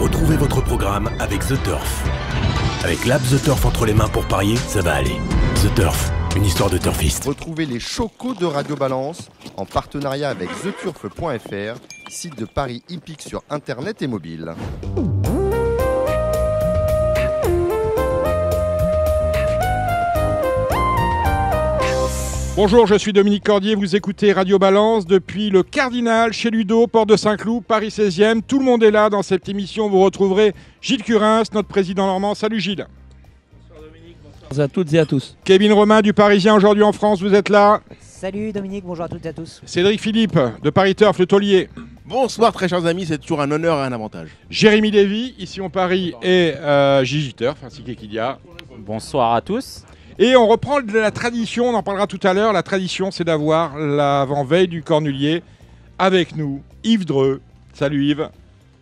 Retrouvez votre programme avec The Turf. Avec l'app The Turf entre les mains pour parier, ça va aller. The Turf, une histoire de turfiste. Retrouvez les chocos de Radio Balance en partenariat avec theturf.fr, site de paris hippique sur internet et mobile. Bonjour, je suis Dominique Cordier, vous écoutez Radio Balance depuis le Cardinal, chez Ludo, Port de Saint-Cloud, Paris 16e. Tout le monde est là dans cette émission, vous retrouverez Gilles Curins, notre président normand. Salut Gilles. Bonjour à toutes et à tous. Kevin Romain du Parisien aujourd'hui en France, vous êtes là. Salut Dominique, bonjour à toutes et à tous. Cédric Philippe de Paris Turf, le taulier. Bonsoir très chers amis, c'est toujours un honneur et un avantage. Jérémy Lévy, ici en Paris, et euh, Gigi Turf, ainsi qu'Equidia. Bonsoir à tous. Et on reprend de la tradition, on en parlera tout à l'heure. La tradition, c'est d'avoir l'avant-veille du Cornulier avec nous, Yves Dreux. Salut Yves.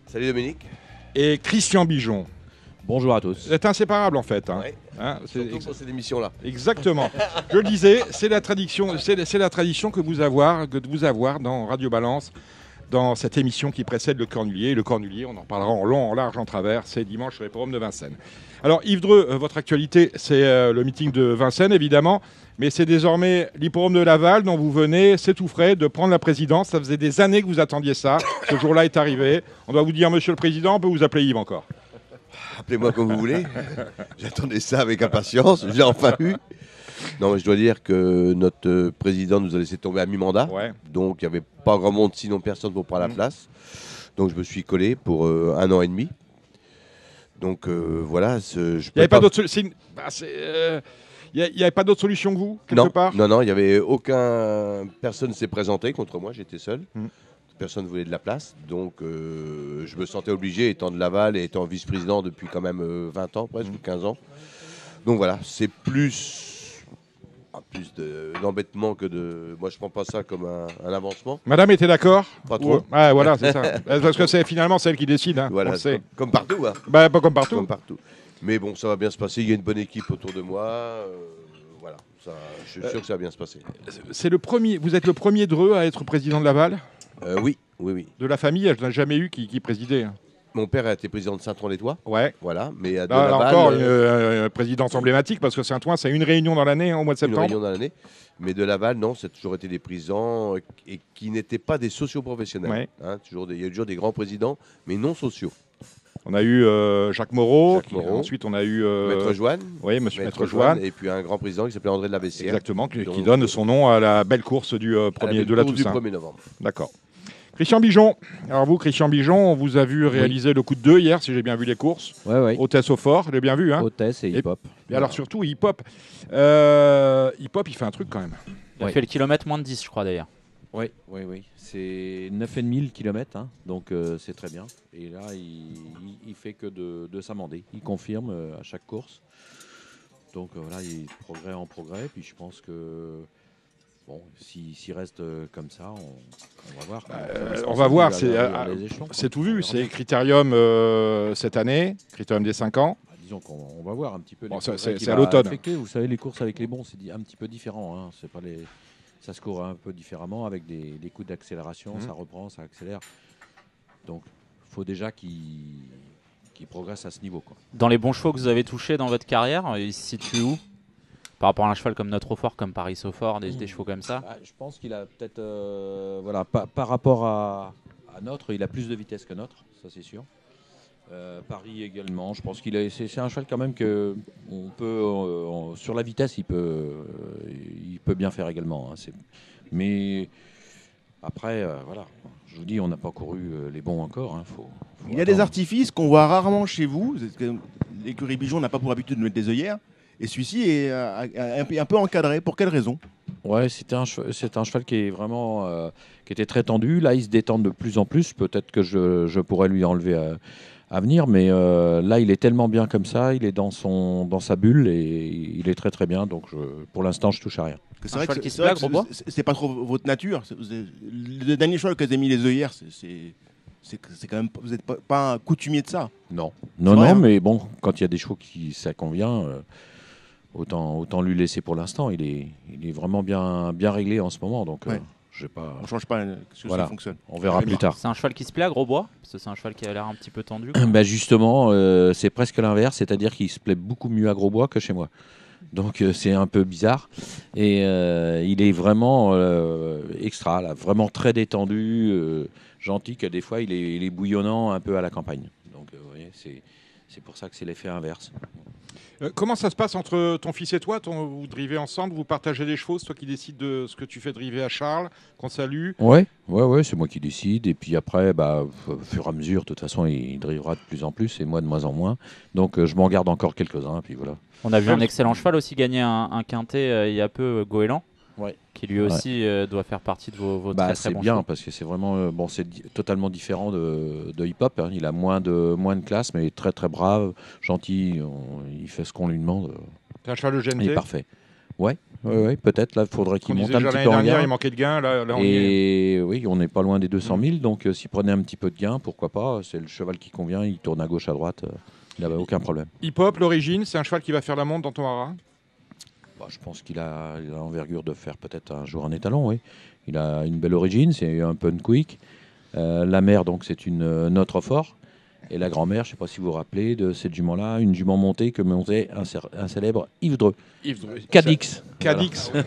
Salut Dominique. Et Christian Bijon. Bonjour à tous. Vous êtes inséparables en fait. Hein. Ouais. Hein, c'est Surtout ex- pour cette émission-là. Exactement. Je le disais, c'est la tradition, c'est c'est la tradition que vous avoir, que de vous avoir dans Radio Balance, dans cette émission qui précède le Cornulier. Le Cornulier, on en parlera en long, en large, en travers. C'est dimanche sur les forums de Vincennes. Alors Yves Dreux, euh, votre actualité, c'est euh, le meeting de Vincennes évidemment, mais c'est désormais l'hipporome de Laval dont vous venez, c'est tout frais, de prendre la présidence. Ça faisait des années que vous attendiez ça. Ce jour-là est arrivé. On doit vous dire, Monsieur le Président, on peut vous appeler Yves encore. Appelez-moi comme vous voulez. J'attendais ça avec impatience. J'ai enfin eu. Non, mais je dois dire que notre euh, président nous a laissé tomber à mi-mandat. Ouais. Donc, il n'y avait pas grand monde, sinon personne pour prendre la Mhm. place. Donc, je me suis collé pour euh, un an et demi. Donc, euh, voilà. ce- je Il n'y avait peux pas d'autre solu- c'est une- bah, c'est, euh, il y avait pas d'autre solution que vous, quelque non, part? Non, non, il y avait aucun. Personne s'est présenté contre moi, j'étais seul. Mhm. Personne ne voulait de la place. Donc, euh, je me sentais obligé, étant de Laval et étant vice-président depuis quand même euh, 20 ans, presque, ou 15 ans. Donc voilà, c'est plus. Ah, plus de- d'embêtement que de. Moi, je prends pas ça comme un, un avancement. Madame était d'accord Pas Ou- trop. Ouais, voilà, c'est ça. Euh, Parce que c'est finalement celle qui décide, hein, on Voilà, le sait. comme, partout. Hein. Bah, pas comme partout. Comme partout. Mais bon, ça va bien se passer. Il y a une bonne équipe autour de moi. euh, voilà, ça, je suis sûr que ça va bien se passer. C'est le premier. Vous êtes le premier Dreux à être président de Laval? Euh, oui, oui, oui. de la famille. Je n'ai jamais eu qui, qui présidait. Mon père a été président de Saint-Tron-les-Toits. Ouais. Voilà, mais à de Là, encore, euh, une euh, présidence emblématique parce que Saint-Ouen, c'est une réunion dans l'année, hein, au mois de une septembre. réunion dans l'année. Mais de Laval, non, c'est toujours été des présidents euh, et qui n'étaient pas des socioprofessionnels. Ouais. Hein, toujours des- il y a eu toujours des grands présidents, mais non sociaux. On a eu euh, Jacques Moreau. Jacques qui- Moreau. ensuite, on a eu. euh, Maître Joanne, Oui, monsieur Maître, Maître Joanne. et puis un grand président qui s'appelait André de la Bessière. Exactement, qui, qui donne son nom à la belle course du euh, à la premier belle de la course du Toussaint. 1er novembre. D'accord. Christian Bijon. Alors vous, Christian Bijon, on vous a vu réaliser le coup de deux hier, si j'ai bien vu les courses. Ouais, ouais. Hôtesse au fort, j'ai bien vu. Hein Hôtesse et Et- hip-hop. Et alors surtout hip-hop. Euh, hip-hop, il fait un truc quand même. Il a fait le kilomètre moins de 10, je crois d'ailleurs. Oui, oui, oui. C'est 9,5 le kilomètre, hein, donc euh, c'est très bien. Et là, il, il, il fait que de, de s'amender. Il confirme euh, à chaque course. Donc voilà, il est progrès en progrès. Puis je pense que bon, s'il s'il reste euh, comme ça, on, on va voir. Euh, on va voir, c'est, euh, C'est tout vu, c'est Critérium euh, cette année, Critérium des 5 ans. Bah, disons qu'on on va voir un petit peu. Bon, c'est- à l'automne. Vous savez, les courses avec les bons, c'est un petit peu différent. hein. C'est pas les, ça se court un peu différemment avec des, des coups d'accélération. Mhm. Ça reprend, ça accélère. Donc, faut déjà qu'il qu'il progresse à ce niveau. Quoi. Dans les bons chevaux que vous avez touchés dans votre carrière, ils se situent où? Par rapport à un cheval comme Notre Fort, comme Paris Saufort, des, des chevaux comme ça Ah, je pense qu'il a peut-être, euh, voilà, par, par rapport à, à notre, il a plus de vitesse que notre, ça c'est sûr. Euh, Paris également, je pense qu'il a, c'est, un cheval quand même que on peut, euh, on- sur la vitesse, il peut, euh, il peut bien faire également. hein, mais après, euh, voilà, je vous dis, on n'a pas couru euh, les bons encore. hein, faut, faut Il y a des artifices qu'on voit rarement chez vous. L'écurie Bijon n'a pas pour habitude de mettre des œillères. Et celui-ci est euh, un, peu- un peu encadré. Pour quelle raison? Ouais, c'était un, che- c'est un cheval qui est vraiment, euh, qui était très tendu. Là, il se détend de plus en plus. Peut-être que je, je pourrais lui enlever à, à venir, mais euh, là, il est tellement bien comme ça. Il est dans son, dans sa bulle et il est très très bien. Donc, je, pour l'instant, je touche à rien. C'est vrai que c'est- pas trop votre nature. Le dernier cheval que vous avez mis les œillères, c'est- c'est quand même vous n'êtes pas, pas un coutumier de ça. Non, non, vrai, non, hein. mais bon, quand il y a des chevaux qui ça convient, euh, autant, autant lui laisser pour l'instant. Il est, il est vraiment bien, bien réglé en ce moment. Donc, euh, Ouais. Je sais pas. On change pas euh, chose Voilà. qui fonctionne. On verra plus tard. C'est un cheval qui se plaît à Grosbois Parce que c'est un cheval qui a l'air un petit peu tendu. Bah justement, euh, c'est presque l'inverse, c'est-à-dire qu'il se plaît beaucoup mieux à Grosbois que chez moi. Donc euh, c'est un peu bizarre. Et euh, il est vraiment euh, extra, là, vraiment très détendu, euh, gentil, que des fois il est, il est bouillonnant un peu à la campagne. Donc euh, vous voyez, c'est, c'est pour ça que c'est l'effet inverse. Euh, comment ça se passe entre ton fils et toi? Ton- Vous drivez ensemble, vous partagez les chevaux, c'est toi qui décides de ce que tu fais driver à Charles, qu'on salue? Ouais, ouais, ouais, c'est moi qui décide. Et puis après, bah, au fur et à mesure, de toute façon, il, il drivera de plus en plus et moi de moins en moins. Donc euh, je m'en garde encore quelques-uns. Puis voilà. On a vu un excellent cheval aussi gagner un, un quintet euh, il y a peu, Goéland. Qui lui aussi euh, doit faire partie de vos, vos Bah, très très c'est bons bien parce que c'est vraiment euh, bon, c'est di- totalement différent de, de hip-hop. hein. Il a moins de moins de classe, mais il est très très brave, gentil. on- il fait ce qu'on lui demande. T'as un cheval de Il est parfait. Ouais, ouais, ouais, peut-être. Là, il faudrait qu'il monte un petit l'année peu en dernière, gain. il manquait de gain, là, là on y est. Et oui, on n'est pas loin des 200 000, donc euh, s'il prenait un petit peu de gain, pourquoi pas C'est le cheval qui convient, il tourne à gauche, à droite, euh, il n'avait aucun problème. Hip-hop, l'origine, c'est un cheval qui va faire la monte dans ton haras? Bah, je pense qu'il a l'envergure de faire peut-être un jour un étalon, oui. Il a une belle origine, c'est un pun quick. Euh, la mère, donc, c'est une notre fort. Et la grand-mère, je ne sais pas si vous vous rappelez de cette jument-là, une jument montée que montait un, un célèbre Yves Dreux. Yves Dreux. Cadix. Cadix.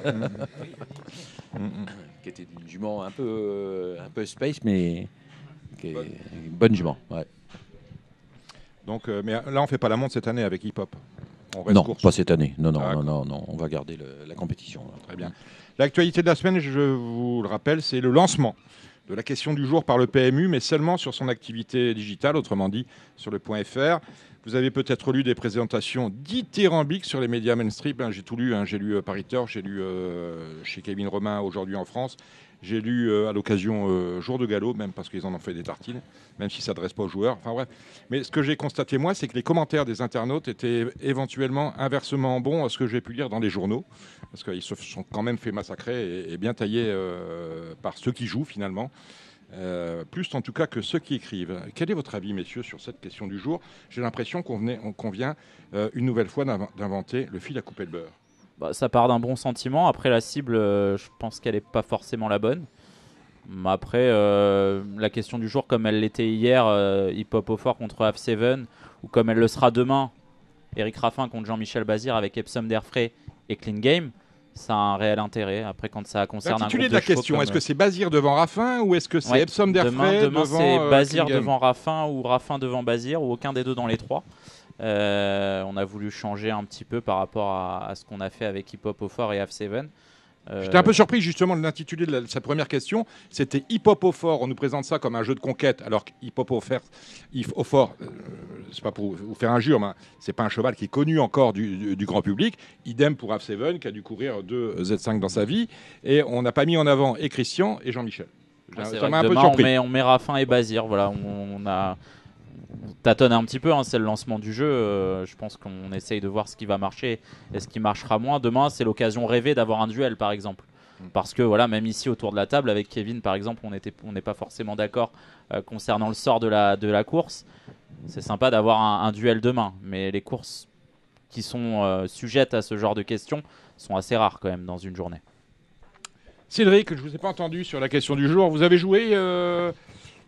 Qui était une jument un peu, euh, un peu space, mais qui est une bonne jument. ouais. Donc, euh, mais là, on fait pas la monte cette année avec hip-hop. On reste Non, pas cette année. Non, non, non, non, non, on va garder le- la compétition. là. Très bien. L'actualité de la semaine, je vous le rappelle, c'est le lancement de la question du jour par le PMU, mais seulement sur son activité digitale, autrement dit sur le point .fr. Vous avez peut-être lu des présentations dithyrambiques sur les médias mainstream. hein, j'ai tout lu. hein, j'ai lu euh, j'ai lu euh, chez Kevin Romain aujourd'hui en France. J'ai lu euh, à l'occasion euh, Jour de Galop, même parce qu'ils en ont fait des tartines, même si ça ne s'adresse pas aux joueurs. Enfin bref. Mais ce que j'ai constaté, moi, c'est que les commentaires des internautes étaient éventuellement inversement bons à ce que j'ai pu lire dans les journaux parce qu'ils se sont quand même fait massacrer et, bien taillés euh, par ceux qui jouent finalement. Plus en tout cas que ceux qui écrivent. Quel est votre avis, messieurs, sur cette question du jour? J'ai l'impression qu'on qu'on vient une nouvelle fois d'inv- d'inventer le fil à couper le beurre. Bah, ça part d'un bon sentiment. Après, la cible, euh, je pense qu'elle n'est pas forcément la bonne. Mais après, euh, la question du jour, comme elle l'était hier, euh, Hip Hop au fort contre F7, ou comme elle le sera demain, Eric Raffin contre Jean-Michel Bazir avec Epsom Derfray et Clean Game, ça a un réel intérêt. Après, quand ça concerne un groupe de la question, est-ce que c'est Bazir devant Raffin ou est-ce que c'est Ouais, Epsom Demain, Derfray demain devant c'est Bazir devant Raffin ou Raffin devant Bazir ou aucun des deux dans les trois. Euh, on a voulu changer un petit peu par rapport à, à ce qu'on a fait avec Hip Hop au fort et F7. Euh, J'étais un peu surpris justement de l'intitulé de, de cette première question. C'était Hip Hop au fort. On nous présente ça comme un jeu de conquête, alors que Hip Hop au, fer- Hip- au fort, euh, c'est pas pour vous faire injure, mais c'est pas un cheval qui est connu encore du, du- du grand public. Idem pour F7 qui a dû courir deux Z5 dans sa vie. Et on n'a pas mis en avant et Christian et Jean-Michel. Ah, c'est ça vrai m'a que un peu demain, surpris. On met, on met Raffin et Bazir. Voilà, on, on a tâtonne un petit peu. hein, c'est le lancement du jeu. euh, je pense qu'on essaye de voir ce qui va marcher et ce qui marchera moins. Demain, c'est l'occasion rêvée d'avoir un duel, par exemple. Mm. Parce que voilà, même ici autour de la table, avec Kevin, par exemple, on était- on n'est pas forcément d'accord euh, concernant le sort de la, de la course. C'est sympa d'avoir un, un duel demain, mais les courses qui sont euh, sujettes à ce genre de questions sont assez rares quand même dans une journée. Cédric, je vous ai pas entendu sur la question du jour. Vous avez joué euh,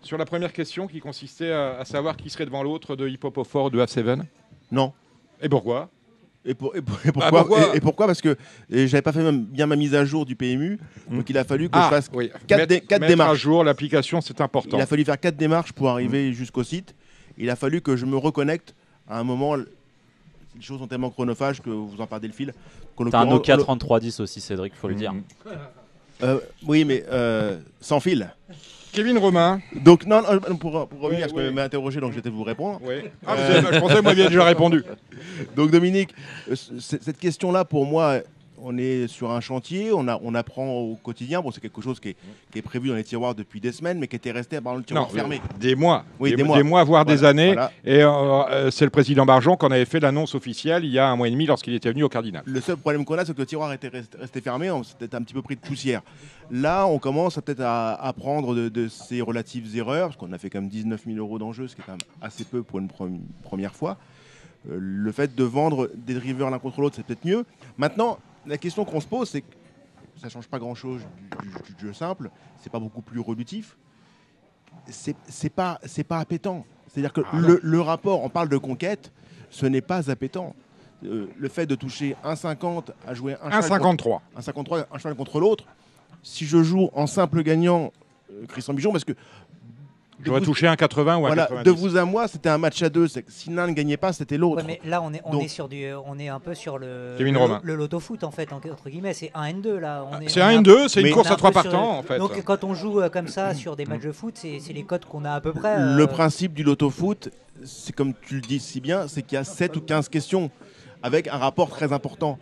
sur la première question qui consistait à, à savoir qui serait devant l'autre de Hip Hop au fort ou de F7 Non. Et pourquoi? Et, pour- et pour- et pourquoi, pourquoi? et, et pourquoi? Parce que j'avais pas fait même- bien ma mise à jour du PMU, Hmm. donc il a fallu que Ah, je fasse oui. quatre Mettre- dé- quatre mettre à démarches. jour l'application, c'est important. Il a fallu faire quatre démarches pour arriver jusqu'au site. Il a fallu que je me reconnecte à un moment. Les choses sont tellement chronophages que vous en perdez le fil. T'as un Nokia 3310 aussi, Cédric, faut le dire. Mhm. Euh, oui, mais euh, sans fil. Kevin Romain. Donc, non, non, pour, pour revenir, Oui, je oui. m'ai interrogé, donc je vais vous répondre. Oui. Ah, vous avez- je pensais que moi, bien déjà répondu. Donc Dominique, euh, cette question-là, pour moi, on est sur un chantier, on, a, on apprend au quotidien. Bon, c'est quelque chose qui est, qui est prévu dans les tiroirs depuis des semaines, mais qui était resté dans le tiroir Non, fermé. Des mois. Oui, des mois. voire des années. voilà. Et euh, euh, c'est le président Barjon qui en avait fait l'annonce officielle il y a un mois et demi lorsqu'il était venu au Cardinal. Le seul problème qu'on a, c'est que le tiroir était resté, resté fermé, on s'était un petit peu pris de poussière. Là, on commence peut-être à apprendre de, de ces relatives erreurs, parce qu'on a fait quand même 19 000 euros d'enjeu, ce qui est quand même assez peu pour une pre- première fois. Euh, le fait de vendre des drivers l'un contre l'autre, c'est peut-être mieux. Maintenant, la question qu'on se pose, c'est que ça change pas grand-chose du, du- du jeu simple. C'est pas beaucoup plus relutif. C'est pas c'est pas appétant. C'est-à-dire que Ah le, le rapport, on parle de conquête, ce n'est pas appétant. Euh, le fait de toucher 1,50 à jouer un cheval contre- 1,53. un 53, un cheval contre l'autre. Si je joue en simple gagnant, euh, Christian Bijon, parce que J'aurais vous- touché un 80 ou un voilà, 90. de vous à moi, c'était un match à deux. Si l'un ne gagnait pas, c'était l'autre. Ouais, mais là, on est, on Donc- est sur du, on est un peu sur le, Kevin le, le loto foot en fait, en- entre guillemets, c'est 1 N2 là. C'est on un est N2, c'est une course à un sur le- partants en fait. Donc quand on joue euh, comme ça sur des matchs de foot, c'est c'est les codes qu'on a à peu près. euh, Le principe du loto foot, c'est comme tu le dis si bien, c'est qu'il y a 7 ou 15 questions avec un rapport très important.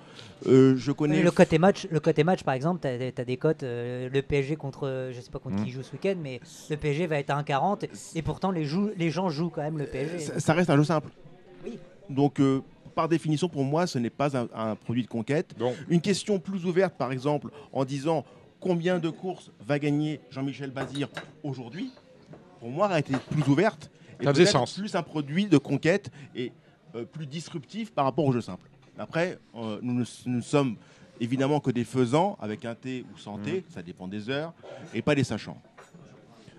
Euh, je connais. Oui, le côté match, le côté match par exemple, tu as, des cotes. euh, le PSG contre, euh, je sais pas contre Mm. qui joue ce week-end, mais le PSG va être à 1,40 et pourtant les, jou- les gens jouent quand même le PSG. ça, ça reste un jeu simple. Oui. Donc, euh, par définition, pour moi, ce n'est pas un, un produit de conquête. Donc, Une question plus ouverte, par exemple, en disant combien de courses va gagner Jean-Michel Bazir aujourd'hui, pour moi, a été plus ouverte. Et Ça faisait peut-être sens. plus un produit de conquête et euh, plus disruptif par rapport au jeu simple. Après, euh, nous ne nous sommes évidemment que des faisans, avec un T ou sans Mm. T, ça dépend des heures, et pas des sachants.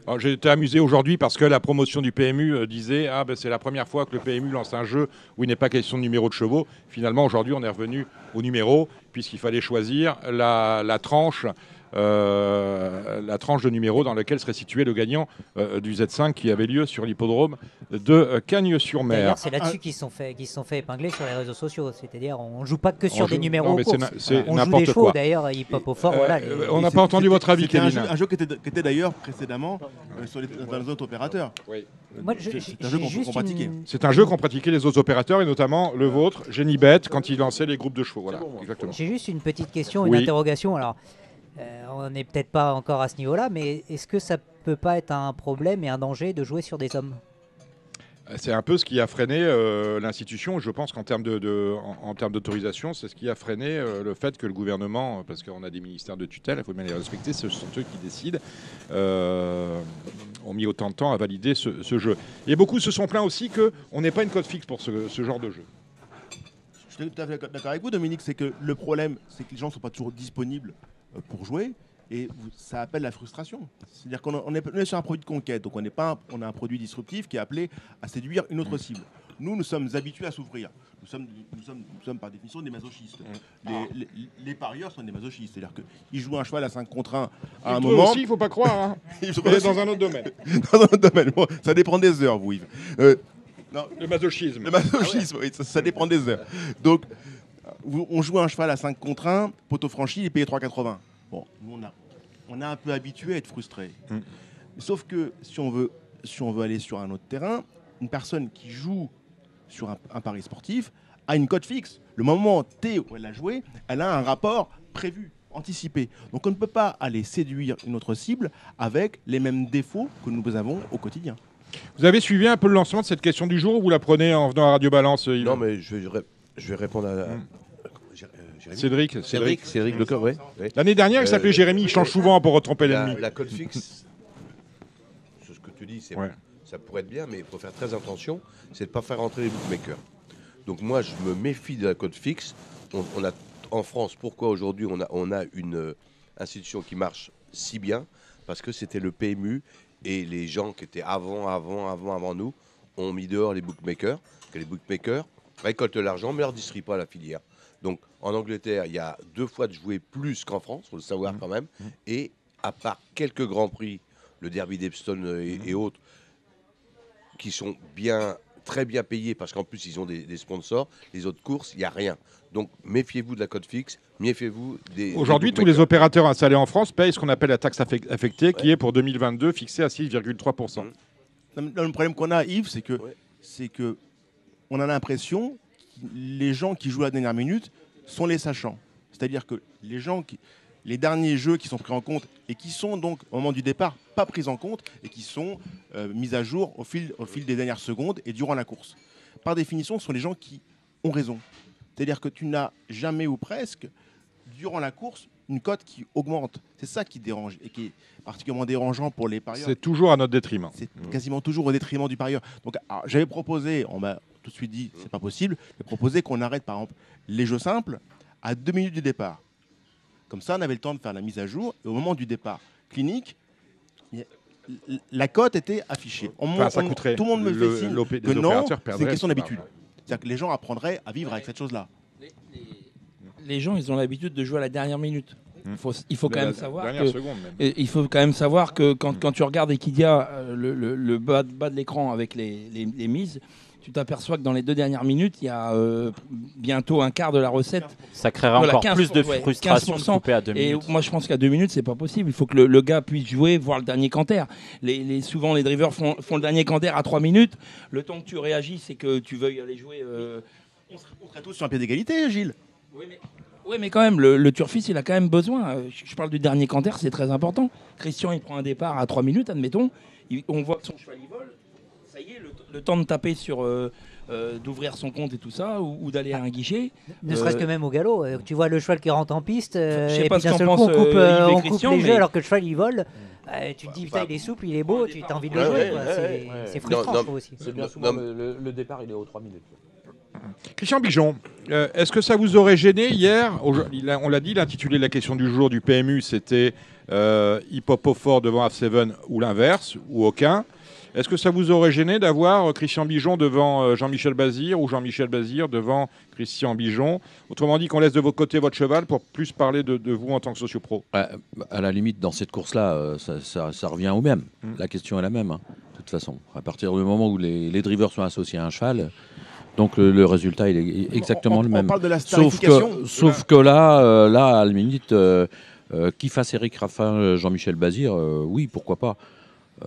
alors, j'ai été amusé aujourd'hui parce que la promotion du PMU euh, disait ah ben c'est la première fois que le PMU lance un jeu où il n'est pas question de numéro de chevaux. Finalement aujourd'hui on est revenu au numéro puisqu'il fallait choisir la, la tranche. Euh, la tranche de numéro dans laquelle serait situé le gagnant euh, du Z5 qui avait lieu sur l'hippodrome de euh, Cagnes-sur-Mer. C'est là-dessus qu'ils se sont fait, qu'ils se sont fait épingler sur les réseaux sociaux. C'est-à-dire, on joue pas que sur des numéros. non, on joue n'importe des. D'ailleurs, ils pop au fort. Voilà, les- on n'a pas entendu votre avis, un Kevin. jeu, un jeu qui était, d'ailleurs précédemment euh, sur les, dans les autres opérateurs. C'est- un jeu j'ai qu'on juste qu'on pratiquait. une- C'est un jeu qu'ont pratiqué les autres opérateurs et notamment le vôtre, Genibet, quand il lançait les groupes de chevaux. Voilà, exactement. J'ai juste une petite question, une Oui. interrogation. Alors, euh, on n'est peut-être pas encore à ce niveau-là, mais est-ce que ça peut pas être un problème et un danger de jouer sur des hommes? C'est un peu ce qui a freiné euh, l'institution. Je pense qu'en termes de, de- en, en termes d'autorisation, c'est ce qui a freiné euh, le fait que le gouvernement, parce qu'on a des ministères de tutelle, il faut bien les respecter, ce sont eux qui décident, euh, ont mis autant de temps à valider ce, ce jeu. Et beaucoup se sont plaints aussi qu'on n'ait pas une cote fixe pour ce, ce genre de jeu. Je suis tout à fait d'accord avec vous, Dominique. C'est que le problème, c'est que les gens ne sont pas toujours disponibles euh, pour jouer. Et ça appelle la frustration. C'est-à-dire qu'on on est, sur un produit de conquête, donc on, n'est pas un- on a un produit disruptif qui est appelé à séduire une autre cible. Nous, nous sommes habitués à s'ouvrir. Nous sommes, nous, sommes, nous sommes par définition des masochistes. Les, les- les parieurs sont des masochistes. C'est-à-dire qu'ils jouent un cheval à 5 contre 1 à un moment. aussi, il ne faut pas croire. hein. Ils aussi dans un autre domaine. dans un autre domaine. Bon, ça dépend des heures, vous, Yves. Euh, non, Le masochisme. le masochisme, oui, ça, ça dépend des heures. Donc, on joue un cheval à 5 contre 1, poteau franchi, il est payé 3,80. Bon, nous, on a, on a un peu habitué à être frustré. Mm. Sauf que si on, veut, si on veut aller sur un autre terrain, une personne qui joue sur un, un pari sportif a une cote fixe. Le moment T où elle a joué, elle a un rapport prévu, anticipé. Donc on ne peut pas aller séduire une autre cible avec les mêmes défauts que nous avons au quotidien. Vous avez suivi un peu le lancement de cette question du jour ou vous la prenez en venant à Radio Balance Yves Non, mais je vais, je vais répondre à. Mm. Euh, Cédric, Cédric. Cédric, Cédric Lecor, oui. L'année dernière, il s'appelait Euh, Jérémy. Il change souvent pour retromper La, l'ennemi. la code fixe, c'est ce que tu dis, c'est Ouais. ça pourrait être bien, mais il faut faire très attention, c'est de ne pas faire rentrer les bookmakers. Donc moi, je me méfie de la code fixe. On, on a, en France, pourquoi aujourd'hui on a, on a une euh, institution qui marche si bien? Parce que c'était le PMU et les gens qui étaient avant, avant, avant, avant nous ont mis dehors les bookmakers, que les bookmakers récoltent l'argent mais ne leur distribuent pas à la filière. Donc en Angleterre, il y a deux fois de jouer plus qu'en France, faut le savoir quand même. Et à part quelques grands prix, le Derby d'Epstone euh, et, et autres, qui sont bien, très bien payés parce qu'en plus ils ont des, des sponsors, les autres courses, il n'y a rien. Donc méfiez-vous de la cote fixe, méfiez-vous des. Aujourd'hui, des tous les opérateurs installés en France payent ce qu'on appelle la taxe affec- affectée, qui est pour 2022 fixée à 6,3%. Mhm. Le problème qu'on a, Yves, c'est que, Ouais. c'est que on a l'impression les gens qui jouent à la dernière minute sont les sachants. C'est-à-dire que les gens qui, les derniers jeux qui sont pris en compte et qui sont donc au moment du départ pas pris en compte et qui sont euh, mis à jour au fil, au fil des dernières secondes et durant la course. Par définition, ce sont les gens qui ont raison. C'est-à-dire que tu n'as jamais ou presque, durant la course, une cote qui augmente. C'est ça qui dérange et qui est particulièrement dérangeant pour les parieurs. C'est toujours à notre détriment. C'est quasiment toujours au détriment du parieur. Donc, j'avais proposé, on m'a tout de suite dit, c'est pas possible, j'ai proposé qu'on arrête par exemple les jeux simples à deux minutes du départ. Comme ça, on avait le temps de faire la mise à jour. Et au moment du départ clinique, la cote était affichée. On- Enfin, ça on- coûterait. tout le monde me Le- fait signe que non, c'est une question d'habitude. C'est-à-dire que les gens apprendraient à vivre avec cette chose-là. Les gens, ils ont l'habitude de jouer à la dernière minute. Il faut, il faut quand même savoir que, et il faut quand même savoir que quand, quand tu regardes Equidia, euh, le, le- le bas, bas de l'écran avec les, les- les mises, tu t'aperçois que dans les deux dernières minutes, il y a euh, bientôt un quart de la recette. Ça créera Voilà, encore 15%, plus de ouais, frustration de 15%. couper à deux Et minutes. moi, je pense qu'à deux minutes, c'est pas possible. Il faut que le, le gars puisse jouer, voir le dernier canter. Les, les- souvent, les drivers font, font le dernier canter à trois minutes. Le temps que tu réagis, c'est que tu veuilles aller jouer. euh, On serait, on serait tous sur un pied d'égalité, Gilles. Oui, mais quand même, le, le turfiste, il a quand même besoin. Euh, Je, je parle du dernier canter, c'est très important. Christian, il prend un départ à 3 minutes, admettons. Il- on voit que son cheval, il vole. Le, temps de taper sur. euh, euh, d'ouvrir son compte et tout ça, ou, ou d'aller à un guichet. Ne serait-ce que Euh, même au galop, euh, tu vois le cheval qui rentre en piste, euh, Je sais et pas puis d'un seul coup on coupe, on coupe Christian, les mais- jeux alors que le cheval il vole. Euh, tu te dis, putain, il est souple, il est beau, tu as envie de le jouer. ouais, quoi. ouais, C'est ouais. c'est Non, frustrant, non, je trouve aussi. C'est bien souvent non. le, le- le départ, il est aux 3 minutes. Christian Bijon, euh, est-ce que ça vous aurait gêné hier On l'a dit, l'intitulé de la question du jour du PMU, c'était euh, fort devant F7 ou l'inverse, ou aucun. Est-ce que ça vous aurait gêné d'avoir euh, Christian Bijon devant euh, Jean-Michel Bazir ou Jean-Michel Bazir devant Christian Bijon? Autrement dit, qu'on laisse de votre côté votre cheval pour plus parler de, de vous en tant que sociopro. À, à la limite, dans cette course-là, euh, ça, ça- ça revient au même. Mm. La question est la même, hein, de toute façon. À partir du moment où les, les drivers sont associés à un cheval, donc le, le résultat il est exactement on, le on même. parle de la Sauf que, sauf que là, euh, là, à la limite, euh, euh, qui fasse Eric Raffin, Jean-Michel Bazir, euh, oui, pourquoi pas.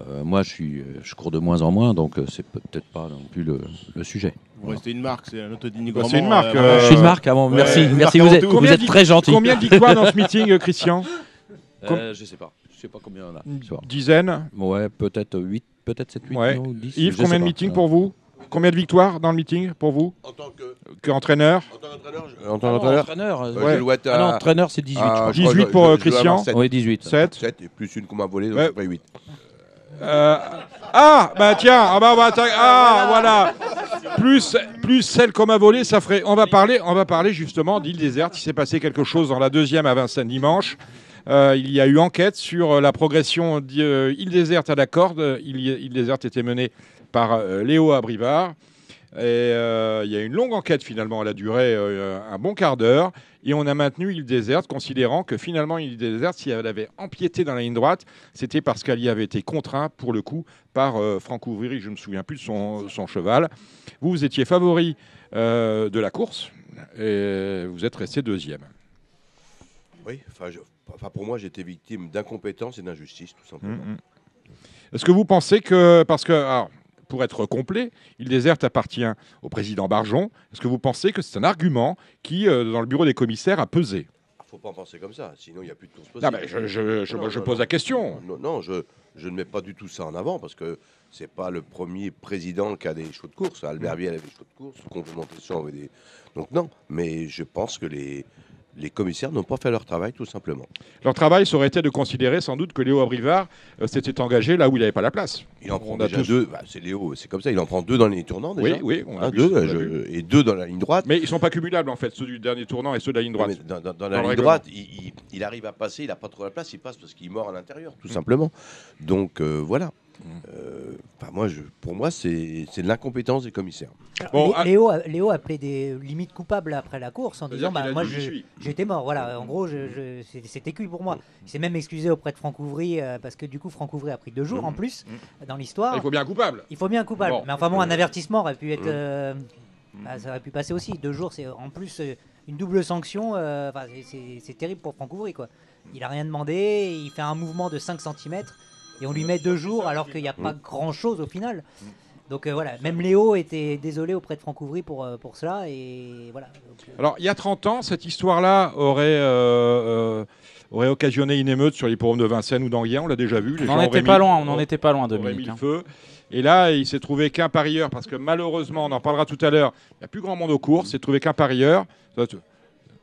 Euh, moi, je, suis, je cours de moins en moins, donc euh, c'est peut-être pas non plus le, le sujet. Ouais, c'était une marque, c'est un autodénigrement. Bah, c'est une marque, euh, euh, je suis une marque avant. ouais, merci, une merci. marque Vous êtes, vous Combien êtes de- très gentil. Combien de victoires dans ce meeting, euh, Christian Com- Euh, Je sais pas. Je sais pas combien on a. soir. Dizaine Ouais, peut-être 8, peut-être 7, 8, Ouais. non, 10. Yves, combien de meetings pour vous? Combien de victoires dans le meeting pour vous? En tant que- Qu'entraîneur en tant qu'entraîneur, je- en Ah tant qu'entraîneur, entraîneur. euh, euh, Ah entraîneur, c'est 18. à- je crois. je crois que 18 je- pour, euh, Christian. sept. Oui, 18. 7 7 et plus une qu'on m'a volée, donc Ouais. ça fait 8. Euh, Ah, bah tiens, ah, bah, on va atta- ah voilà. Plus, plus celle qu'on m'a volée, ça ferait. On va parler, on va parler justement d'île déserte. Il s'est passé quelque chose dans la deuxième à Vincennes dimanche. Euh, il y a eu enquête sur euh, la progression d'île déserte à la corde. Île, déserte était menée par Léo Abrivard. Et euh, il y a une longue enquête finalement, elle a duré euh, un bon quart d'heure. Et on a maintenu île déserte, considérant que finalement île déserte, si elle avait empiété dans la ligne droite, c'était parce qu'elle y avait été contrainte pour le coup par euh, Franck Ouvry, je ne me souviens plus de son, son cheval. Vous, vous étiez favori euh, de la course et vous êtes resté deuxième. Oui, enfin, pour moi, j'étais victime d'incompétence et d'injustice, tout simplement. Mhm. Est-ce que vous pensez que, parce que, alors, pour être complet, île déserte appartient au président Barjon, est-ce que vous pensez que c'est un argument qui, euh, dans le bureau des commissaires, a pesé? Faut pas en penser comme ça, sinon il n'y a plus de course Non, possible. mais je, je- je- Non, je pose non. la question. Non, non, je, je ne mets pas du tout ça en avant parce que c'est pas le premier président qui a des chevaux de course. Albert Viel avait des chevaux de course, Complémentation avait des. Donc non, mais je pense que les, les commissaires n'ont pas fait leur travail tout simplement. Leur travail, ça aurait été de considérer sans doute que Léo Abrivard euh, s'était engagé là où il n'avait pas la place. Il en prend On a tous- deux. bah, c'est Léo, c'est comme ça. Il en prend deux dans les tournants déjà. Oui, oui, on a Hein, vu deux, ça, on a je- vu. et deux dans la ligne droite. Mais ils sont pas cumulables en fait, ceux du dernier tournant et ceux de la ligne droite. Dans, dans- dans Dans la ligne droite, il, il- il arrive à passer, il n'a pas trop la place, il passe parce qu'il mord à l'intérieur, tout simplement. Donc euh, voilà. Euh, enfin, moi, je, pour moi, c'est de l'incompétence des commissaires. Bon, Lé- ah- Léo, a- Léo a appelé des limites coupables après la course en disant bah, moi j'étais mort. Voilà en gros je, je- c'est- c'était cuit pour moi. Il s'est même excusé auprès de Franck Ouvry euh, parce que du coup Franck Ouvry a pris deux jours Mhm. en plus dans l'histoire. Il faut bien un coupable. il faut bien un coupable. Bon. mais enfin bon un avertissement aurait pu être Mhm. euh, bah, ça aurait pu passer aussi. Deux jours c'est en plus euh, une double sanction euh, enfin, c'est- c'est c'est terrible pour Franck Ouvry quoi. Il a rien demandé il fait un mouvement de 5 cm et on lui met deux jours alors qu'il n'y a pas grand chose au final donc euh, voilà, même Léo était désolé auprès de Franck Ouvry pour, euh, pour cela. Et voilà. Donc, euh, Alors, il y a 30 ans, cette histoire-là aurait, euh, euh, aurait occasionné une émeute sur les forums de Vincennes ou d'Anguien, on l'a déjà vu. Les On n'en était mis- pas loin, on n'en était pas loin, auraient mis Dominique. le hein. feu. Et là, il s'est trouvé qu'un parieur, parce que malheureusement, on en parlera tout à l'heure, il n'y a plus grand monde aux courses, il s'est trouvé qu'un parieur.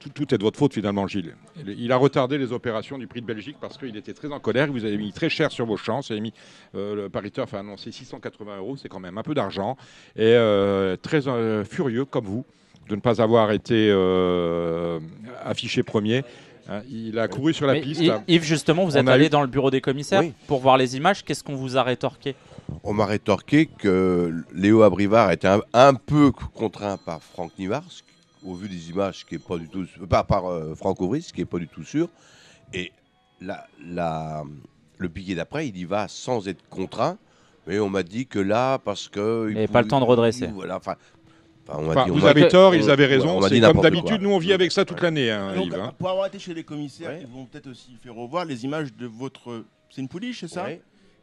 Tout, tout est de votre faute finalement, Gilles. Il- a retardé les opérations du prix de Belgique parce qu'il était très en colère. Vous avez mis très cher sur vos chances. Vous avez mis euh, le pariteur, enfin annoncé 680 euros, c'est quand même un peu d'argent. Et euh, très euh, furieux comme vous de ne pas avoir été euh, affiché premier. Hein, il a couru sur la Mais piste. Yves- Yves, justement, vous On êtes a allé eu- dans le bureau des commissaires Oui. pour voir les images. Qu'est-ce qu'on vous a rétorqué? On m'a rétorqué que Léo Abrivard était un, un peu contraint par Franck Nivard, ce qui- au vu des images, qui est pas du tout, pas par euh, Franck ce qui est pas du tout sûr. Et la, la- le piqué d'après, il y va sans être contraint. Mais on m'a dit que là, parce que il avait pas le temps de redresser. Voilà, enfin, enfin, on m'a Enfin, dit- on vous avez tort, ils avaient raison. C'est comme d'habitude, nous on vit avec ça toute l'année, hein, hein. pour avoir été chez les commissaires, Ouais. ils vont peut-être aussi faire revoir les images de votre. C'est une pouliche, c'est ça? Ouais.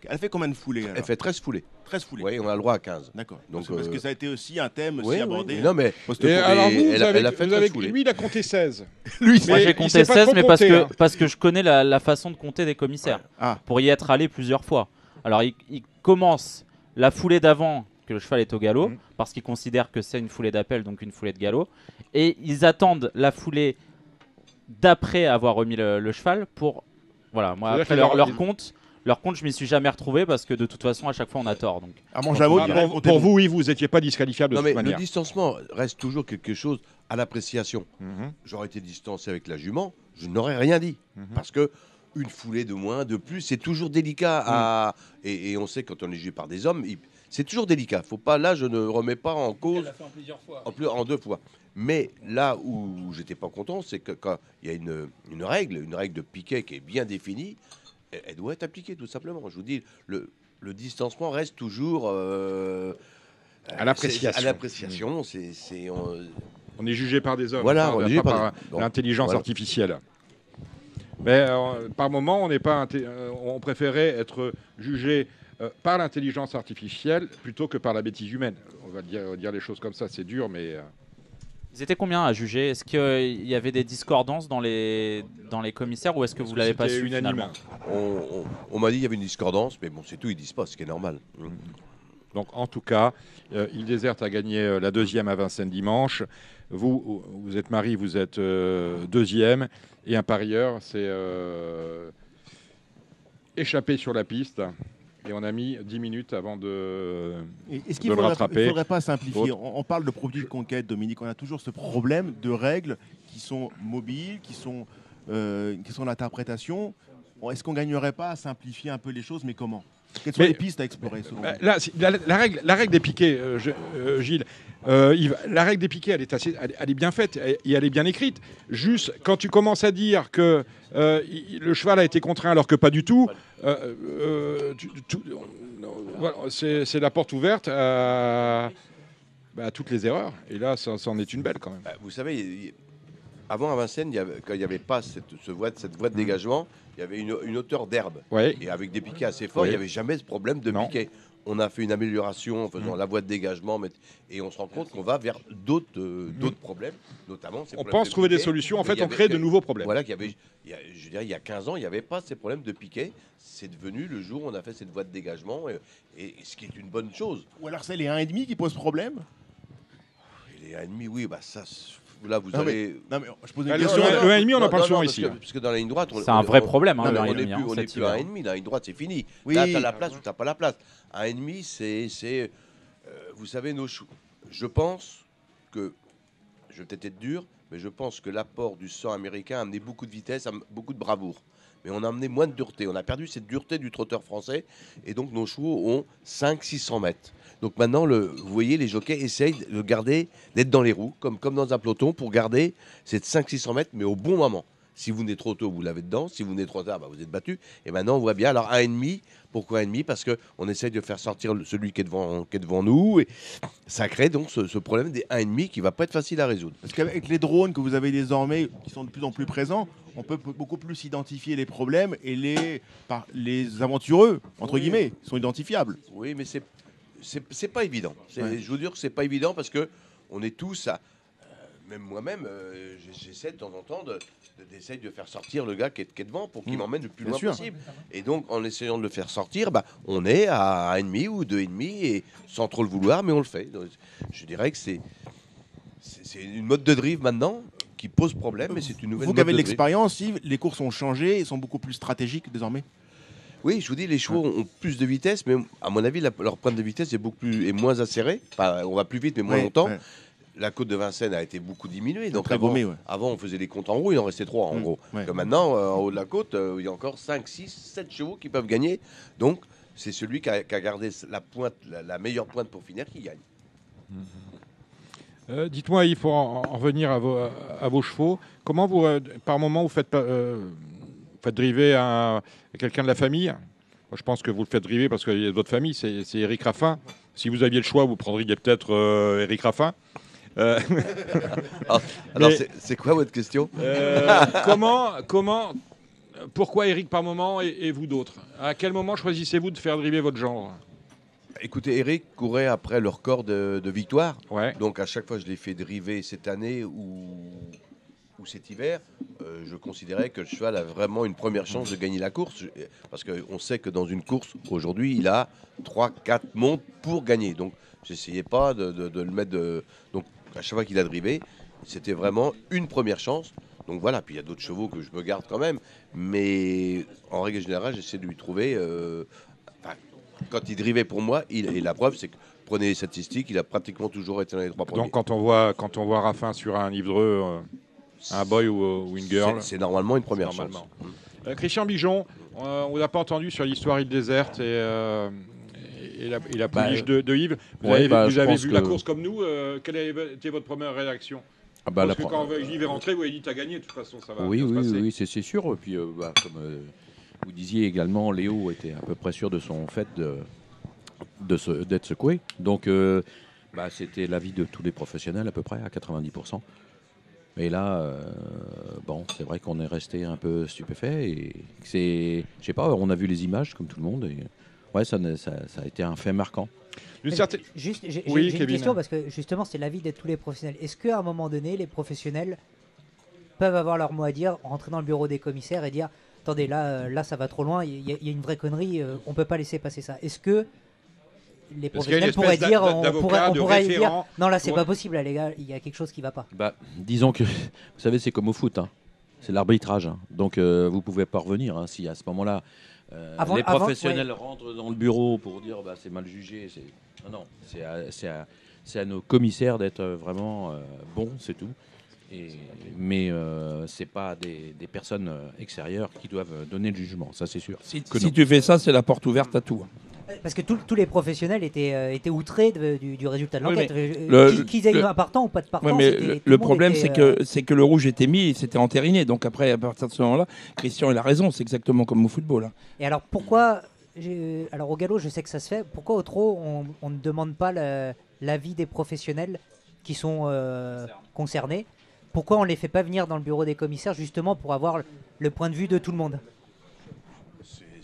Elle fait combien de foulées Elle fait 13 foulées. 13 foulées. Oui, on a le droit à 15. D'accord. Donc, parce euh, que ça a été aussi un thème Oui, abordé. oui. Non, mais Et alors vous, vous elle a- avez, elle a fait vous 13 avez- foulées. lui, il a compté 16. Lui, Moi, j'ai compté sait pas 16, trop mais parce que, hein. parce que je connais la, la façon de compter des commissaires. Ah. Pour y être allé plusieurs fois. Alors, il, il commence la foulée d'avant, que le cheval est au galop, Mhm. parce qu'ils considèrent que c'est une foulée d'appel, donc une foulée de galop. Et ils attendent la foulée d'après avoir remis le, le cheval pour. Voilà, moi, après leur, compte. Leur compte, je m'y suis jamais retrouvé parce que de toute façon, à chaque fois, on a tort. Donc. Ah, il dirait, pour, pour vous, Yves, vous n'étiez pas disqualifiable de Non, toute mais le distancement reste toujours quelque chose à l'appréciation. Mhm. J'aurais été distancé avec la jument, je n'aurais rien dit. Mhm. Parce que une foulée de moins, de plus, c'est toujours délicat. À... Mm. Et, et on sait quand on est jugé par des hommes, il- c'est toujours délicat. Faut pas, là, je ne remets pas en cause en, plus, en deux fois. Mais là où j'étais pas content, c'est que quand il y a une, une règle, une règle de piquet qui est bien définie, elle, elle doit être appliquée tout simplement. Je vous dis, le, le distancement reste toujours euh, À l'appréciation. À l'appréciation, c'est c'est, on- On est jugé par des hommes, Voilà, pas, on est jugé par, bon, l'intelligence voilà. artificielle. Mais euh, par moment, on n'est pas, inté- euh, on préférait être jugé euh, par l'intelligence artificielle plutôt que par la bêtise humaine. On va dire, dire les choses comme ça, c'est dur, mais euh, Ils étaient combien à juger? Est-ce qu'il y avait des discordances dans les, dans les commissaires ou est-ce que vous l'avez pas c'était su finalement? On, on- on m'a dit qu'il y avait une discordance, mais bon, c'est tout, ils disent pas, ce qui est normal. Donc en tout cas, euh, il déserte a gagné euh, la deuxième à Vincennes dimanche. Vous, vous êtes Marie, vous êtes euh, deuxième. Et un parieur s'est euh, échappé sur la piste. Et on a mis 10 minutes avant de, Est-ce qu'il le ne faudrait, rattraper. il faudrait pas simplifier on, on parle de produits de conquête, Dominique. On a toujours ce problème de règles qui sont mobiles, qui sont, euh, qui sont d'interprétation. Bon, Est-ce qu'on gagnerait pas à simplifier un peu les choses, mais comment? Quelles sont Mais- les pistes à explorer selon Bah, Là, la, la règle, la règle des piquets, euh, je- euh, Gilles, euh, Yves, la règle des piquets, elle est, assez, elle, elle est bien faite et et elle est bien écrite. Juste, quand tu commences à dire que euh, il- le cheval a été contraint alors que pas du tout, euh, euh, tu- tu- voilà, c'est c'est la porte ouverte à, bah, à toutes les erreurs. Et là, ça, ça en est une belle quand même. Bah, vous savez, avant à Vincennes, il y avait- quand il n'y avait pas cette, ce voie, cette voie de Mmh. Il y avait une, une hauteur d'herbe. Ouais. Et avec des piquets assez forts, il n'y avait jamais ce problème de piquet. On a fait une amélioration en faisant Mm. la voie de dégagement, mais- et on se rend compte qu'on va vers d'autres euh, d'autres problèmes, notamment. ces On problèmes pense de trouver des solutions. En fait, on crée de nouveaux problèmes. Voilà, qu'il y avait, il y a- je veux dire, il y a 15 ans, il n'y avait pas ces problèmes de piquet. C'est devenu le jour où on a fait cette voie de dégagement, et, et ce qui est une bonne chose. Ou alors c'est les 1,5 qui posent problème? Et les 1,5, oui, bah ça, là, vous Non, mais- allez. Non, mais je pose une Ah, le- question. le- là. le 1,5, on en parle non, souvent parce ici, que- hein. Parce que dans la ligne droite, on- C'est un vrai on- problème, hein, non, le mais on 1,5, n'est hein, plus, on n'est plus à 1,5. La ligne droite, c'est fini. Oui. Là, tu as la place ou tu n'as pas la place. À 1,5, c'est. c'est, euh, vous savez, nos choux. Je pense que. Je vais peut-être être dur, mais je pense que l'apport du sang américain a amené beaucoup de vitesse, beaucoup de bravoure. Mais on a amené moins de dureté. On a perdu cette dureté du trotteur français. Et donc, nos chevaux ont 500-600 mètres. Donc maintenant, vous voyez, les jockeys essayent de garder, d'être dans les roues, comme, comme dans un peloton, pour garder cette 500-600 mètres, mais au bon moment. Si vous venez trop tôt, vous l'avez dedans. Si vous venez trop tard, bah, vous êtes battu. Et maintenant, on voit bien. Alors, 1,5. Pourquoi 1,5 Parce qu'on essaye de faire sortir celui qui est devant, qui est devant nous. Et ça crée donc ce, ce problème des 1,5 qui va pas être facile à résoudre. Parce qu'avec les drones que vous avez désormais, qui sont de plus en plus présents, on peut beaucoup plus identifier les problèmes et les, par, les aventureux, entre Oui. guillemets, sont identifiables. Oui, mais c'est c'est pas évident. Ouais. Je vous dire que c'est pas évident parce que on est tous à même moi-même, euh, j'essaie de temps en temps de- de- d'essayer de, faire sortir le gars qui est, qui est devant pour qu'il Mm. m'emmène le plus Bien loin sûr. possible. Et donc, en essayant de le faire sortir, bah, on est à 1,5 ou 2,5 et sans trop le vouloir, mais on le fait. Donc, je dirais que c'est une mode de drive maintenant qui pose problème, mais c'est une nouvelle Vous qui avez de l'expérience, Yves, les courses ont changé et sont beaucoup plus stratégiques désormais. Oui, je vous dis, les chevaux ont plus de vitesse, mais à mon avis, la- leur pointe de vitesse est beaucoup plus est moins acérée. Enfin, on va plus vite, mais moins longtemps. ouais. La côte de Vincennes a été beaucoup diminuée. Donc Très avant, baumée, ouais. avant, on faisait les comptes en roue, il en restait trois en Mm, gros. ouais. Que maintenant, euh, en haut de la côte, euh, il y a encore 5, 6, 7 chevaux qui peuvent gagner. Donc, c'est celui qui a, qui a gardé la, pointe, la, la meilleure pointe pour finir qui gagne. Euh, Dites-moi, il faut en, en revenir à vos, à vos chevaux. Comment vous, euh, par moment, vous faites, pas- euh, vous faites driver à quelqu'un de la famille? Moi, Je pense que vous le faites driver parce qu'il y a votre famille, c'est c'est Eric Raffin. Si vous aviez le choix, vous prendriez peut-être euh, Eric Raffin. Euh, Ah, alors, c'est- quoi votre question? Euh, comment, comment, pourquoi Eric par moment et, et vous d'autres? À quel moment choisissez-vous de faire driver votre genre? Écoutez, Eric courait après le record de, de victoire. Ouais. Donc à chaque fois, je l'ai fait driver cette année ou, ou cet hiver. euh, je considérais que le cheval a vraiment une première chance de gagner la course. Parce qu'on sait que dans une course, aujourd'hui, il a 3-4 montes pour gagner. Donc j'essayais pas de, de- de le mettre de... Donc à chaque fois qu'il a drivé, c'était vraiment une première chance. Donc voilà, puis il y a d'autres chevaux que je me garde quand même. Mais en règle générale, j'essaie de lui trouver... euh, enfin, quand il drivait pour moi, il, et la preuve, c'est que prenez les statistiques, il a pratiquement toujours été dans les trois premiers. Donc quand on voit quand on voit Raffin sur un livreux, euh, un boy ou, ou une girl, C'est- normalement une première chance. Euh, Christian Bijon, euh, on n'a pas entendu sur l'histoire île déserte et, euh, et la, et la Bah, pouliche de, de Yves. Vous ouais, avez, bah, vous avez vu la course comme nous. euh, quelle a été votre première réaction? Ah bah, Parce que pro- quand Yves est rentré, vous avez dit t'as gagné, de toute façon ça va Oui, se oui, oui, c'est sûr. Et puis, euh, comme euh, vous disiez également, Léo était à peu près sûr de son fait de de d'être secoué. Donc, euh, bah, c'était l'avis de tous les professionnels à peu près à 90%. Et là, euh, bon, c'est vrai qu'on est resté un peu stupéfait. Et c'est, je sais pas, on a vu les images comme tout le monde. Et ouais, ça, ne- ça, ça a été un fait marquant. Juste, j'ai Oui, une question parce que justement, c'est l'avis de tous les professionnels. Est-ce qu'à un moment donné, les professionnels peuvent avoir leur mot à dire, rentrer dans le bureau des commissaires et dire attendez, là, euh, là ça va trop loin, il y, a- il y a une vraie connerie, euh, on peut pas laisser passer ça. Est-ce que les professionnels pourraient dire, on pourrait, on pourrait dire non, là c'est pour- pas possible, là, les gars, il y a quelque chose qui va pas. Bah, disons que, vous savez, c'est comme au foot. hein. C'est l'arbitrage. hein. Donc, euh, vous pouvez pas revenir hein, si à ce moment-là, euh, Avant- les avant- professionnels rentrent dans le bureau pour dire bah, c'est mal jugé. c'est- Non, non, c'est à, c'est à- c'est à nos commissaires d'être euh, vraiment euh, bons, c'est tout. Et, mais euh, c'est pas des, des personnes extérieures qui doivent donner le jugement, ça c'est sûr. Si, tu fais ça, c'est la porte ouverte à tout. Euh, Parce que tous tous les professionnels étaient, euh, étaient outrés de- du, du résultat de l'enquête. Euh, Qu'ils aient eu un partant ou pas de partant. Mais le, problème, c'est euh, que, c'est que le rouge était mis et c'était entériné. Donc après, à partir de ce moment-là, Christian, il a raison. C'est exactement comme au football. hein. Et alors pourquoi j'ai- Alors au galop, je sais que ça se fait. Pourquoi au trot, on, on ne demande pas l'avis des professionnels qui sont euh, concernés? Pourquoi on les fait pas venir dans le bureau des commissaires justement pour avoir le- point de vue de tout le monde?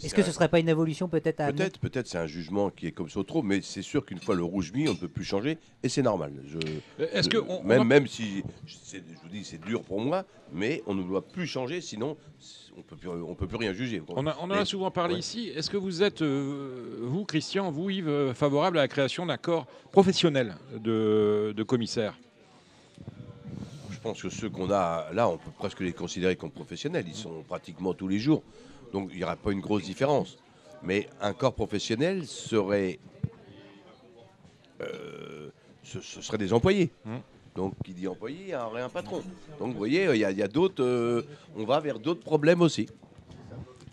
Est-ce que ce serait pas une évolution peut-être à Peut-être, peut-être c'est un jugement qui est comme ça trop, mais c'est sûr qu'une fois le rouge mis, on ne peut plus changer, et c'est normal. Je, Euh, Est-ce que je- on- on même, a- même si je vous dis c'est dur pour moi, mais on ne doit plus changer, sinon on peut plus, on peut plus rien juger. On, a- on en a Mais- souvent parlé ouais. ici. Est-ce que vous êtes, euh, vous, Christian, vous, Yves, euh, favorable à la création d'un corps professionnel de, de commissaires Je pense que ceux qu'on a là, on peut presque les considérer comme professionnels. Ils sont pratiquement tous les jours. Donc il n'y aura pas une grosse différence. Mais un corps professionnel serait. euh, ce, ce serait des employés. Hum. Donc qui dit employé, aurait un patron. Donc vous voyez, il y a, il y a d'autres. euh, on va vers d'autres problèmes aussi.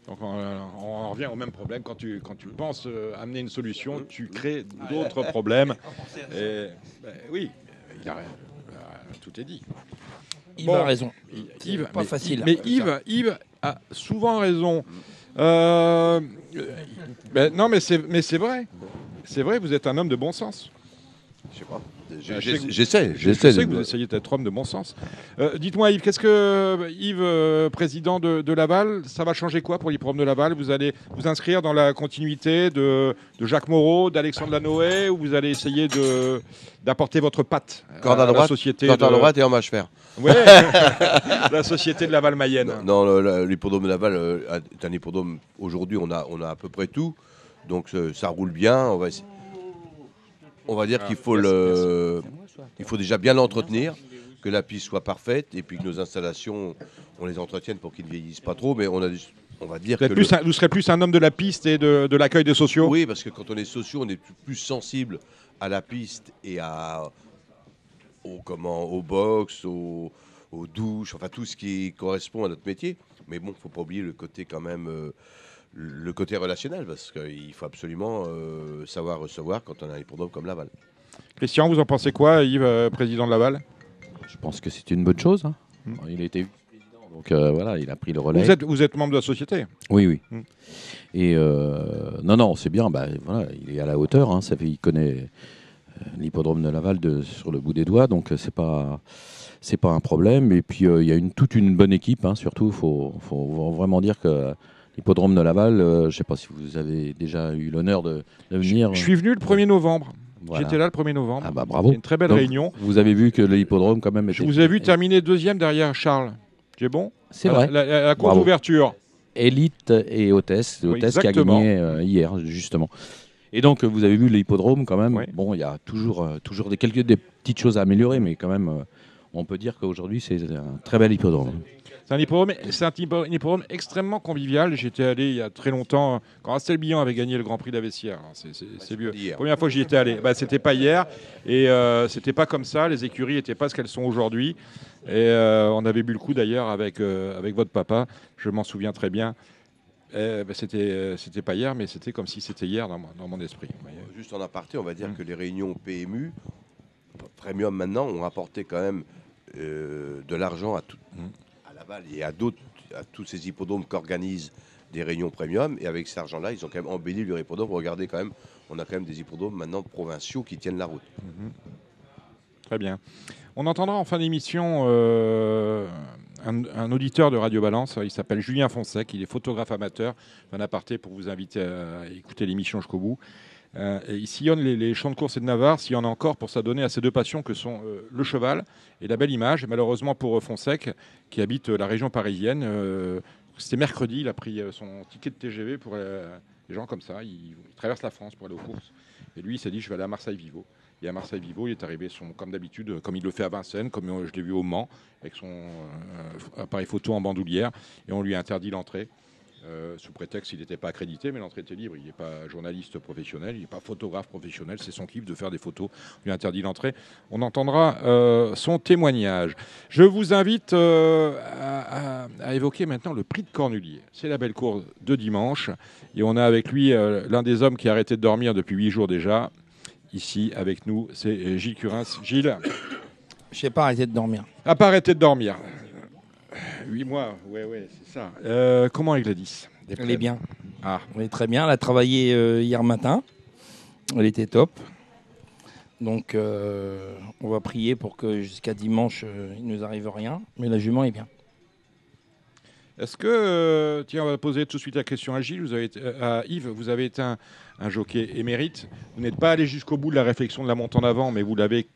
Donc on, on en revient au même problème. Quand tu, quand tu penses euh, amener une solution, tu crées d'autres problèmes. Et, ben, oui, il a- euh, tout est dit. Yves Bon, a raison. Yves, pas mais, facile. Mais. Yves a souvent raison. Euh, ben, non, mais c'est, mais c'est vrai. C'est vrai, vous êtes un homme de bon sens. Je sais pas. Je que- J'essaie, Je j'essaie. sais que de- vous essayez d'être homme de bon sens. Euh, dites-moi, Yves, qu'est-ce que Yves, euh, président de, de Laval, ça va changer quoi pour l'hippodrome de Laval? Vous allez vous inscrire dans la continuité de, de Jacques Moreau, d'Alexandre Lanoé, ou vous allez essayer de d'apporter votre patte Corde à la droite, société Corde à de... droite et en mâche fer. Ouais, la société de Laval Mayenne. Non, le- l'hippodrome de Laval euh, est un hippodrome. Aujourd'hui, on a, on a à peu près tout. Donc ça roule bien. On va, essa- on va dire Ah, qu'il faut, le, il faut déjà bien l'entretenir, que la piste soit parfaite et puis que nos installations, on les entretienne pour qu'ils ne vieillissent pas trop. Mais on, a, on va dire que. plus le- un- vous serez plus un homme de la piste et de, de l'accueil des sociaux? Oui, parce que quand on est sociaux, on est plus- plus sensible à la piste et à, au, comment, au box, au- aux douches, enfin tout ce qui correspond à notre métier. Mais bon, faut pas oublier le côté quand même, euh, le côté relationnel, parce qu'il faut absolument euh, savoir recevoir quand on a un hippodrome comme Laval. Christian, vous en pensez quoi, Yves, euh, président de Laval? Je pense que c'est une bonne chose. hein. Hmm. Il a été vice-président, donc euh, voilà, il a pris le relais. vous êtes, vous êtes membre de la société? Oui, oui. Hmm. Et euh, non, non, c'est bien. Bah, voilà, il est à la hauteur. hein, ça fait, il connaît euh, l'hippodrome de Laval de, sur le bout des doigts, donc euh, c'est pas c'est pas un problème. Et puis euh, il y a une, toute une bonne équipe. hein, surtout, il faut, faut vraiment dire que l'hippodrome de Laval, euh, je ne sais pas si vous avez déjà eu l'honneur de, de venir. Je suis venu le 1er novembre. Voilà. J'étais là le 1er novembre. Ah bah bravo. Une très belle Donc, réunion. Vous avez vu que l'hippodrome quand même Je était vous ai vu terminer deuxième derrière Charles. C'est bon? C'est vrai. La, la- la course d'ouverture. Élite et hôtesse. Oui, Hôtesse qui a gagné euh, hier, justement. Et donc, vous avez vu l'hippodrome quand même. Oui. Bon, il y a toujours, euh, toujours des, quelques des petites choses à améliorer, mais quand même, euh, on peut dire qu'aujourd'hui, c'est un très bel hippodrome. C'est un hippodrome, c'est un hippo- un hippodrome extrêmement convivial. J'étais allé il y a très longtemps, quand Astel Billon avait gagné le Grand Prix d'Avessière. Alors, C'est vieux. Première fois que j'y étais allé. Bah, c'était pas hier. Et euh, c'était pas comme ça. Les écuries n'étaient pas ce qu'elles sont aujourd'hui. Et euh, on avait bu le coup d'ailleurs avec, euh, avec votre papa. Je m'en souviens très bien. Euh, bah, c'était euh, c'était pas hier, mais c'était comme si c'était hier dans, mon- dans mon esprit. Juste en aparté, on va dire Mm. que les réunions PMU, Premium maintenant, ont apporté quand même euh, de l'argent à, tout- Mm. Et à d'autres, à tous ces hippodromes qui organisent des réunions Premium. Et avec cet argent-là, ils ont quand même embelli leur hippodrome. Regardez quand même, on a quand même des hippodromes maintenant provinciaux qui tiennent la route. Très bien. On entendra en fin d'émission euh, un, un auditeur de Radio Balance. Il s'appelle Julien Fonsec. Il est photographe amateur. Un aparté pour vous inviter à écouter l'émission jusqu'au bout. Euh, il sillonne les, champs de course et de Navarre, s'il y en a encore, pour s'adonner à ces deux passions que sont euh, le cheval et la belle image. Malheureusement pour euh, Fonsec, qui habite euh, la région parisienne, euh, c'était mercredi, il a pris euh, son ticket de TGV pour euh, les gens comme ça. Il, traverse la France pour aller aux courses. Et lui, il s'est dit, je vais aller à Marseille-Vivo. Et à Marseille-Vivo, il est arrivé, son, comme d'habitude, euh, comme il le fait à Vincennes, comme euh, je l'ai vu au Mans, avec son euh, appareil photo en bandoulière, et on lui a interdit l'entrée. Euh, sous prétexte qu'il n'était pas accrédité, mais l'entrée était libre. Il n'est pas journaliste professionnel, il n'est pas photographe professionnel, c'est son kiff de faire des photos. On lui a interdit l'entrée. On entendra euh, son témoignage. Je vous invite euh, à, à- à évoquer maintenant le prix de Cornulier. C'est la belle course de dimanche, et on a avec lui l'un des hommes qui a arrêté de dormir depuis huit jours déjà. Ici, avec nous, c'est Gilles Curins. Gilles, Je sais pas arrêter de dormir. a pas arrêté de dormir. Huit mois, ouais, ouais, c'est ça. Euh, comment est Gladys Elle est bien. Ah, Elle est très bien. Elle a travaillé euh, hier matin. Elle était top. Donc, euh, on va prier pour que jusqu'à dimanche, euh, il nous arrive rien. Mais la jument est bien. Est-ce que, euh, tiens, on va poser tout de suite la question à Gilles, vous avez été- euh, à Yves, vous avez été un, un jockey émérite. Vous n'êtes pas allé jusqu'au bout de la réflexion de la monte en avant, mais vous l'avez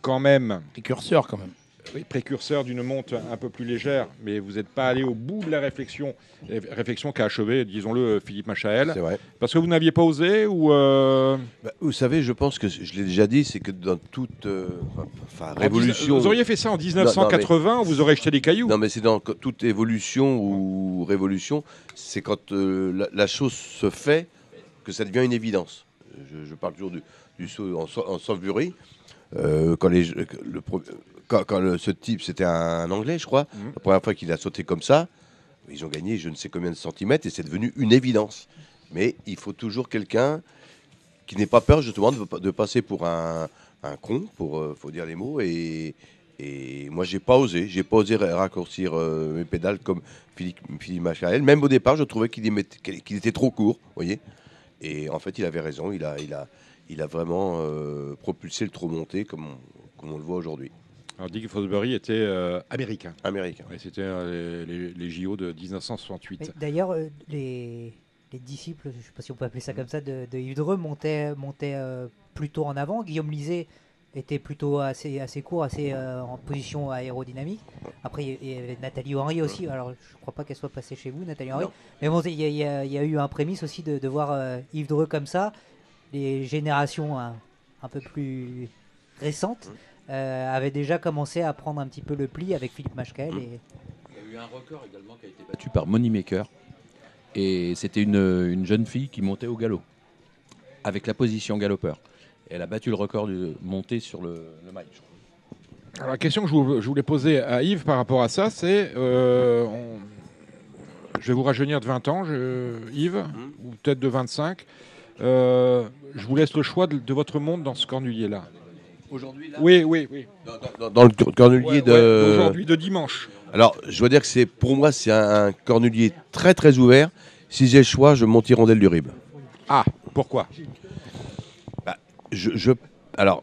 quand même, Précurseur quand même. Oui, précurseur d'une monte un peu plus légère, mais vous n'êtes pas allé au bout de la réflexion, euh, réflexion qu'a achevé, disons-le, Philippe Machael, C'est vrai. parce que vous n'aviez pas osé ou euh, Bah, vous savez, je pense que je l'ai déjà dit, c'est que dans toute euh, enfin, révolution. Vous auriez fait ça en 1980, vous aurez jeté des cailloux. Non, mais c'est dans toute évolution ou révolution, c'est quand euh, la, la chose se fait que ça devient une évidence. Je, je parle toujours du, du saut en, en Salisbury. Euh, quand les, le, quand, quand le- ce type, c'était un, Anglais, je crois, Mhm. la première fois qu'il a sauté comme ça, ils ont gagné je ne sais combien de centimètres et c'est devenu une évidence. Mais il faut toujours quelqu'un qui n'ait pas peur justement de, de passer pour un, un con, pour euh, faut dire les mots. Et, et moi, j'ai pas osé, j'ai pas osé ra- raccourcir euh, mes pédales comme Philippe, Philippe Machael. Même au départ, je trouvais qu'il était trop court, vous voyez. Et en fait, il avait raison. Il a, il a, il a vraiment euh, propulsé le trop monté comme on, comme on le voit aujourd'hui. Alors Dick Fosbury était euh, américain. Américain. C'était euh, les, les- les JO de 1968. Mais D'ailleurs, euh, les, les disciples, je ne sais pas si on peut appeler ça comme ça, de, de Yves Dreux montaient, montaient euh, plutôt en avant. Guillaume Lisée était plutôt assez, assez court, assez euh, en position aérodynamique. Après, il y- avait Nathalie Henry aussi. Alors, je ne crois pas qu'elle soit passée chez vous, Nathalie Henry. Non. Mais bon, il y, a- y y eu un prémisse aussi de, de voir euh, Yves Dreux comme ça. Les générations hein, un peu plus récentes euh, avaient déjà commencé à prendre un petit peu le pli avec Philippe Machkel. Et... Il y a eu un record également qui a été battu par Moneymaker. Et c'était une, une jeune fille qui montait au galop, avec la position galopeur. Et elle a battu le record de montée sur le, le mail, je crois. Alors, la question que je vou- je voulais poser à Yves par rapport à ça, c'est. euh, on- Je vais vous rajeunir de 20 ans, je- Yves, ou peut-être de 25. Euh, je vous laisse le choix de, de votre monde dans ce cornulier-là. Aujourd'hui, là Oui, oui, oui. Dans, dans le cor- cornulier Ouais, de. ouais, d'aujourd'hui, de dimanche. Alors, je dois dire que c'est pour moi, c'est un, un cornulier très très ouvert. Si j'ai le choix, je monte Hirondelle du Rib. Ah, pourquoi? Je, je- alors,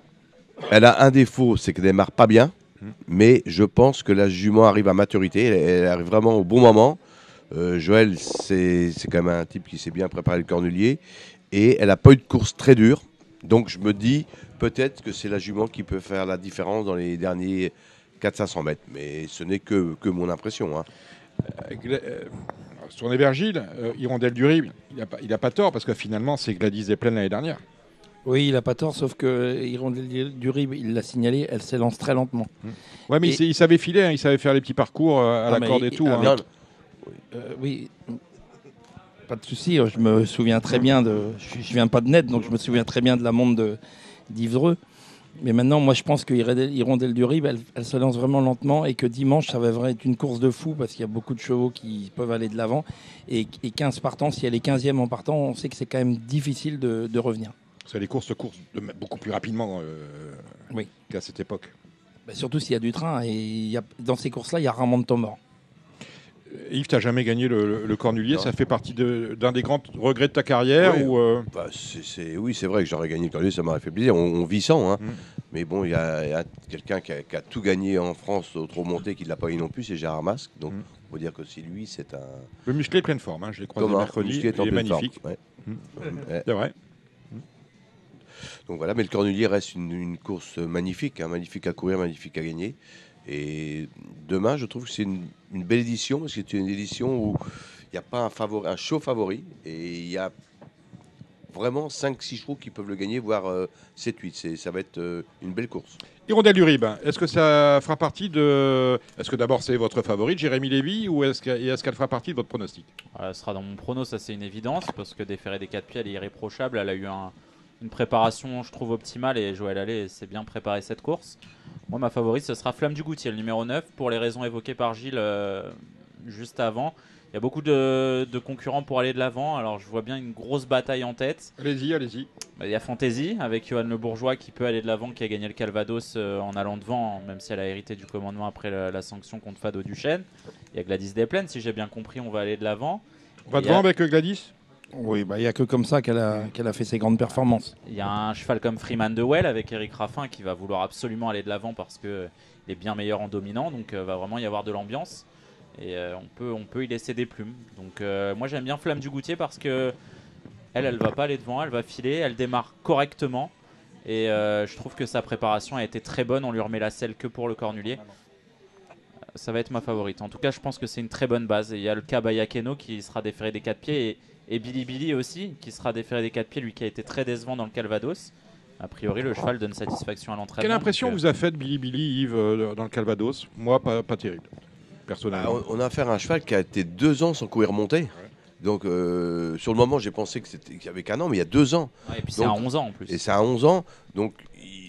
elle a un défaut, c'est qu'elle démarre pas bien, mais je pense que la jument arrive à maturité, elle, elle arrive vraiment au bon moment. Euh, Joël, c'est c'est quand même un type qui s'est bien préparé le cornulier, et elle n'a pas eu de course très dure, donc je me dis peut-être que c'est la jument qui peut faire la différence dans les derniers 400-500 mètres, mais ce n'est que, que mon impression. hein. Euh, euh, Sur les euh, Hirondelle du Rib, il n'a pas, il a pas tort, parce que finalement, c'est Gladys des Plaines l'année dernière. Oui, il n'a pas tort, sauf que Hirondelle du Rib, il l'a signalé, elle s'élance très lentement. Ouais, mais il Et- sa- il, savait filer, hein, il savait faire les petits parcours euh, à Ah, la corde et tout. ah, hein. Euh, oui, pas de souci. Je me souviens très bien de. Je, viens pas de net, donc je me souviens très bien de la montre d'Ivreux. Mais maintenant, moi, je pense que Hirondelle du Rib, elle, elle se lance vraiment lentement et que dimanche, ça va vraiment être une course de fou parce qu'il y a beaucoup de chevaux qui peuvent aller de l'avant. Et, et 15 partants, si elle est 15e en partant, on sait que c'est quand même difficile de, de revenir. C'est les courses courses de- beaucoup plus rapidement euh, Oui. qu'à cette époque. Bah, surtout s'il y a du train. Et il y a, dans ces courses-là, il y a rarement de temps mort. Euh, Yves, tu n'as jamais gagné le, le- le cornulier, Non. ça fait partie de- d'un des grands regrets de ta carrière Oui. ou, euh, Bah, oui, c'est vrai que j'aurais gagné le cornulier, ça m'aurait fait plaisir. On, on vit sans. hein. Mm. Mais bon, il y a, quelqu'un qui a, qui a tout gagné en France au trop monté qui ne l'a pas eu non plus, c'est Gérard Masque. Donc, Mm. on peut dire que c'est lui, c'est un. le musclé est pleine forme hein, Je l'ai croisé Thomas, mercredi, musclé est en il est magnifique. ouais. Mm. Ouais. C'est vrai. Donc voilà, mais le cornulier reste une, une course magnifique, hein, magnifique à courir, magnifique à gagner. Et demain, je trouve que c'est une, une belle édition, parce que c'est une édition où il n'y a pas un, favori, un chaud favori, et il y a vraiment 5-6 chevaux qui peuvent le gagner, voire euh, 7-8. C'est- Ça va être euh, une belle course. Hirondelle du Rib, est-ce que ça fera partie de. Est-ce que d'abord c'est votre favorite, Jérémy Lévy, ou est-ce qu'elle est qu'elle fera partie de votre pronostic? Voilà, Elle sera dans mon prono, ça c'est une évidence, parce que déférer des 4 pieds, elle est irréprochable. Elle a eu un- une préparation, je trouve, optimale, et Joël Allais s'est bien préparé cette course. Moi, ma favorite, ce sera Flamme du Goutier, le numéro 9, pour les raisons évoquées par Gilles euh, juste avant. Il y a beaucoup de, de concurrents pour aller de l'avant, alors je vois bien une grosse bataille en tête. Allez-y, allez-y. Bah, Il y a Fantasy avec Johan Le Bourgeois qui peut aller de l'avant, qui a gagné le Calvados euh, en allant devant, même si elle a hérité du commandement après la, la sanction contre Fado Duchesne. Il y a Gladys Desplaines, si j'ai bien compris, on va aller de l'avant. On va devant a- avec euh, Gladys? Oui, bah, il n'y a que comme ça qu'elle a, qu'elle a fait ses grandes performances. Il y a un cheval comme Freeman de Well avec Eric Raffin qui va vouloir absolument aller de l'avant parce que euh, il est bien meilleur en dominant, donc euh, va vraiment y avoir de l'ambiance et euh, on peut on peut y laisser des plumes. Donc euh, moi j'aime bien Flamme du Goutier parce que elle elle va pas aller devant, elle va filer, elle démarre correctement et euh, je trouve que sa préparation a été très bonne. On lui remet la selle que pour le cornulier. Ça va être ma favorite. En tout cas, je pense que c'est une très bonne base. Et il y a le cas Bayakeno qui sera déféré des 4 pieds et, et Billy Billy aussi qui sera déféré des 4 pieds, lui qui a été très décevant dans le Calvados. A priori, le cheval donne satisfaction à l'entraînement. Quelle impression donc, euh, vous a fait Billy Billy, Yves, euh, dans le Calvados? Moi, pas, pas terrible, Ah, personnellement. on, on a affaire à un cheval qui a été deux ans sans courir monter. Donc, euh, sur le moment, j'ai pensé qu'il y avait qu'un an, mais il y a deux ans. Ouais, et puis c'est à Donc- 11 ans en plus. Et c'est à 11 ans. Donc,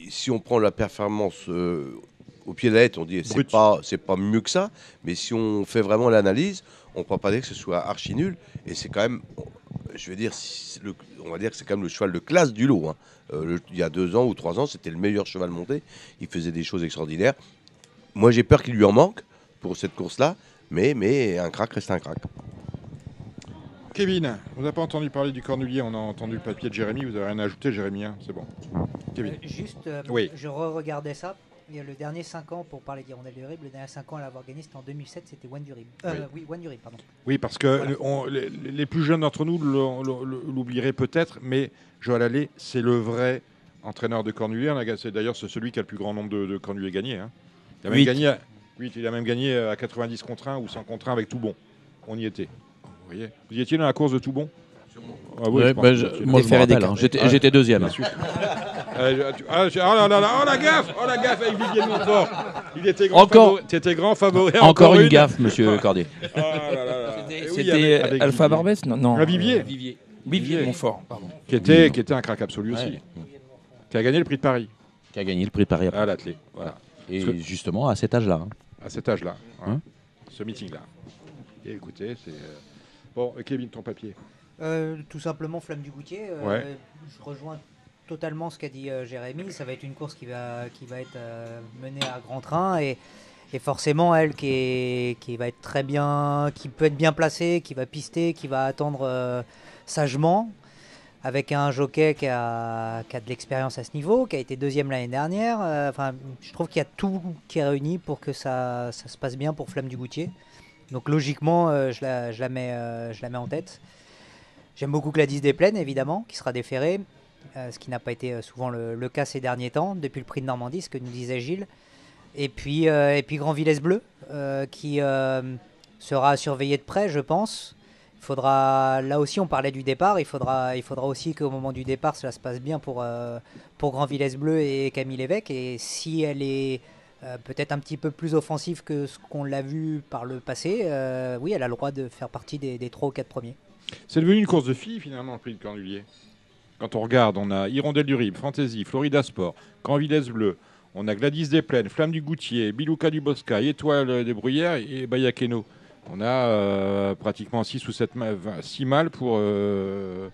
si on prend la performance euh, au pied de la lettre, on dit c'est pas, c'est pas mieux que ça. Mais si on fait vraiment l'analyse, on ne peut pas dire que ce soit archi nul. Et c'est quand même, je vais dire, le- on va dire que c'est quand même le cheval de classe du lot. hein. Euh, le- il y a deux ans ou trois ans, c'était le meilleur cheval monté. Il faisait des choses extraordinaires. Moi, j'ai peur qu'il lui en manque pour cette course-là. Mais, mais un crack reste un crack. Kevin, on n'a pas entendu parler du cornulier, on a entendu le papier de Jérémy, vous n'avez rien à ajouter, Jérémy, hein, c'est bon. Kevin. Euh, Juste, euh, Oui. je re-regardais ça. Le dernier 5 ans, pour parler d'Hirondelle du Rib, le dernier 5 ans à l'avoir gagné, c'était en 2007, c'était One du Rib. Euh, oui, One du Rib, pardon. Oui, parce que le- on- les, les plus jeunes d'entre nous l'oublieraient peut-être, mais Joël Allais, c'est le vrai entraîneur de cornulier. On a ga- C'est d'ailleurs c'est celui qui a le plus grand nombre de, de cornuliers gagnés. hein. Il, a même gagné à, il a même gagné à 90 contre 1 ou 100 contre 1 avec Toubon. On y était. Vous voyez? Vous y étiez dans la course de Toubon? Ah oui, Ouais, je bah, je- moi, je me rappelle, hein. J'étais Ah, deuxième. Euh, tu- ah, oh là là là, oh la gaffe, oh la gaffe avec Didier de Montfort. Il était grand Encore- favori. T'étais grand favori. Encore une gaffe, monsieur Cordier. Oh. Et oui, C'était avec- avec Alpha Vivier. Barbès Non, non. Ah, Vivier. Vivier. Vivier, Montfort, pardon. Qui était, qui était un crack absolu aussi. Qui a gagné le prix de Paris Qui a gagné le prix de Paris après. à l'athlé. Voilà. Et que- justement, à cet âge-là. hein. à cet âge-là, hein, Hein ce meeting-là. Et écoutez, c'est euh, bon. Kevin, ton papier. Euh, tout simplement Flamme du Goutier. euh, Ouais. Je rejoins totalement ce qu'a dit euh, Jérémy. Ça va être une course qui va, qui va être menée à grand train et, et forcément elle qui, est, qui va être très bien, qui peut être bien placée, qui va pister, qui va attendre sagement. Avec un jockey qui a, qui a de l'expérience à ce niveau, qui a été deuxième l'année dernière. Enfin, je trouve qu'il y a tout qui est réuni pour que ça, ça se passe bien pour Flamme du Goutier. Donc logiquement, je, la, je, la mets, je la mets en tête. J'aime beaucoup Gladys Desplaines, évidemment, qui sera déférée, euh, ce qui n'a pas été euh, souvent le, cas ces derniers temps, depuis le prix de Normandie, ce que nous disait Gilles. Et puis, euh, et puis Grand Villesse Bleu, qui sera surveillé de près, je pense. Faudra, là aussi, on parlait du départ, il faudra, il faudra aussi qu'au moment du départ, cela se passe bien pour, pour Grand Villesse Bleu et Camille Lévesque. Et si elle est peut-être un petit peu plus offensive que ce qu'on l'a vu par le passé, oui, elle a le droit de faire partie des, 3 ou 4 premiers. C'est devenu une course de filles finalement, le prix de Cornulier. Quand on regarde, on a Hirondelle du Rib, Fantasy, Florida Sport, Grand Villesse Bleu, on a Gladys des Plaines, Flamme du Goutier, Bilouka du Boscaï, Étoile des Bruyères et Bayakeno. On a euh, pratiquement 6 ou 7 6 mâles pour euh,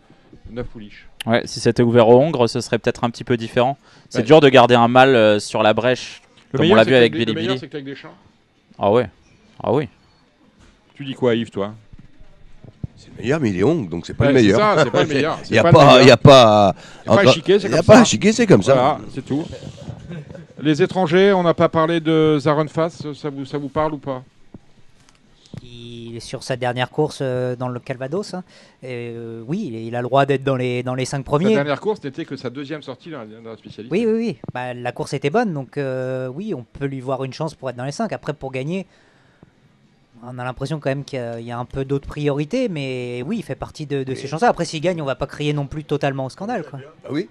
9 pouliches. Ouais, si c'était ouvert aux Hongres, ce serait peut-être un petit peu différent. C'est dur de garder un mâle euh, sur la brèche, Le comme on l'a vu avec le Billy meilleur, Billy. c'est que avec des champs. Ah ouais, ah oui. Tu dis quoi, Yves, toi? le meilleur, mais il est Hong, donc c'est pas Ouais, le c'est meilleur. ça, c'est pas le meilleur, c'est Il n'y a pas il y a pas, Y a pas à encore- chiquer, c'est il y a comme pas ça. à chiquer, c'est comme ça. Voilà, c'est tout. Les étrangers, on n'a pas parlé de Zaron Fass, ça vous, ça vous parle ou pas? Il est sur sa dernière course euh, dans le Calvados. hein. Et, euh, oui, il- a le droit d'être dans les, dans les 5 Sa premiers. dernière course n'était que sa deuxième sortie dans la, dans la spécialité. Oui, oui, oui. Bah, la course était bonne, donc euh, oui, on peut lui voir une chance pour être dans les 5. Après, pour gagner, on a l'impression quand même qu'il y a- il y a un peu d'autres priorités, mais oui, il fait partie de, de ces chances-là. Après, s'il gagne, on va pas crier non plus totalement au scandale. Quoi. Ah oui.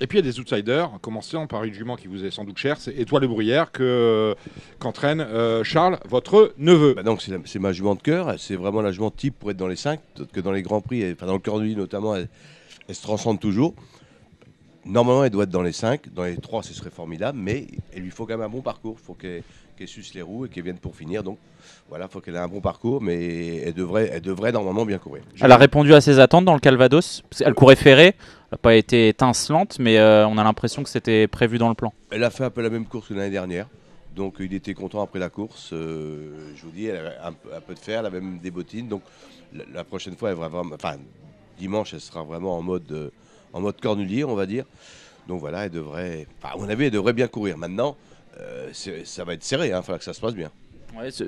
Et puis il y a des outsiders, en commençant par une jument qui vous est sans doute chère, c'est Étoile de Bruyère que qu'entraîne euh, Charles, votre neveu. Bah donc c'est la- c'est ma jument de cœur, c'est vraiment la jument type pour être dans les 5, que dans les grands prix, et- enfin dans le Cornulier notamment, elle, elle se transcende toujours. Normalement, elle doit être dans les 5, dans les 3, ce serait formidable, mais il lui faut quand même un bon parcours, il faut qu'elle suce les roues et qu'elle vienne pour finir. Donc voilà, il faut qu'elle ait un bon parcours, mais elle devrait, elle devrait normalement bien courir. Elle a répondu à ses attentes dans le Calvados. qu'elle courait ferrée, elle n'a pas été étincelante, mais euh, on a l'impression que c'était prévu dans le plan. Elle a fait un peu la même course que l'année dernière. Donc il était content après la course. euh, je vous dis, elle avait un, peu- un peu de fer, elle avait même des bottines. Donc la, la prochaine fois, elle va vraiment, enfin dimanche, elle sera vraiment en mode, euh, en mode cornulier, on va dire. Donc voilà, elle devrait, enfin, à mon avis, elle devrait bien courir. Maintenant, euh, ça va être serré, il va falloir que ça se passe bien.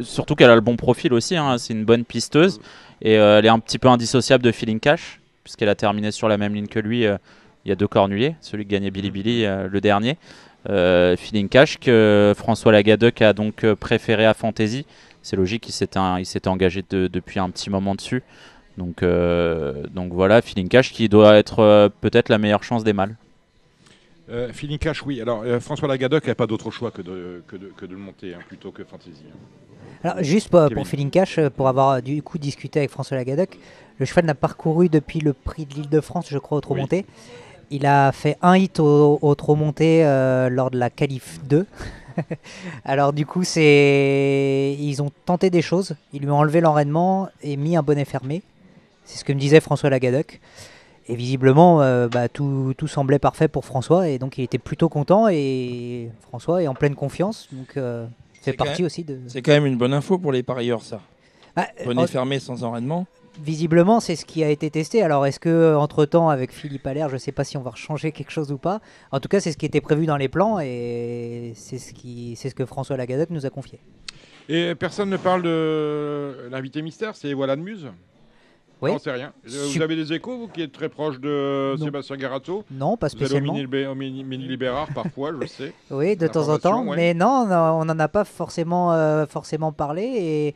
Surtout qu'elle a le bon profil aussi, hein, c'est une bonne pisteuse et euh, elle est un petit peu indissociable de Feeling Cash puisqu'elle a terminé sur la même ligne que lui euh, il y a deux cornuliers, celui qui gagnait Billy Billy le dernier. Feeling Cash que François Lagadec a donc préféré à Fantasy. C'est logique, il s'était engagé de- depuis un petit moment dessus. Donc, euh, donc voilà, Feeling Cash qui doit être euh, peut-être la meilleure chance des mâles. Euh, Feeling Cash, oui. Alors euh, François Lagadoc n'a pas d'autre choix que de, que de, que de le monter hein, plutôt que Fantasy. hein. Alors, juste pour, pour Feeling Cash, pour avoir du coup discuté avec François Lagadec, le cheval n'a parcouru depuis le prix de l'Île-de-France, je crois, au Oui. monté. Il a fait un hit au, au trot monté euh, lors de la qualif 2. Alors du coup, c'est ils ont tenté des choses. Ils lui ont enlevé l'enraînement et mis un bonnet fermé. C'est ce que me disait François Lagadec. Et visiblement, euh, bah, tout, tout semblait parfait pour François et donc il était plutôt content et François est en pleine confiance. Donc euh, fait partie même- aussi de. C'est quand même une bonne info pour les parieurs, ça. Bah, Bonnet fermé sans enraînement. Visiblement, c'est ce qui a été testé. Alors, est-ce que entre temps, avec Philippe Allaire, je ne sais pas si on va changer quelque chose ou pas. En tout cas, c'est ce qui était prévu dans les plans et c'est ce qui, c'est ce que François Lagadec nous a confié. Et personne ne parle de l'invité mystère, c'est Voilà de Muse Oui. Non, c'est rien. Euh, Vous avez des échos, vous qui êtes très proche de Non. Sébastien Garato Non, pas Vous allez au spécialement. mini, au mini, mini libérard parfois, je sais. Oui, de temps en temps. ouais. Mais non, on n'en a pas forcément, euh, forcément parlé. Et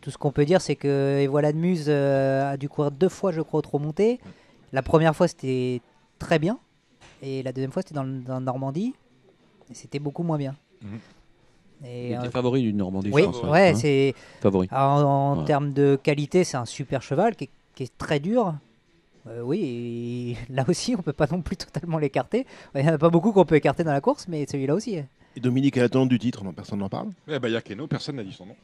tout ce qu'on peut dire, c'est que Et voilà de Muse euh, a dû courir deux fois, je crois, trop monté. La première fois, c'était très bien. Et la deuxième fois, c'était dans, dans Normandie. Et c'était beaucoup moins bien. Mhm. Et, Il euh, était favori du Normandie, oui, pense. ouais, hein. c'est Favori. en, en Ouais. termes de qualité, c'est un super cheval qui est, qui est très dur. Euh, oui, et là aussi, on peut pas non plus totalement l'écarter. Il n'y en a pas beaucoup qu'on peut écarter dans la course, mais celui-là aussi. Et Et Dominique est la tenante du titre, non, personne n'en parle. Eh ben, il y a Keno, personne n'a dit son nom.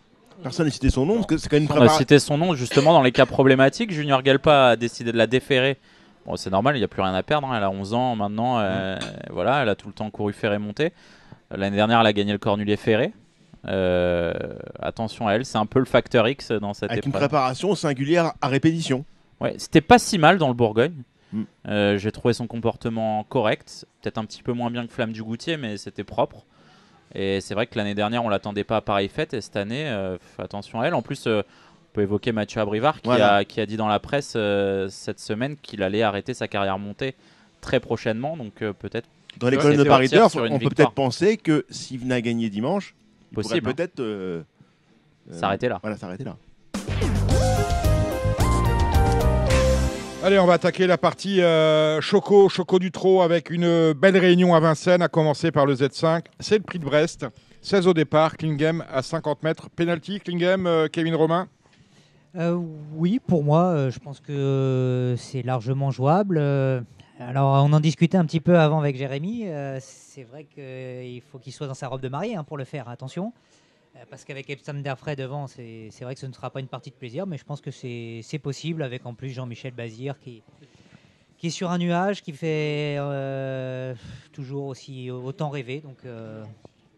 Personne n'a cité son nom, parce que c'est quand même une On a cité son nom justement dans les cas problématiques. Junior Galpa a décidé de la déférer. Bon, c'est normal, il n'y a plus rien à perdre. hein. Elle a 11 ans maintenant. euh, voilà, elle a tout le temps couru ferré monté. L'année dernière, elle a gagné le Cornulier ferré. Euh, attention à elle, c'est un peu le facteur X dans cette Avec une épreuve. préparation singulière à répétition. Ouais, c'était pas si mal dans le Bourgogne. Mm. Euh, J'ai trouvé son comportement correct, peut-être un petit peu moins bien que Flamme du Goutier, mais c'était propre. Et c'est vrai que l'année dernière, on l'attendait pas à pareille fête, et cette année, euh, attention à elle. En plus, on peut évoquer Mathieu Abrivard qui, Voilà. a, qui a dit dans la presse cette semaine qu'il allait arrêter sa carrière montée très prochainement, donc peut-être Dans les colonnes de Paris on peut peut-être penser que s'il venait à gagner dimanche, il Possible, pourrait hein. peut-être euh, euh, s'arrêter là. Voilà, s'arrêter là. Allez, on va attaquer la partie euh, Choco, Choco du Trot avec une belle réunion à Vincennes, à commencer par le Z5. C'est le prix de Brest. 16 au départ, Klingem à 50 mètres. Penalty, Klingem, euh, Kevin Romain? Euh, oui, pour moi, euh, je pense que euh, c'est largement jouable. Euh, alors, on en discutait un petit peu avant avec Jérémy. Euh, c'est vrai qu'il faut qu'il soit dans sa robe de mariée hein, pour le faire, attention. Euh, parce qu'avec Epsom Derfray devant, c'est c'est vrai que ce ne sera pas une partie de plaisir, mais je pense que c'est c'est possible avec en plus Jean-Michel Bazir qui, qui est sur un nuage, qui fait euh, toujours aussi autant rêver. Donc, euh,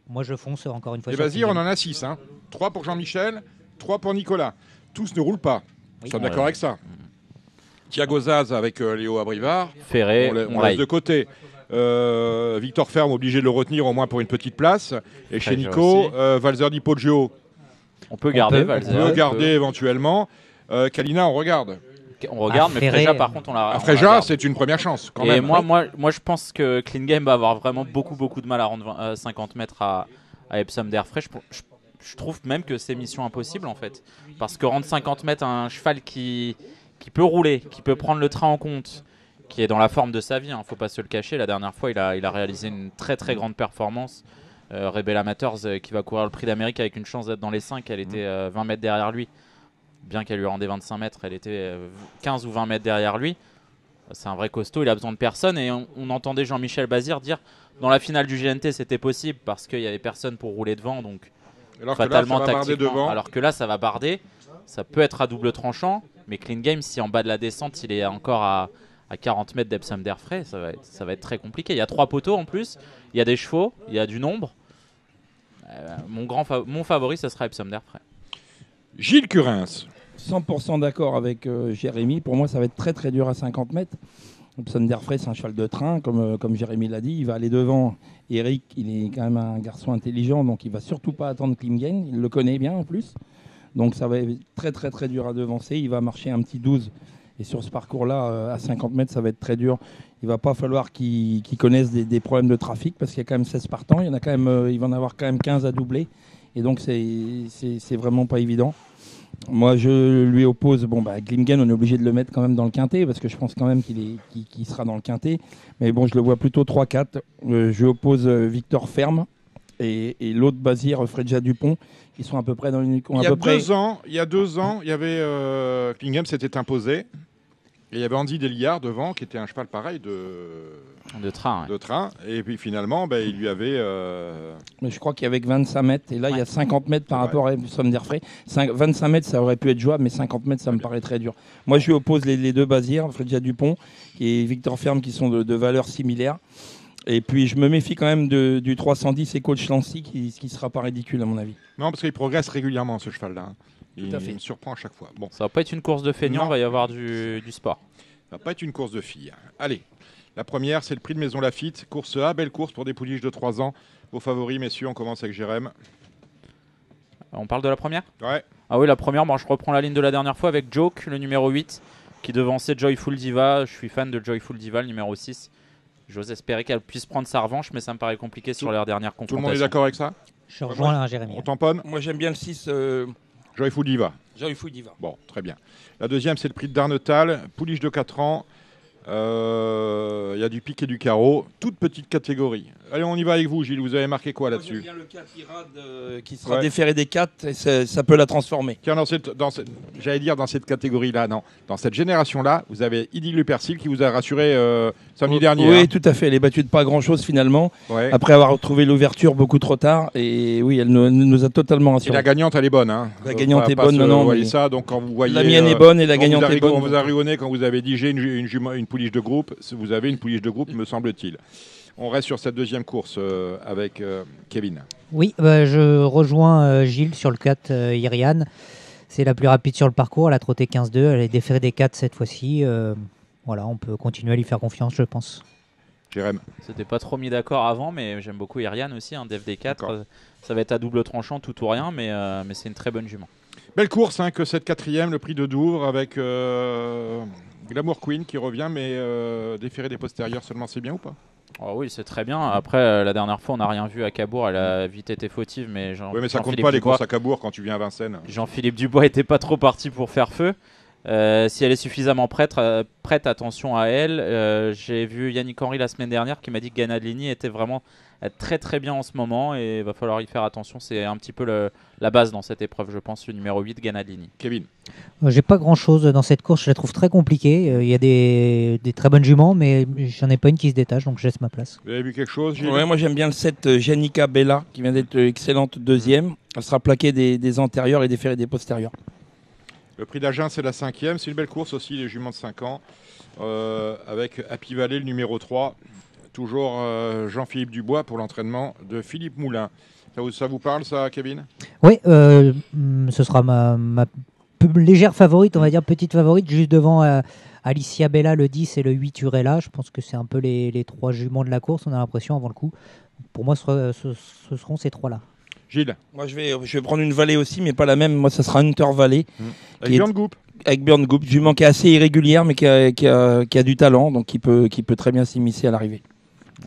moi, je fonce encore une fois. Et Bazir, on en a 6. Hein. 3 pour Jean-Michel, 3 pour Nicolas. Tous ne roulent pas. Nous sommes d'accord avec ça. Thiago Zaz avec euh, Léo Abrivard. Ferré, on, la- on on laisse de côté. Euh, Victor Ferme obligé de le retenir au moins pour une petite place. Et chez Nico, euh, Valzer Di Poggio, On peut garder peut, Valzer, on peut garder éventuellement. Euh, Kalina, on regarde. On regarde, mais Ferré, Freja, euh, par contre, on la. la Fréja, c'est une première chance quand Et même. moi, moi, moi, je pense que Clean Game va avoir vraiment beaucoup, beaucoup de mal à rendre 20 euh, 50 mètres à, à Epsom d'Airfray. Je, je, je trouve même que c'est mission impossible en fait. Parce que rendre 50 mètres à un cheval qui, qui peut rouler, qui peut prendre le train en compte, qui est dans la forme de sa vie, hein, faut pas se le cacher. La dernière fois, il a, il a réalisé une très très grande performance. Euh, Rebel Amateurs euh, qui va courir le prix d'Amérique avec une chance d'être dans les 5, elle était euh, 20 mètres derrière lui. Bien qu'elle lui rendait 25 mètres, elle était euh, 15 ou 20 mètres derrière lui. C'est un vrai costaud, il a besoin de personne. Et on, on entendait Jean-Michel Bazir dire dans la finale du GNT c'était possible parce qu'il y avait personne pour rouler devant. Donc Alors que là, fatalement ça va barder tactiquement. devant. Alors que là ça va barder. Ça peut être à double tranchant. Mais Clean Game, si en bas de la descente il est encore à, à 40 mètres d'Epsom d'Airfray, ça, va être- ça va être très compliqué. Il y a trois poteaux en plus. Il y a des chevaux, il y a du nombre. Euh, mon, grand fa- mon favori, ce sera Epsom d'Airfray. Gilles Curins. 100% d'accord avec euh, Jérémy. Pour moi, ça va être très très dur à 50 mètres. Epson Derfray, c'est un cheval de train, comme, euh, comme Jérémy l'a dit. Il va aller devant. Eric, il est quand même un garçon intelligent, donc il va surtout pas attendre Klimgen. Il le connaît bien en plus. Donc ça va être très très très dur à devancer. Il va marcher un petit 12. Et sur ce parcours-là, euh, à 50 mètres, ça va être très dur. Il va pas falloir qu'il connaisse des, problèmes de trafic parce qu'il y a quand même 16 partants. Euh, il va en avoir quand même 15 à doubler. Et donc c'est vraiment pas évident. Moi, je lui oppose. Bon, bah, Glimgen, on est obligé de le mettre quand même dans le quintet parce que je pense quand même qu'il sera dans le quintet. Mais bon, je le vois plutôt 3-4. Euh, je oppose Victor Ferme et, et l'autre Bazir, Fredja Dupont, qui sont à peu près dans une. Il y a près- deux ans, il y a deux ans, il y avait euh, Klingem s'était imposé. Et il y avait Andy Deliard devant, qui était un cheval pareil de, De train. ouais. de train. Et puis finalement, ben, il lui avait. euh, Mais je crois qu'avec 25 mètres, et là il y a 50 mètres par Ouais. rapport à Somme d'Airfray. 5 25 mètres, ça aurait pu être jouable, mais 50 mètres, ça me paraît très dur. Moi, je lui oppose les, les deux Bazir, Fredja Dupont et Victor Ferme, qui sont de, de valeurs similaires. Et puis, je me méfie quand même de- du 310 et coach Lancy, qui ne sera pas ridicule, à mon avis. Non, parce qu'il progresse régulièrement, ce cheval-là. hein. Il, Tout à fait. il me surprend à chaque fois. Bon, Ça va pas être une course de feignant, il va y avoir du, du sport. ça va pas être une course de filles. Allez, la première, c'est le prix de Maison Lafitte. Course A, belle course pour des pouliches de 3 ans. Vos favoris, messieurs, on commence avec Jérém. On parle de la première? Ouais, Ah oui, la première, moi je reprends la ligne de la dernière fois avec Joke, le numéro 8, qui devançait Joyful Diva. Je suis fan de Joyful Diva, le numéro 6. J'ose espérer qu'elle puisse prendre sa revanche, mais ça me paraît compliqué sur leur dernière tout le confrontation. monde est d'accord avec ça Je rejoins là, Jérémy. On tamponne Moi, j'aime bien le 6, euh, Joyful Diva. Joyful Diva. Bon, très bien. La deuxième, c'est le prix de Darnetal. Pouliche de 4 ans. Euh, Il y a du pic et du carreau, toute petite catégorie. Allez, on y va avec vous, Gilles. Vous avez marqué quoi là-dessus bien le 4 Irad euh, qui sera Ouais. déféré des 4 et ça, peut la transformer. Tiens, dans cette, dans cette- j'allais dire dans cette catégorie-là, non, dans cette génération-là, vous avez Idil Le Persil qui vous a rassuré euh, samedi dernier. Oui, hein. tout à fait. Elle est battue de pas grand-chose finalement. Ouais. Après avoir trouvé l'ouverture beaucoup trop tard. Et oui, elle nous, nous a totalement Et rassurés. la gagnante, elle est bonne. Hein. La gagnante pas- est bonne, non, non, mais- ça. Donc quand vous voyez, La mienne euh, est bonne et la gagnante est bonne. On vous a rigonné quand vous avez dit j'ai une, une pouliche de groupe. Vous avez une pouliche de groupe, me semble-t-il. On reste sur cette deuxième course euh, avec euh, Kevin. Oui, bah, je rejoins euh, Gilles sur le 4 euh, Iriane. C'est la plus rapide sur le parcours. Elle a trotté 15-2. Elle est déférée des 4 cette fois-ci. Euh, voilà, on peut continuer à lui faire confiance, je pense. Jérém. C'était pas trop mis d'accord avant, mais j'aime beaucoup Iriane aussi, un DFD4. D'accord. euh, Ça va être à double tranchant, tout ou rien, mais, euh, mais c'est une très bonne jument. Belle course, hein, que cette quatrième, le prix de Douvres avec euh, Glamour Queen qui revient, mais euh, déféré des postérieurs seulement, c'est bien ou pas? Oh oui, c'est très bien. Après, euh, la dernière fois, on n'a rien vu à Cabourg. Elle a vite été fautive, mais Jean- Oui, mais ça compte Jean-Philippe pas les Dubois- courses à Cabourg quand tu viens à Vincennes. Jean-Philippe Dubois était pas trop parti pour faire feu. Euh, si elle est suffisamment prête, euh, prête attention à elle. J'ai vu Yannick Henry la semaine dernière qui m'a dit que Ganadlini était vraiment euh, très très bien en ce moment et il va falloir y faire attention. C'est un petit peu le- la base dans cette épreuve, je pense, le numéro 8, Ganadlini. Kevin. Euh, J'ai pas grand chose dans cette course. Je la trouve très compliquée. Euh, Il y a des, des très bonnes juments, mais j'en ai pas une qui se détache, donc je laisse ma place. Vous avez vu quelque chose, Ouais, moi j'aime bien le 7 euh, Janica Bella qui vient d'être euh, excellente deuxième. Elle sera plaquée des, des antérieurs et déférée des postérieurs. Le prix d'Agen, c'est la cinquième. C'est une belle course aussi, les juments de 5 ans. euh, avec Happy Valley, le numéro 3. Toujours euh, Jean-Philippe Dubois pour l'entraînement de Philippe Moulin. Ça vous, ça vous parle, ça, Kevin? Oui, euh, hum, ce sera ma, légère favorite, on va dire petite favorite, juste devant euh, Alicia Bella, le 10 et le 8 Urella. Je pense que c'est un peu les, les trois juments de la course, on a l'impression avant le coup. Pour moi, ce, ce- ce seront ces trois-là. Gilles? Moi je vais, je vais prendre une vallée aussi, mais pas la même. Moi ça sera Hunter Valley. Avec Qui est- Björn Goop. Avec Björn Goop, jument qui est assez irrégulière, mais qui a, qui a- qui a du talent, donc qui peut, qui peut très bien s'immiscer à l'arrivée.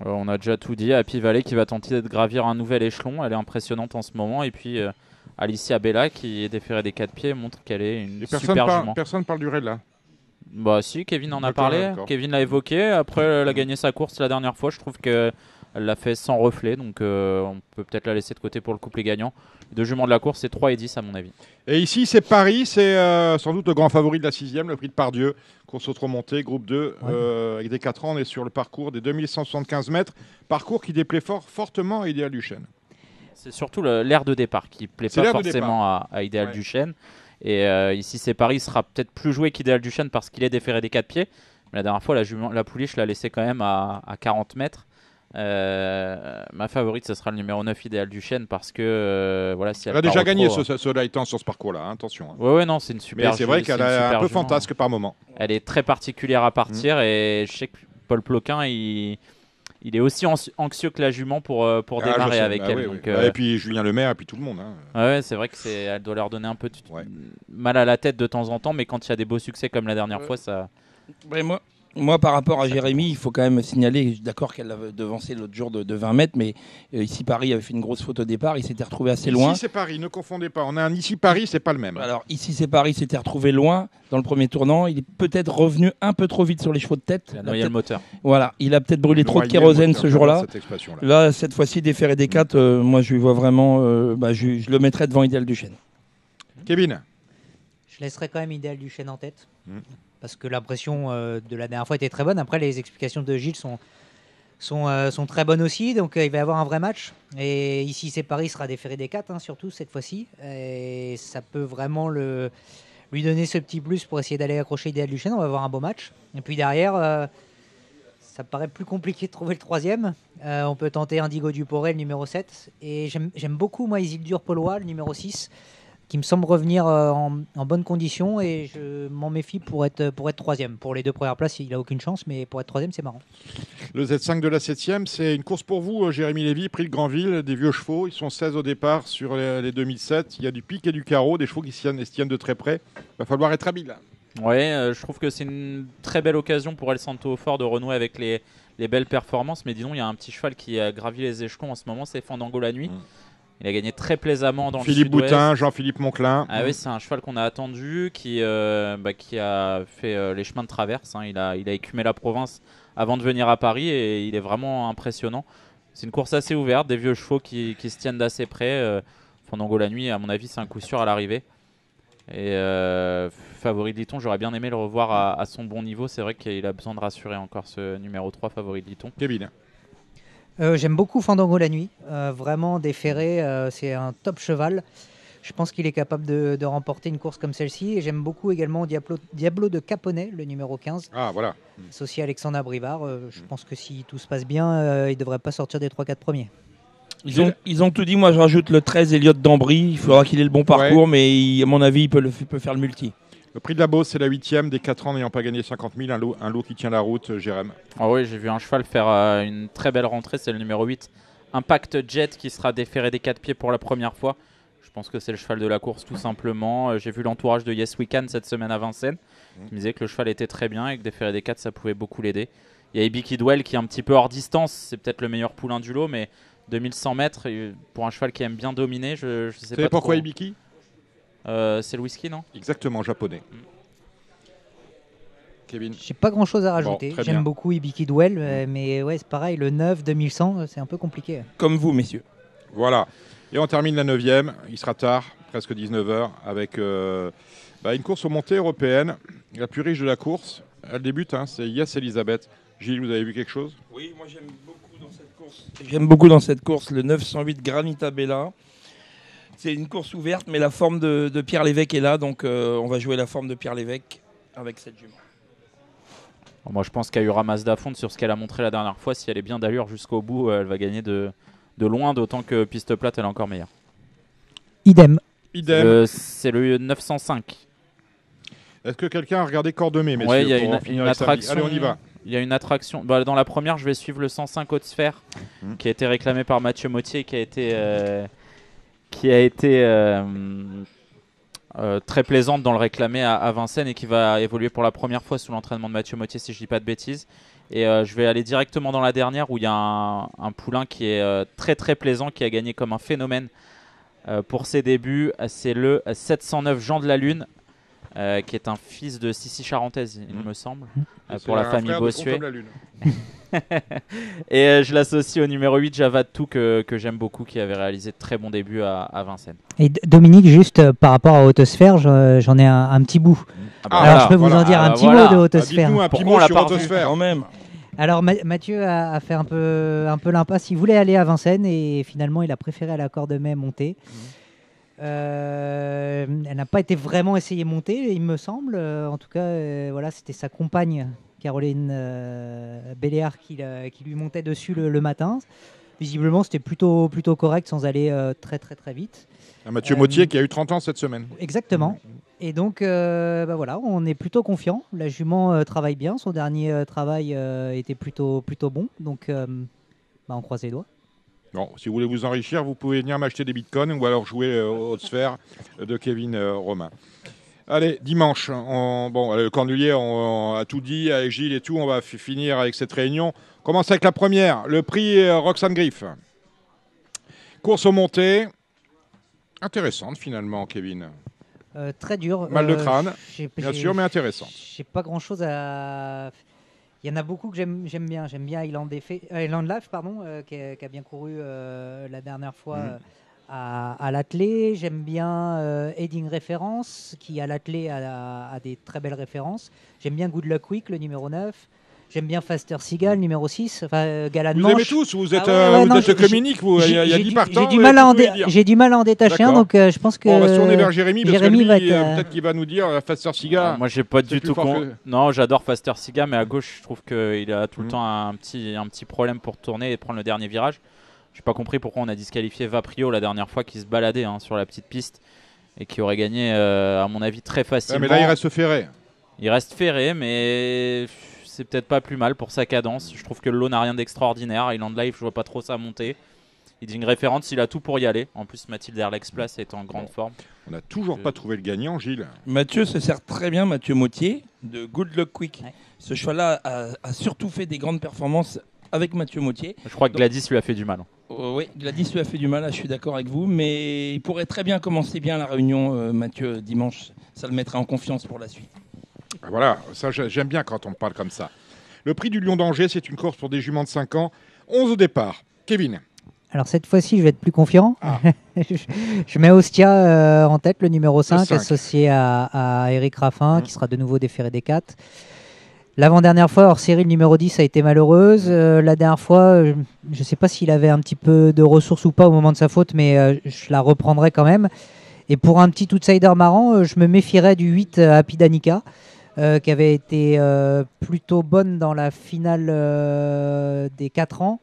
Euh, on a déjà tout dit. Happy Valley qui va tenter de gravir un nouvel échelon. Elle est impressionnante en ce moment. Et puis euh, Alicia Bella qui est déférée des quatre pieds montre qu'elle est une Et personne super parle, jument. personne parle du raid là. Bah si, Kevin en a parlé. Kevin l'a évoqué. Après, elle a gagné sa course la dernière fois. Je trouve que elle l'a fait sans reflet. Donc euh, on peut peut-être la laisser de côté pour le couplet gagnant. Les deux juments de la course, c'est 3 et 10 à mon avis. Et ici, c'est Paris, c'est euh, sans doute le grand favori de la sixième, le prix de Pardieu, course auto-montée, groupe 2, euh, avec des 4 ans, on est sur le parcours des 2175 mètres, parcours qui déplaît fort, fortement à Idéal Duchesne. C'est surtout l'air de départ qui plaît pas de forcément à, à Idéal Ouais. Duchesne. Et euh, ici, c'est Paris, il sera peut-être plus joué qu'Idéal Duchesne parce qu'il est déféré des quatre pieds. Mais la dernière fois, la, jument- la pouliche l'a laissé quand même à, à 40 mètres. Euh, ma favorite, ce sera le numéro 9 Idéal Duchesne parce que euh, voilà, si elle, Elle a déjà gagné ce, ce, ce Lightan sur ce parcours-là, hein, attention. hein. Ouais, ouais, non, c'est une super. Mais c'est vrai qu'elle est un peu jument. fantasque par moment. Elle est très particulière à partir Mm. et je sais que Paul Ploquin, il, il est aussi anxi- anxieux que la jument pour, euh, pour Ah, démarrer avec bah elle. oui, oui. donc, euh, Et puis Julien Lemaire, et puis tout le monde. hein. Ouais, c'est vrai que c'est, elle doit leur donner un peu de- Ouais. mal à la tête de temps en temps, mais quand il y a des beaux succès comme la dernière fois, ça. Ouais, moi, moi, par rapport à Jérémy, il faut quand même signaler, je suis d'accord qu'elle l'avait devancé l'autre jour de, de 20 mètres, mais euh, ici Paris avait fait une grosse faute au départ, il s'était retrouvé assez loin. Ici, c'est Paris, ne confondez pas. On a un ici Paris, c'est pas le même. Alors ici c'est Paris, il s'était retrouvé loin dans le premier tournant. Il est peut-être revenu un peu trop vite sur les chevaux de tête. Il a Il a noyé le peut-être- moteur. Voilà, il a peut-être brûlé trop de kérosène ce jour-là. cette. Là, cette fois-ci, déféré des 4, euh, moi je lui vois vraiment, euh, bah, je, je le mettrais devant Idéal Duchesne. Kevin, Je laisserai quand même Idéal Duchesne en tête. Mm. Parce que l'impression euh, de la dernière fois était très bonne. Après, les explications de Gilles sont, sont, euh, très bonnes aussi. Donc, euh, il va y avoir un vrai match. Et ici, c'est Paris, sera déféré des 4, surtout cette fois-ci. Et ça peut vraiment lui donner ce petit plus pour essayer d'aller accrocher Idéal Duchesne. On va avoir un beau match. Et puis derrière, ça paraît plus compliqué de trouver le troisième. On peut tenter Indigo Duporé, le numéro 7. Et j'aime beaucoup, moi, Isildur Paulois, le numéro 6 qui me semble revenir euh, en, en bonne condition et je m'en méfie pour être, pour être troisième. Pour les deux premières places, il a aucune chance, mais pour être troisième, c'est marrant. le Z5 de la 7 c'est une course pour vous, euh, Jérémy Lévy, prix de Granville, des vieux chevaux. Ils sont 16 au départ sur les, les 2007. Il y a du pic et du carreau, des chevaux qui s'y tiennent, se tiennent de très près. Il va falloir être habile. Ouais, euh, je trouve que c'est une très belle occasion pour El Santo Fort de renouer avec les, les belles performances. Mais disons, il y a un petit cheval qui a gravi les échelons en ce moment, c'est Fandango la nuit. Mm. Il a gagné très plaisamment dans Philippe le. Boutin, Jean-Philippe Monclin. Ah oui, c'est un cheval qu'on a attendu, qui, euh, bah, qui a fait euh, les chemins de traverse. hein. Il, a, il a écumé la province avant de venir à Paris et il est vraiment impressionnant. C'est une course assez ouverte, des vieux chevaux qui, qui se tiennent d'assez près. Euh, Fandango la nuit, à mon avis, c'est un coup sûr à l'arrivée. Et euh, favori de Liton, j'aurais bien aimé le revoir à, à son bon niveau. C'est vrai qu'il a besoin de rassurer encore ce numéro 3, favori de Liton. Kevin. Euh, J'aime beaucoup Fandango la nuit. Euh, vraiment déféré, euh, c'est un top cheval. Je pense qu'il est capable de, de remporter une course comme celle-ci. Et j'aime beaucoup également Diablo, Diablo de Caponnet, le numéro 15, Ah, voilà. associé à Alexandre Brivard. Je pense que si tout se passe bien, il ne devrait pas sortir des 3-4 premiers. Ils ont, ils ont tout dit. Moi, je rajoute le 13 Elliott d'Ambry. Il faudra qu'il ait le bon parcours, mais il- à mon avis, il peut, le, il peut faire le multi. Le prix de la Beauce, c'est la huitième des 4 ans n'ayant pas gagné 50 000. Un lot, un lot qui tient la route, euh, Jérém. Ah oui, j'ai vu un cheval faire euh, une très belle rentrée, c'est le numéro 8. Impact Jet qui sera déféré des 4 pieds pour la première fois. Je pense que c'est le cheval de la course tout simplement. Euh, J'ai vu l'entourage de Yes We Can cette semaine à Vincennes. Il me disait que le cheval était très bien et que déférer des 4 ça pouvait beaucoup l'aider. Il y a Ibi Kidwell qui est un petit peu hors distance, c'est peut-être le meilleur poulain du lot, mais 2100 mètres pour un cheval qui aime bien dominer, je, je sais pas. pourquoi trop. Ibiki? Euh, C'est le whisky, non? Exactement, japonais. Kevin. J'ai pas grand-chose à Bon, rajouter. J'aime beaucoup Ibiki Dwell, euh, mais ouais, c'est pareil, le 9, 2100, euh, c'est un peu compliqué. Comme vous, messieurs. Voilà. Et on termine la neuvième. Il sera tard, presque 19h, avec euh, bah, une course aux montées européennes. La plus riche de la course. Elle débute, hein, c'est Yes Elisabeth. Gilles, vous avez vu quelque chose? Oui, moi j'aime beaucoup dans cette course. J'aime beaucoup dans cette course le 908 Granita Bella. C'est une course ouverte, mais la forme de, de Pierre Lévesque est là, donc euh, on va jouer la forme de Pierre Lévesque avec cette jument. Moi, je pense qu'Ayura Mazda Fond, sur ce qu'elle a montré la dernière fois, si elle est bien d'allure jusqu'au bout, euh, elle va gagner de, de loin, d'autant que piste plate, elle est encore meilleure. Idem. Idem. Euh, C'est le 905. Est-ce que quelqu'un a regardé Cordemais, messieurs Ouais, il y a pour une, finir attraction. Allez, on y va. Il y a une attraction. Bah, dans la première, je vais suivre le 105 Haute Sphère, Mhm. qui a été réclamé par Mathieu Mottier, qui a été, euh, qui a été euh, euh, très plaisante dans le réclamé à, à Vincennes et qui va évoluer pour la première fois sous l'entraînement de Mathieu Mottier, si je dis pas de bêtises. Et euh, je vais aller directement dans la dernière où il y a un, un poulain qui est très très plaisant, qui a gagné comme un phénomène pour ses débuts. C'est le 709 Jean de la Lune, euh, qui est un fils de Sissi Charentaise, il me semble, euh, C'est pour la famille Bossuet. Et euh, je l'associe au numéro 8, Javad Tout, que, que j'aime beaucoup, qui avait réalisé de très bons débuts à, à Vincennes. Et Dominique, juste euh, par rapport à Hautosphère, je- j'en ai un, un petit bout. Ah bah Alors voilà, je peux vous voilà. en dire Ah un bah petit voilà. mot de Ah, Hautosphère. Dites-nous un petit mot sur Autosphère. Quand même. Alors Ma- Mathieu a, a fait un peu, un peu l'impasse. Il voulait aller à Vincennes et finalement il a préféré à la corde de mai monter. Euh, elle n'a pas été vraiment essayée monter, il me semble. Euh, en tout cas, euh, voilà, c'était sa compagne Caroline euh, Béléard qui, lui montait dessus le, le matin. Visiblement, c'était plutôt, plutôt correct sans aller très très très vite. Mathieu Mottier qui a eu 30 ans cette semaine. Exactement. Et donc, bah voilà, on est plutôt confiant. La jument travaille bien. Son dernier travail était plutôt, plutôt bon. Donc, bah, on croise les doigts. Bon, si vous voulez vous enrichir, vous pouvez venir m'acheter des bitcoins ou alors jouer euh, aux hautes sphères de Kevin euh, Romain. Allez, dimanche, on, bon, le Cornulier, on, on a tout dit avec Gilles et tout. On va fi- finir avec cette réunion. On commence avec la première, le prix euh, Roxane Griff. Course aux montées. Intéressante finalement, Kevin. Euh, très dur. Mal de Euh, crâne, bien sûr, mais intéressante. J'ai pas grand chose à. Il y en a beaucoup que j'aime bien. J'aime bien Island, euh, Island Life, pardon, euh, qui, a, qui a bien couru euh, la dernière fois euh, à, à l'attelé. J'aime bien Heading Référence, qui à l'attelé a, a des très belles références. J'aime bien Good Luck Week, le numéro 9. J'aime bien Faster Seagal, numéro 6. Enfin, euh, Galant Vous Manche. aimez tous, vous êtes, Ah ouais, euh, ouais, vous non, êtes j'ai- communique, vous. Il y a, y a j'ai 10 du- partants. J'ai du, vous mal à en j'ai du mal à en détacher un, donc euh, je pense que. Bon, on va se tourner vers Jérémy, parce Jérémy que lui, va être, euh, euh, peut-être qu'il va nous dire euh, Faster Cigar. Ah, moi, j'ai pas du tout con- que- Non, j'adore Faster Siga, mais à gauche, je trouve qu'il a tout le Mhm. temps un petit, un petit problème pour tourner et prendre le dernier virage. J'ai pas compris pourquoi on a disqualifié Vaprio la dernière fois qui se baladait hein, sur la petite piste et qui aurait gagné, euh, à mon avis, très facilement. mais là, il reste ferré. Il reste ferré, mais c'est peut-être pas plus mal pour sa cadence. Je trouve que le lot n'a rien d'extraordinaire. Island Life, je vois pas trop ça monter. Il dit une référence, il a tout pour y aller. En plus, Mathilde Erlex Place est en grande forme. On n'a toujours Je- pas trouvé le gagnant, Gilles. Mathieu se sert très bien, Mathieu Mottier, de Good Luck Quick. Ouais. Ce cheval-là a, a surtout fait des grandes performances avec Mathieu Mottier. Je crois que Gladys lui a fait du mal. Euh, oui, Gladys lui a fait du mal, là, je suis d'accord avec vous, mais il pourrait très bien commencer bien la réunion, euh, Mathieu, dimanche. Ça le mettrait en confiance pour la suite. Voilà, ça j'ai- j'aime bien quand on me parle comme ça. Le prix du Lion d'Angers, c'est une course pour des juments de 5 ans. 11 au départ. Kevin, Alors cette fois-ci, je vais être plus confiant. Ah. je, je mets Ostia euh, en tête, le numéro 5, cinq. associé à, à Eric Raffin, qui sera de nouveau déféré des 4. L'avant-dernière fois, hors série, le numéro 10 a été malheureuse. Euh, la dernière fois, euh, je ne sais pas s'il avait un petit peu de ressources ou pas au moment de sa faute, mais euh, je la reprendrai quand même. Et pour un petit outsider marrant, je me méfierais du 8 euh, Happy Danica, euh, qui avait été euh, plutôt bonne dans la finale euh, des 4 ans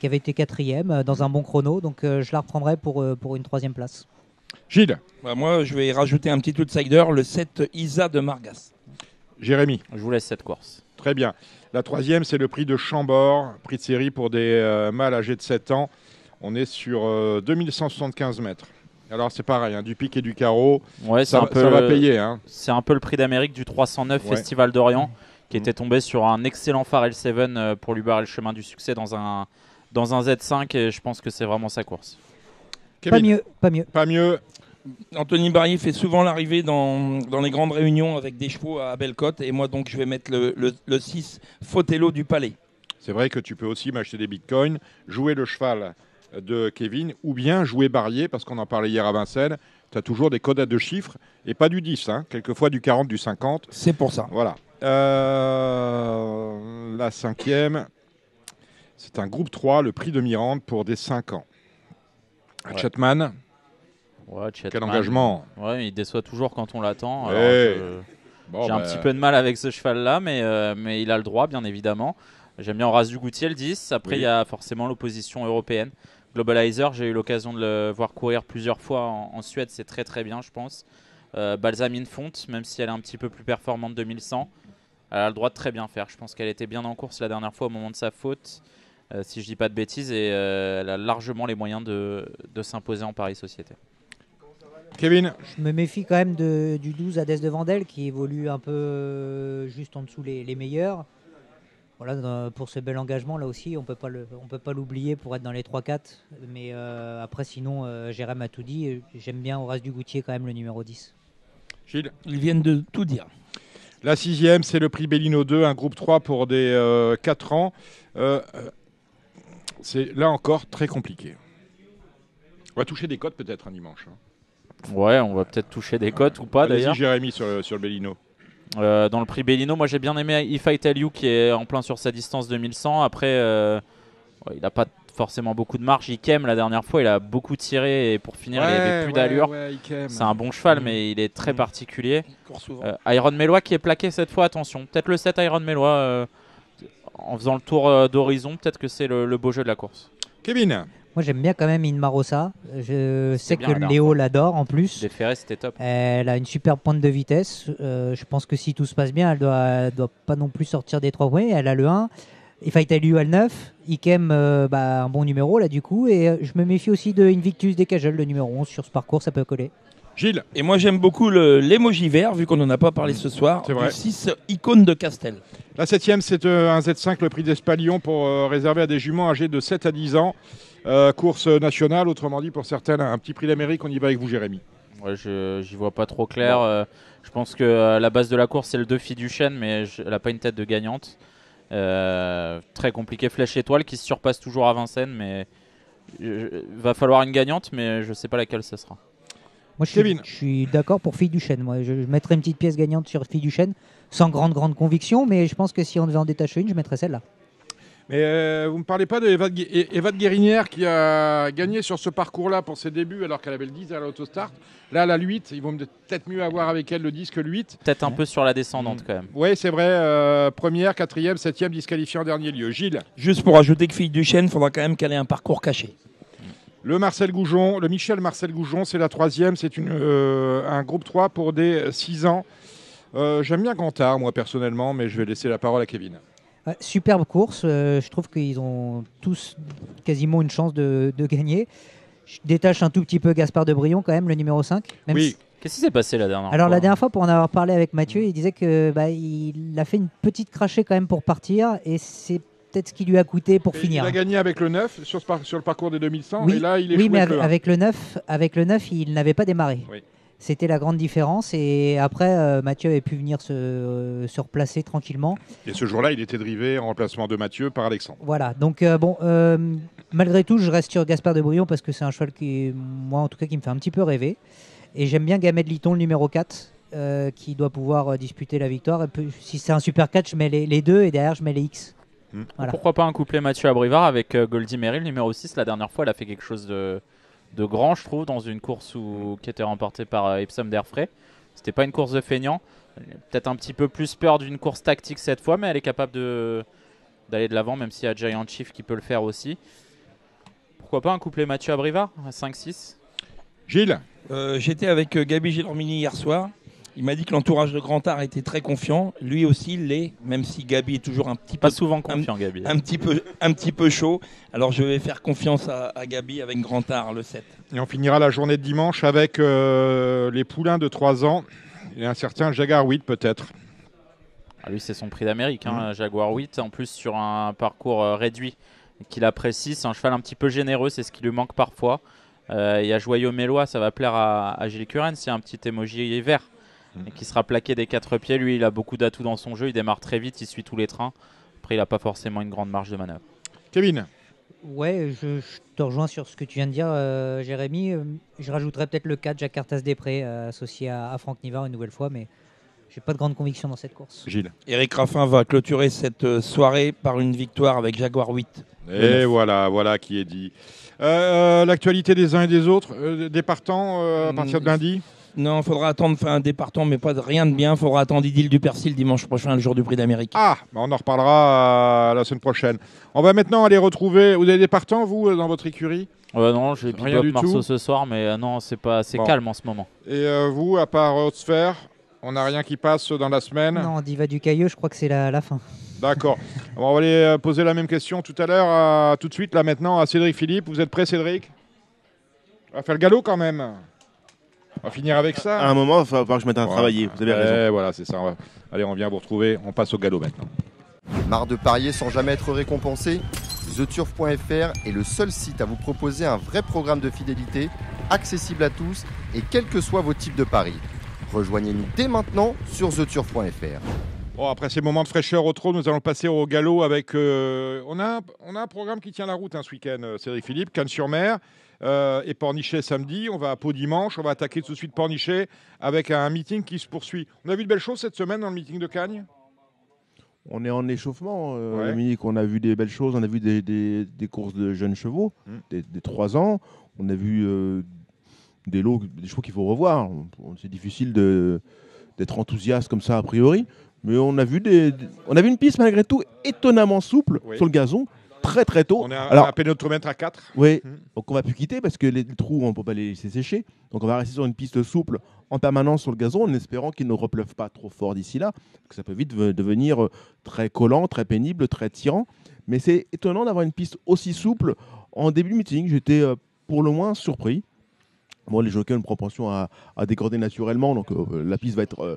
qui avait été quatrième euh, dans un bon chrono. Donc euh, je la reprendrai pour, euh, pour une troisième place. Gilles, Bah, moi, je vais rajouter un petit outsider, le 7 Isa de Margas. Jérémy. Je vous laisse cette course. Très bien. La troisième, c'est le prix de Chambord, prix de série pour des euh, mâles âgés de 7 ans. On est sur euh, 2175 mètres. Alors c'est pareil, hein, du pic et du carreau, Ouais, c'est ça, un va- peu ça va le- payer. Hein. C'est un peu le prix d'Amérique du 309 Ouais. Festival d'Orient, qui était tombé sur un excellent phare L7 euh, pour lui barrer le chemin du succès dans un, dans un Z5, et je pense que c'est vraiment sa course. Pas mieux, pas mieux. Pas mieux. Anthony Barrier fait souvent l'arrivée dans, dans les grandes réunions avec des chevaux à belle cote. Et moi, donc, je vais mettre le, le, le 6 Fotello du Palais. C'est vrai que tu peux aussi m'acheter des bitcoins, jouer le cheval de Kevin, ou bien jouer Barrier, parce qu'on en parlait hier à Vincennes. Tu as toujours des codes à deux chiffres, et pas du 10, hein, quelquefois du 40, du 50. C'est pour ça. Voilà. Euh, la cinquième, c'est un groupe 3, le prix de Mirande pour des 5 ans. Ouais. Chatman, Ouais, quel engagement Ouais, mais il déçoit toujours quand on l'attend. Bon, J'ai un bah, petit peu de mal avec ce cheval-là, mais, euh, mais il a le droit, bien évidemment. J'aime bien Horace du Goutier, le 10. Après, Oui. il y a forcément l'opposition européenne. Globalizer, j'ai eu l'occasion de le voir courir plusieurs fois en, en Suède, c'est très très bien, je pense. Euh, Balsamine Fonte, même si elle est un petit peu plus performante 2100, elle a le droit de très bien faire. Je pense qu'elle était bien en course la dernière fois au moment de sa faute, euh, si je dis pas de bêtises, et euh, elle a largement les moyens de, de s'imposer en Paris Société. Kevin, Je me méfie quand même de, du 12 Hades de Vandel qui évolue un peu juste en dessous les, les meilleurs. Voilà, pour ce bel engagement là aussi, on peut pas le, on peut pas l'oublier pour être dans les 3-4. Mais euh, après, sinon, euh, Jérém a tout dit. Euh, J'aime bien Horace du Goutier quand même le numéro 10. Gilles. Ils viennent de tout dire. La sixième, c'est le prix Bellino 2, un groupe 3 pour des 4 ans. Euh, euh, c'est là encore très compliqué. On va toucher des cotes peut-être un dimanche. hein. Ouais, on va peut-être toucher des cotes ou pas d'ailleurs. Jérémy sur sur le Bellino. Euh, dans le prix Bellino, moi j'ai bien aimé If I Tell You qui est en plein sur sa distance 2100. Après, euh, ouais, il n'a pas forcément beaucoup de marge. Ikem, la dernière fois, il a beaucoup tiré et pour finir, il avait plus d'allure. C'est un bon cheval, Mm. mais il est très Mm. particulier. Euh, Iron Melois qui est plaqué cette fois, attention. Peut-être le 7 Iron Melois euh, en faisant le tour d'horizon, peut-être que c'est le, le beau jeu de la course. Kevin, Moi, j'aime bien quand même Inmarosa. Je sais bien que Léo l'adore en plus. Des ferrés, c'était top. Elle a une super pointe de vitesse. Euh, je pense que si tout se passe bien, elle doit, elle doit pas non plus sortir des 3 points. Elle a le 1. If I Tell You, elle 9. Ikem, euh, bah, un bon numéro là du coup. Et euh, je me méfie aussi de Invictus Decagel, le numéro 11. Sur ce parcours, ça peut coller. Gilles, Et moi, j'aime beaucoup le- l'emoji vert, vu qu'on n'en a pas parlé ce soir. C'est vrai. Du 6 icône de Castel. la septième, c'est euh, un Z5, le prix d'Espalion pour euh, réserver à des juments âgés de 7 à 10 ans. Euh, course nationale, autrement dit, pour certaines, un petit prix d'Amérique. On y va avec vous, Jérémy. Ouais, je j'y vois pas trop clair. Euh, je pense que euh, la base de la course c'est le 2 Fiduchène, mais je- elle a pas une tête de gagnante. Euh, très compliqué. Flèche étoile qui se surpasse toujours à Vincennes, mais il va falloir une gagnante, mais je sais pas laquelle ce sera. Moi, je suis, je suis d'accord pour Fille du Chêne. Moi, je, je mettrais une petite pièce gagnante sur Fille du Chêne, sans grande, grande conviction. Mais je pense que si on devait en détacher une, je mettrais celle-là. Mais euh, vous ne me parlez pas de Eva de, Guérinière qui a gagné sur ce parcours-là pour ses débuts alors qu'elle avait le 10 à l'autostart. Là, elle a le 8. Ils vont peut-être mieux avoir avec elle le 10 que le 8. Peut-être un peu sur la descendante quand même. Oui, c'est vrai. euh, première, quatrième, septième disqualifié en dernier lieu. Gilles, Juste pour ajouter que Fille du Chêne, il faudra quand même qu'elle ait un parcours caché. le Marcel Goujon, le Michel Marcel Goujon, c'est la troisième. C'est euh, un groupe 3 pour des 6 ans. Euh, J'aime bien Gontard, moi personnellement, mais je vais laisser la parole à Kevin. Ouais, superbe course. euh, je trouve qu'ils ont tous quasiment une chance de, de gagner. Je détache un tout petit peu Gaspard de Brion, quand même, le numéro 5. même Oui, si- Qu'est-ce qui s'est passé la dernière Alors, fois la dernière fois, pour en avoir parlé avec Mathieu, il disait que bah, il a fait une petite crachée quand même pour partir. Et c'est peut-être ce qui lui a coûté pour Et finir. Il a gagné avec le 9 sur, ce par- sur le parcours des 2100 Oui, et là il est oui mais avec le 1. avec le 9, avec le 9, il n'avait pas démarré. Oui. C'était la grande différence et après euh, Mathieu avait pu venir se, euh, se replacer tranquillement. Et ce jour-là, il était drivé en remplacement de Mathieu par Alexandre. Voilà, donc euh, bon, euh, malgré tout, je reste sur Gaspard de Brion parce que c'est un cheval qui, moi en tout cas, qui me fait un petit peu rêver. Et j'aime bien Gamet de Liton, le numéro 4, euh, qui doit pouvoir euh, disputer la victoire. Et puis, si c'est un super 4, je mets les, les deux et derrière, je mets les X. Voilà. Pourquoi pas un couplet Mathieu Abrivard avec euh, Goldie Merrill, numéro 6. La dernière fois, elle a fait quelque chose de, de grand, je trouve, dans une course où, qui était remportée par euh, Epsom d'Airfray. C'était pas une course de feignant. Elle a Peut-être un petit peu plus peur d'une course tactique cette fois, mais elle est capable de d'aller de l'avant, même s'il y a Giant Chief qui peut le faire aussi. Pourquoi pas un couplet Mathieu Abrivard à 5-6 Gilles? Euh, J'étais avec euh, Gabi Gilormini hier soir. Il m'a dit que l'entourage de Grand Art était très confiant. Lui aussi il l'est, même si Gabi est toujours un petit Pas peu souvent confiant, Gabi. un petit peu un petit peu chaud. Alors je vais faire confiance à, à Gabi avec Grand Art le 7. Et on finira la journée de dimanche avec euh, les poulains de 3 ans et un certain Jaguar 8 peut-être. Ah, lui, c'est son prix d'Amérique, hein, Mhm. Jaguar 8, en plus sur un parcours euh, réduit qu'il apprécie. C'est un cheval un petit peu généreux, c'est ce qui lui manque parfois. Euh, Il y a Joyeux Mélois, ça va plaire à, à Gilles Curren, c'est un petit émoji vert. Et qui sera plaqué des quatre pieds. Lui, il a beaucoup d'atouts dans son jeu, il démarre très vite, il suit tous les trains. Après, il n'a pas forcément une grande marge de manœuvre. Kevin Ouais, je, je te rejoins sur ce que tu viens de dire, euh, Jérémy. Euh, Je rajouterais peut-être le 4, Jacques Cartas Després, euh, associé à, à Franck Nivard une nouvelle fois, mais j'ai pas de grande conviction dans cette course. Gilles. Eric Raffin va clôturer cette soirée par une victoire avec Jaguar 8. Et voilà, voilà qui est dit. Euh, euh, L'actualité des uns et des autres, euh, des partants euh, à Mm, partir de lundi Non, il faudra attendre fin départant, mais pas de rien de bien. Il faudra attendre Idylle du Persil dimanche prochain, le jour du prix d'Amérique. Ah, bah on en reparlera euh, la semaine prochaine. On va maintenant aller retrouver. Vous avez des partants, vous, euh, dans votre écurie? Euh, non, j'ai Rien Big du Up Marceau tout ce soir, mais euh, non, c'est pas, c'est Bon. calme en ce moment. Et euh, vous, à part Haute Sphère, on n'a rien qui passe dans la semaine? Non, Diva du Cailleux, je crois que c'est la, la fin. D'accord. Bon, on va aller poser la même question tout à l'heure, à- tout de suite, là maintenant, à Cédric Philippe. Vous êtes prêt, Cédric? On va faire le galop quand même. On va finir avec ça. À un moment, il va falloir que je mette à Voilà. travailler. Vous avez Ouais, raison. Voilà, c'est ça. on va- Allez, on vient vous retrouver. On passe au galop maintenant. Marre de parier sans jamais être récompensé TheTurf.fr est le seul site à vous proposer un vrai programme de fidélité, accessible à tous et quels que soient vos types de paris. Rejoignez-nous dès maintenant sur TheTurf.fr. Bon, après ces moments de fraîcheur au trône, nous allons passer au galop avec. euh, on, a un, on a un programme qui tient la route hein, ce week-end, euh, Cédric Philippe, Cannes-sur-Mer euh, et Pornichet samedi. On va à Pau dimanche. On va attaquer tout de suite Pornichet avec un meeting qui se poursuit. On a vu de belles choses cette semaine dans le meeting de Cagnes? On est en échauffement, euh, Ouais. Dominique. On a vu des belles choses. On a vu des, des- des courses de jeunes chevaux, Mm. des, des 3 ans. On a vu euh, des lots, des chevaux qu'il faut revoir. C'est difficile d'être enthousiaste comme ça a priori. Mais on a vu, des, des- on a vu une piste malgré tout étonnamment souple Oui. sur le gazon, très très tôt. On a un, Alors, un pénotromètre à 4. Oui, Mm. donc on va plus quitter parce que les trous, on ne peut pas les laisser sécher. Donc on va rester sur une piste souple en permanence sur le gazon en espérant qu'il ne repleuve pas trop fort d'ici là. Parce que ça peut vite ve- devenir euh, très collant, très pénible, très tirant. Mais c'est étonnant d'avoir une piste aussi souple en début de meeting. J'étais euh, pour le moins surpris. Moi, les jockeys ont une propension à, à décorder naturellement, donc euh, la piste va être euh,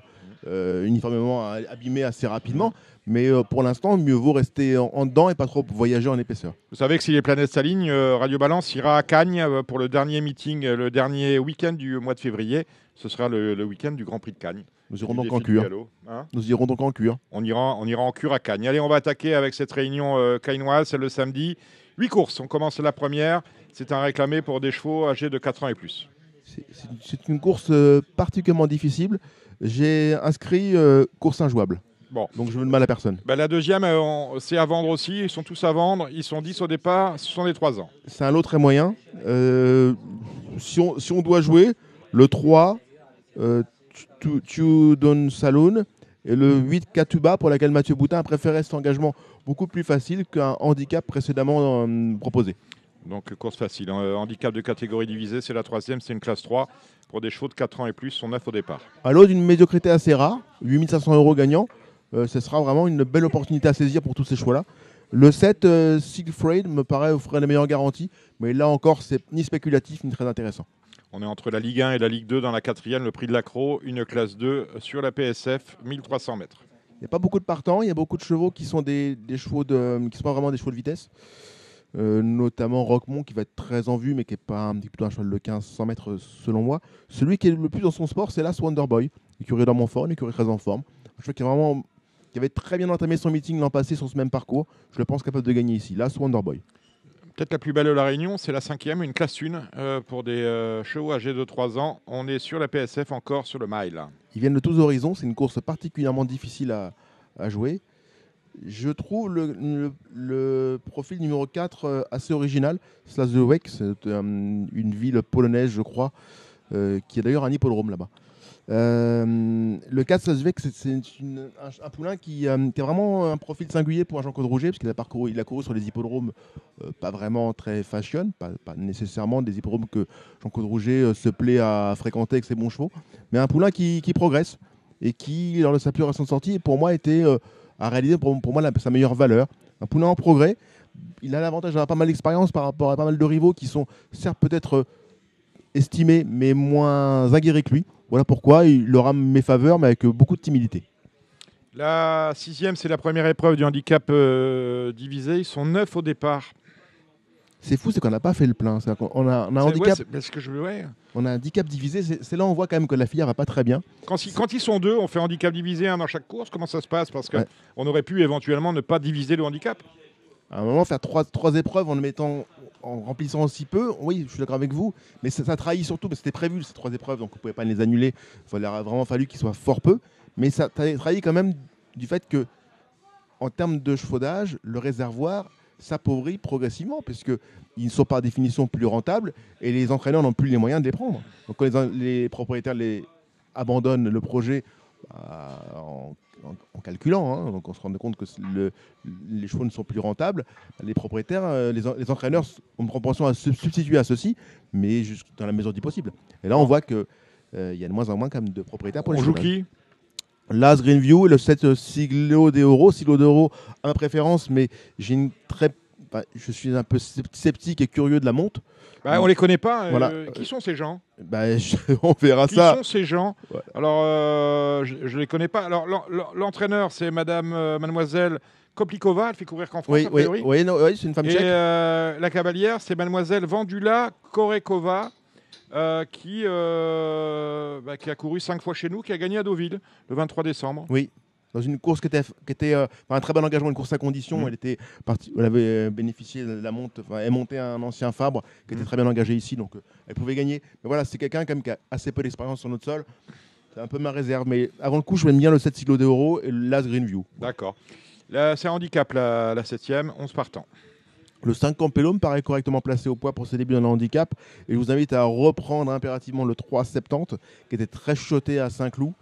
uniformément a- abîmée assez rapidement. Mais euh, pour l'instant, mieux vaut rester en, dedans et pas trop voyager en épaisseur. Vous savez que si les planètes s'alignent, euh, Radio Balance ira à Cagnes euh, pour le dernier meeting, euh, le dernier week-end du mois de février. Ce sera le, le week-end du Grand Prix de Cagnes. Nous Du irons donc en cure. hein? Nous irons donc en cure. On ira, on ira en cure à Cagnes. Allez, on va attaquer avec cette réunion euh, cagnoise, c'est le samedi. Huit courses, on commence la première. C'est un réclamé pour des chevaux âgés de 4 ans et plus. C'est- une course euh, particulièrement difficile. J'ai inscrit euh, course injouable. Bon. Donc je veux de mal à personne. Ben, la deuxième, euh, c'est à vendre aussi. Ils sont tous à vendre. Ils sont 10 au départ. Ce sont des 3 ans. C'est un lot très moyen. Euh, si, on, si on doit jouer, le 3, euh, Tu- Tu Don Saloon, et le 8 Katuba, pour laquelle Mathieu Boutin a préféré cet engagement beaucoup plus facile qu'un handicap précédemment proposé. Donc, course facile. handicap de catégorie divisée, c'est la troisième. C'est une classe 3. Pour des chevaux de 4 ans et plus, sont 9 au départ. À l'eau d'une médiocrité assez rare, 8500 euros gagnants, euh, ce sera vraiment une belle opportunité à saisir pour tous ces choix-là. Le 7 euh, Siegfried me paraît offrir la meilleure garantie, mais là encore, c'est ni spéculatif ni très intéressant. On est entre la Ligue 1 et la Ligue 2 dans la quatrième, le prix de l'accro, une classe 2 sur la PSF, 1300 mètres. Il n'y a pas beaucoup de partants, il y a beaucoup de chevaux qui sont des, des chevaux de, qui sont pas vraiment des chevaux de vitesse. Euh, notamment Roquemont qui va être très en vue, mais qui est pas un petit plutôt un cheval de 1500 mètres selon moi. Celui qui est le plus dans son sport, c'est Las Wonderboy, écurie dans mon fort, une écurie très en forme. Un cheval qui, est vraiment, qui avait très bien entamé son meeting l'an passé sur ce même parcours. Je le pense capable de gagner ici. Las Wonderboy. Peut-être la plus belle de la Réunion, c'est la cinquième, une classe 1 euh, pour des euh, chevaux âgés de 3 ans. On est sur la PSF encore sur le mile. Ils viennent de tous horizons. C'est une course particulièrement difficile à, à jouer. Je trouve le, profil numéro 4 euh, assez original. Slazewek, c'est euh, une ville polonaise, je crois, euh, qui a d'ailleurs un hippodrome là-bas. Le 4 Slazewek, c'est un, poulain qui, euh, a vraiment un profil singulier pour Jean-Claude Rouget, parce qu'il a, parcouru, a couru sur des hippodromes pas vraiment très fashion, pas, nécessairement des hippodromes que Jean-Claude Rouget se plaît à fréquenter avec ses bons chevaux, mais un poulain qui, qui progresse et qui, lors de sa plus récente sortie, pour moi, était à réaliser pour, moi sa meilleure valeur. Un poulain en progrès. Il a l'avantage d'avoir pas mal d'expérience par rapport à pas mal de rivaux qui sont certes peut-être euh, estimés, mais moins aguerris que lui. Voilà pourquoi il aura mes faveurs, mais avec euh, beaucoup de timidité. La sixième, c'est la première épreuve du handicap euh, divisé. Ils sont neuf au départ. C'est fou, c'est qu'on n'a pas fait le plein. On a, on a un handicap, ouais, c'est- parce que je, ouais. on a un handicap divisé. C'est là où on voit quand même que la filière va pas très bien. Quand, ils- quand ils sont deux, on fait handicap divisé un dans chaque course. Comment ça se passe? Parce qu'on Ouais. aurait pu éventuellement ne pas diviser le handicap. À un moment, faire trois, trois épreuves en le mettant, en remplissant aussi peu, oui, je suis d'accord avec vous, mais ça, ça trahit surtout, parce que c'était prévu ces trois épreuves, donc on ne pouvait pas les annuler. Il aurait vraiment fallu qu'ils soient fort peu, mais ça tra- trahit quand même du fait que, en termes de chevaudage, le réservoir s'appauvrit progressivement, puisque ils ne sont par définition plus rentables et les entraîneurs n'ont plus les moyens de les prendre. Donc quand les, propriétaires les abandonnent le projet bah, en, en- en calculant, hein, donc on se rend compte que le- les chevaux ne sont plus rentables, les propriétaires, euh, les, en- les entraîneurs ont une propension à se substituer à ceux-ci, mais juste dans la mesure du possible. Et là, on voit qu'il y a de moins en moins quand même de propriétaires pour les joue qui? Las Greenview et le 7 Siglo d'Euro. Siglo d'Euro ma préférence, mais j'ai une très. bah, je suis un peu scept- sceptique et curieux de la monte. Bah, On les connaît pas. euh. Qui sont ces gens? Bah, je- on verra Qui ça. sont ces gens? Alors, euh, je ne les connais pas. Alors, l'en- l'en- l'entraîneur, c'est Madame, euh, Mademoiselle Koplikova. Elle fait courir qu'en France, Oui, a oui, priori. oui, c'est une femme Et tchèque. euh, la cavalière, c'est Mademoiselle Vandula Korekova, euh, qui, euh, bah, qui a couru cinq fois chez nous, qui a gagné à Deauville le 23 décembre. Oui, dans une course qui était, qui était euh, un très bon engagement, une course à condition. Mhm. Elle, était partie, elle avait bénéficié de la monte, elle montait un ancien Fabre qui était Mhm. très bien engagé ici, donc elle pouvait gagner. Mais voilà, c'est quelqu'un quand même qui a assez peu d'expérience sur notre sol. C'est un peu ma réserve, mais avant le coup, je m'aime bien le 7 Siglo d'Euro et le Las Greenview. D'accord. C'est un handicap, la, la septième, 11 partants. Le 5 Campello me paraît correctement placé au poids pour ses débuts dans le handicap. Et je vous invite à reprendre impérativement le 3,70 qui était très chuchoté à Saint-Cloud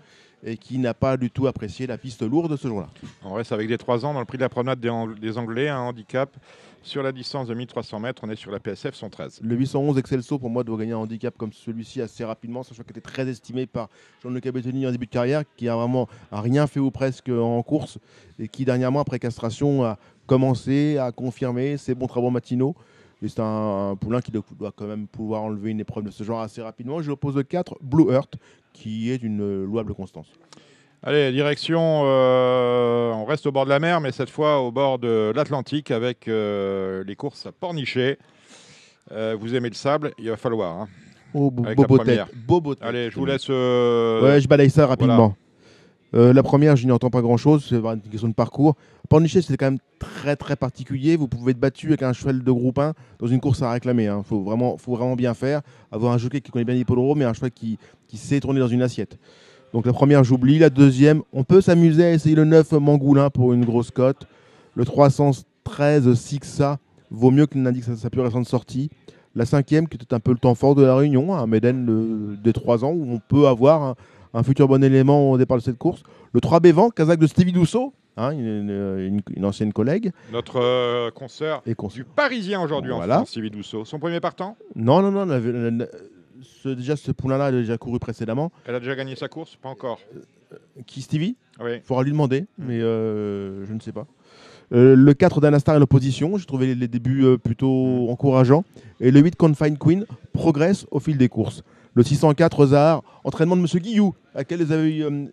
et qui n'a pas du tout apprécié la piste lourde ce jour-là. On reste avec des 3 ans dans le prix de la promenade des, Ang- des Anglais, un handicap. Sur la distance de 1300 mètres, on est sur la PSF 113. Le 811 Excelso, pour moi, doit gagner un handicap comme celui-ci assez rapidement, sachant qu'il était très estimé par Jean-Luc Abetoni en début de carrière, qui a vraiment a rien fait ou presque en course, et qui dernièrement, après castration, a commencé à confirmer ses bons travaux matinaux. Et c'est un, un poulain qui doit, doit quand même pouvoir enlever une épreuve de ce genre assez rapidement. Je oppose le 4, Blue Earth, qui est d'une louable constance. Allez, direction, euh, on reste au bord de la mer, mais cette fois au bord de l'Atlantique avec euh, les courses à Pornichet. Euh, vous aimez le sable, il va falloir. hein. Oh, bo- bobo tête. Allez, je vous laisse. Ouais, je balaye ça rapidement. Euh, la première, je n'y entends pas grand-chose, c'est une question de parcours. Pornichet, c'est quand même très très particulier. Vous pouvez être battu avec un cheval de groupe 1 dans une course à réclamer. Il faut, vraiment, faut vraiment bien faire. Avoir un jockey qui connaît bien l'hippodrome et un cheval qui, sait tourner dans une assiette. Donc la première, j'oublie. La deuxième, on peut s'amuser à essayer le 9 Mangoulin pour une grosse cote. Le 313 Sixa vaut mieux que l'indique sa, sa plus récente sortie. La cinquième, qui était un peu le temps fort de la Réunion, un Méden de- des 3 ans, où on peut avoir un futur bon élément au départ de cette course. Le 3 Bévan, Kazakh de Stevie Dousseau, hein, une, une- une- une ancienne collègue. Notre euh, consoeur Et du Parisien aujourd'hui Voilà. en France, Sylvie Dousseau. Son premier partant, Non, non, non, la- la- la- ce, déjà ce poulain-là a déjà couru précédemment. elle a déjà gagné sa course? Pas encore. Qui Stevie? Oui. Il faudra lui demander, mais euh, je ne sais pas. Euh, le 4 d'Anastar et l'opposition, j'ai trouvé les, les débuts euh, plutôt encourageants. Et le 8 Confine Queen progresse au fil des courses. Le 604 Zahar, entraînement de M. Guillou, à laquelle avaient eu, euh,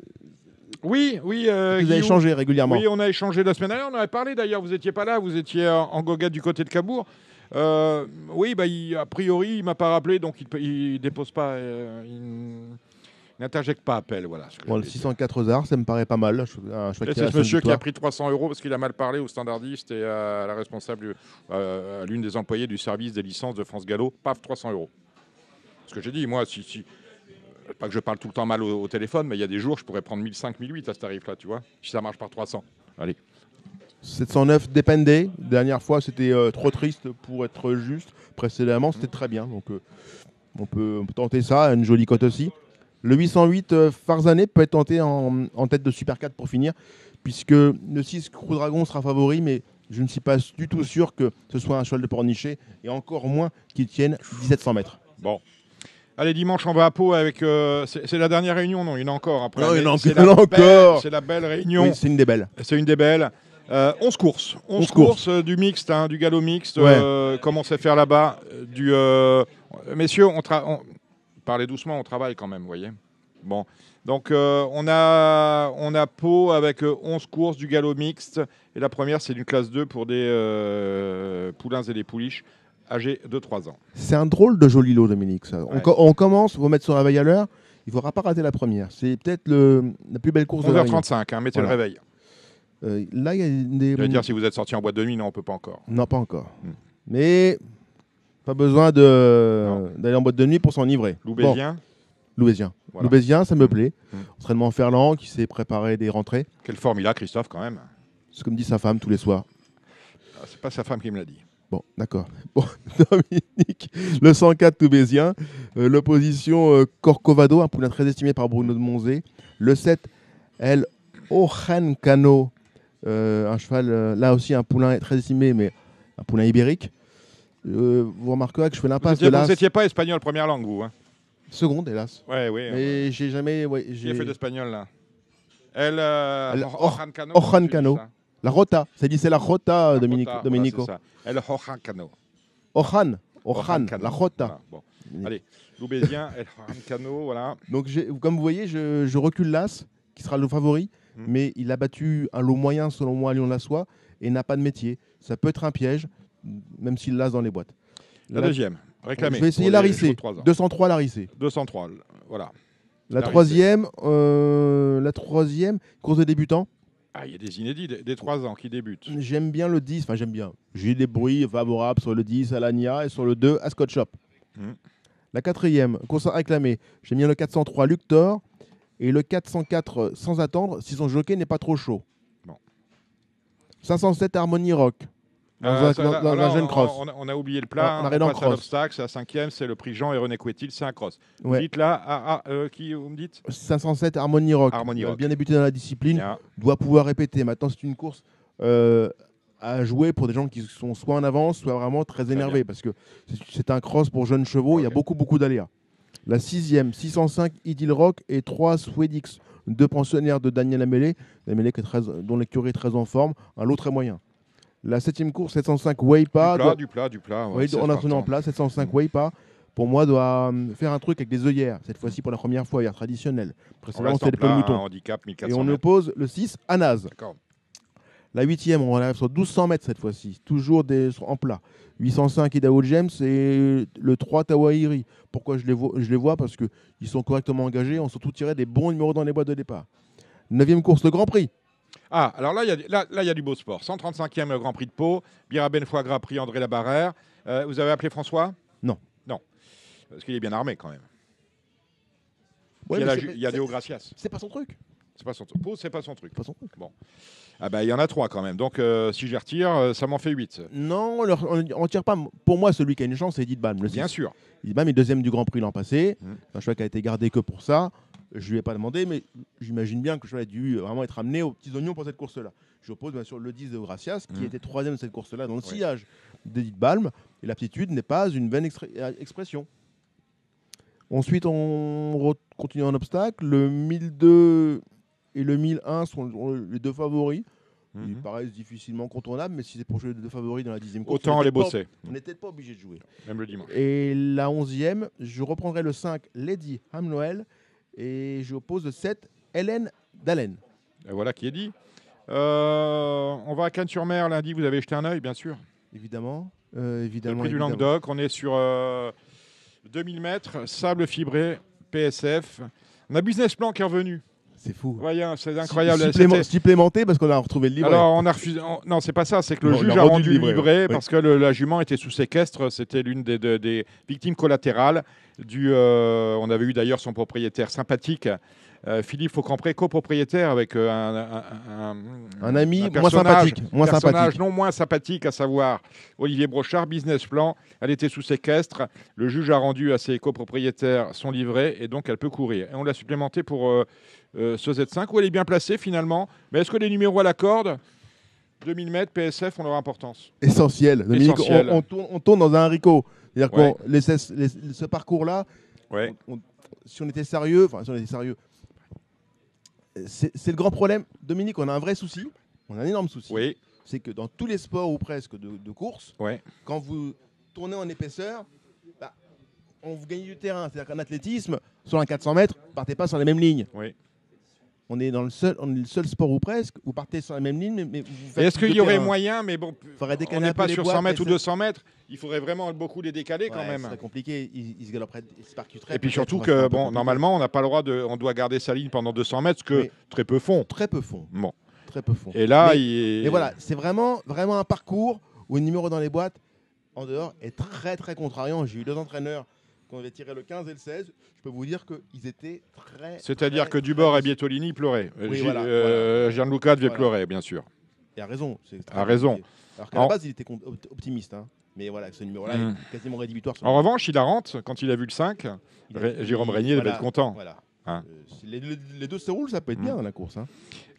Oui, oui. euh, Vous avez Guillaume. échangé régulièrement. Oui, on a échangé la semaine dernière, on en avait parlé d'ailleurs, vous n'étiez pas là, vous étiez en, goguette du côté de Cabourg. Euh, oui, bah, il- a priori, il m'a pas rappelé, donc il ne dépose pas, euh, il n'interjecte pas appel. Voilà, ce que Bon, je le voulais dire. 604 Ozar, ça me paraît pas mal. C'est ce monsieur qui a pris 300 euros parce qu'il a mal parlé au standardiste et à la responsable, euh, à l'une des employées du service des licences de France Gallo. Paf, 300 euros. Ce que j'ai dit, moi, si, si, euh, pas que je parle tout le temps mal au, au téléphone, mais il y a des jours, je pourrais prendre 1005, 1008 à ce tarif-là, tu vois, si ça marche par 300. Allez. 709 Depende. Dernière fois, c'était euh, trop triste pour être juste. Précédemment, c'était très bien. Donc, euh, on, peut, on peut tenter ça. Une jolie cote aussi. Le 808 euh, Farzané peut être tenté en, en tête de Super 4 pour finir, puisque le 6 Crew Dragon sera favori, mais je ne suis pas du tout sûr que ce soit un cheval de pornichet, et encore moins qu'il tienne 1700 mètres. Bon. Allez, dimanche, on va à Pau avec. euh, c'est la dernière réunion, non Il y en a encore après. Non, il y en a c'est la belle- encore. C'est la belle réunion. Oui, c'est une des belles. C'est une des belles. Euh, 11 courses. 11, 11 courses, courses. euh, du mixte, hein, du galop mixte, Ouais. euh, comme on sait faire là-bas. euh, Du, Messieurs, on, on- parlez doucement, on travaille quand même, vous voyez. Bon. Donc, on, a, on a Pau avec euh, 11 courses, du galop mixte. Et la première, c'est d'une classe 2 pour des poulains et des pouliches âgés de 3 ans. C'est un drôle de joli lot, Dominique. Ça. On, Ouais. co- on commence, vous mettre son réveil à l'heure. Il ne faudra pas rater la première. C'est peut-être la plus belle course de la réunion. 11h35, hein, mettez Voilà. le réveil. Euh, là, il y a des. Je dire si vous êtes sorti en boîte de nuit, non, on peut pas encore. Non, pas encore. Hmm. Mais pas besoin d'aller en boîte de nuit pour s'enivrer. Loubésien, Bon, Loubésien. Voilà. Loubésien, ça me plaît. Hmm. Entraînement Ferland qui s'est préparé des rentrées. quelle forme il a, Christophe, quand même? C'est comme dit sa femme tous les soirs. Ah, C'est pas sa femme qui me l'a dit. Bon, d'accord. Bon, Dominique, le 104 Toubésien. Euh, L'opposition euh, Corcovado, un poulain très estimé par Bruno de Monzé. Le 7, El Ojan Cano, euh, un cheval, là aussi un poulain très estimé, mais un poulain ibérique. Vous remarquerez que je fais l'impasse de vous l'As. étiez pas espagnol première langue, vous. Hein Seconde, hélas. ouais, oui. Mais j'ai jamais. ouais, j'ai- fait d'espagnol, là? Elle. Euh, Elle- La Rota. C'est dit, c'est la Rota, La Dominico. Voilà, c'est ça. Elle Ojan Cano. Ojan. Ojan, la Rota. Voilà, bon. Allez, Loubésien, El Ojan Cano, voilà. Donc, comme vous voyez, je, je recule l'As, qui sera le favori, Mm. mais il a battu un lot moyen, selon moi, à Lyon-la-Soie, et n'a pas de métier. Ça peut être un piège, même s'il l'As dans les boîtes. La deuxième, réclamée. Je vais essayer Larissé. chevaux de trois ans. 203 Larissé. 203, voilà. La troisième, euh, la troisième, course de débutants. Ah, il y a des inédits, des, des 3 ans qui débutent. J'aime bien le 10, enfin j'aime bien. J'ai des bruits favorables sur le 10 à l'Ania et sur le 2 à Scott Shop. Mm. La quatrième, course à réclamer. J'aime bien le 403 Luctor et le 404 euh, sans attendre si son jockey n'est pas trop chaud. Bon. 507 Harmony Rock. Euh, ça, jeune on- cross. On, a- on a oublié le plat. On On, arrive dans passe à cross. l'obstacle, c'est la cinquième, c'est le prix Jean et René Couetil, c'est un cross. Vous Ouais. dites là, ah, ah, euh, qui vous me dites? 507 Harmony Rock. Harmony a Rock. bien débuté dans la discipline. Bien. doit pouvoir répéter. Maintenant, c'est une course euh, à jouer pour des gens qui sont soit en avance, soit vraiment très énervés, parce que c'est- un cross pour jeunes chevaux, il y a beaucoup, beaucoup d'aléas. La sixième, 605 Idyll Rock et 3 Swedix, deux pensionnaires de Daniel Amélé, Amélé qui est très, dont l'écurie est très en forme, un lot très moyen. La septième course, 705 Weipa, du plat, doit- du plat, du plat. ouais, oui, c'est en place, 705 Weipa, pour moi, doit hum, faire un truc avec des œillères, cette fois-ci pour la première fois, hier traditionnel. On Précédemment, c'était des plat, Et 1400 on oppose le 6 à Naz. La huitième, on arrive sur 1200 mètres cette fois-ci, toujours des, en plat. 805 Idaho James et le 3 Tawahiri. Pourquoi je les vois, je les vois? Parce qu'ils sont correctement engagés, ont surtout tiré des bons numéros dans les boîtes de départ. Neuvième course, le Grand Prix. Ah, alors là, il y, a du- là, là, il y a du beau sport. 135e le Grand Prix de Pau, Bira Benfoy Gras Prix André Labarrère. Euh, vous avez appelé François? Non. Non. Parce qu'il est bien armé quand même. Ouais, il y a, la y a gracias. C'est pas son truc. C'est pas son truc. Pau, c'est pas son truc. Pas son truc. Ah bah, il y en a trois quand même. Donc euh, si je retire, euh, ça m'en fait 8. Non, on ne tire pas. Pour moi, celui qui a une chance, c'est Edith Balm. Le Bien sûr. Edith Balm est deuxième du Grand Prix l'an passé. Mm. Un cheval qui a été gardé que pour ça. Je lui ai pas demandé, mais j'imagine bien que cheval a dû vraiment être amené aux petits oignons pour cette course-là. J'oppose bien sûr le 10 de Gracias, qui Mm. était troisième de cette course-là dans le Oui. sillage d'Edith Balm. Et l'aptitude n'est pas une vaine expression. Ensuite, on continue en obstacle. Le 1002 et le 1001 sont les deux favoris. Ils Mhm. paraissent difficilement contournables, mais si c'est pour jouer les deux favoris dans la dixième course, Autant on les n'était pas- bosser, On n'était pas obligé de jouer. même le dimanche. Et la onzième, je reprendrai le 5, Lady Hamnoel, et je oppose le 7, Hélène Dalen. Et voilà qui est dit. Euh, on va à Cannes-sur-Mer lundi. Vous avez jeté un œil, bien sûr. Évidemment. Euh, Le évidemment. prix du. Languedoc. On est sur euh, 2000 mètres, sable fibré, PSF. On a Business Plan qui est revenu. C'est fou. C'est incroyable. Supplément- supplémenté parce qu'on a retrouvé le livret. Alors, on a refusé. on- Non, c'est pas ça. C'est que le juge a rendu le le livret, livret oui. parce que le- la jument était sous séquestre. C'était l'une des, des- des victimes collatérales. Du, euh, on avait eu d'ailleurs son propriétaire sympathique, euh, Philippe Faucampré, copropriétaire avec euh, un, un- un- Un ami moins sympathique, moins personnage sympathique. non moins sympathique, à savoir Olivier Brochard, business plan. Elle était sous séquestre. Le juge a rendu à ses copropriétaires son livret et donc elle peut courir. Et on l'a supplémenté pour euh, euh, ce Z5 où elle est bien placée finalement. Mais est-ce que les numéros à la corde 2000 mètres, PSF ont leur importance? Essentiel. Dominique, Essentiel. On, tourne, on tourne dans un haricot. C'est-à-dire Ouais. que ce parcours-là, Ouais. si on était sérieux, enfin, si on était sérieux, c'est le grand problème. Dominique, on a un vrai souci. On a un énorme souci. Oui. C'est que dans tous les sports ou presque de, de course, Ouais. quand vous tournez en épaisseur, bah, on vous gagne du terrain. C'est-à-dire qu'en athlétisme, sur un 400 mètres, vous partez pas sur les mêmes lignes. Oui. On est dans le seul, on est le seul sport ou presque. Vous partez sur la même ligne, mais, vous Est-ce qu'il y aurait moyen, mais bon, on n'est pas sur boîtes, 100 mètres ou mais 200 mètres. Il faudrait vraiment beaucoup les décaler quand même. C'est compliqué. Ils, ils se galoperaient, ils se. Et puis surtout que bon, normalement, on n'a pas le droit de, on doit garder sa ligne pendant 200 mètres, ce que très peu font. Très peu font. Bon. Très peu font. Et là, mais, il... mais voilà, c'est vraiment, vraiment un parcours où le numéro dans les boîtes, en dehors, est très, très contrariant. J'ai eu deux entraîneurs qui avaient tiré le 15 et le 16. Je peux vous dire qu'ils étaient très. C'est-à-dire que Dubord et Bietolini pleuraient. Oui, voilà, euh, Gianluca devait Voilà. pleurer, bien sûr. Il a raison. A raison. Alors qu'à En- la base, il était optimiste. hein. Mais voilà, ce numéro-là Mm. est quasiment rédhibitoire. En revanche, il a rentre quand il a vu le 5. il a- Ré- Jérôme Régnier devait voilà, être content. Voilà. Hein. Euh, les, les- deux se roulent, ça peut être Mm. bien dans la course. hein.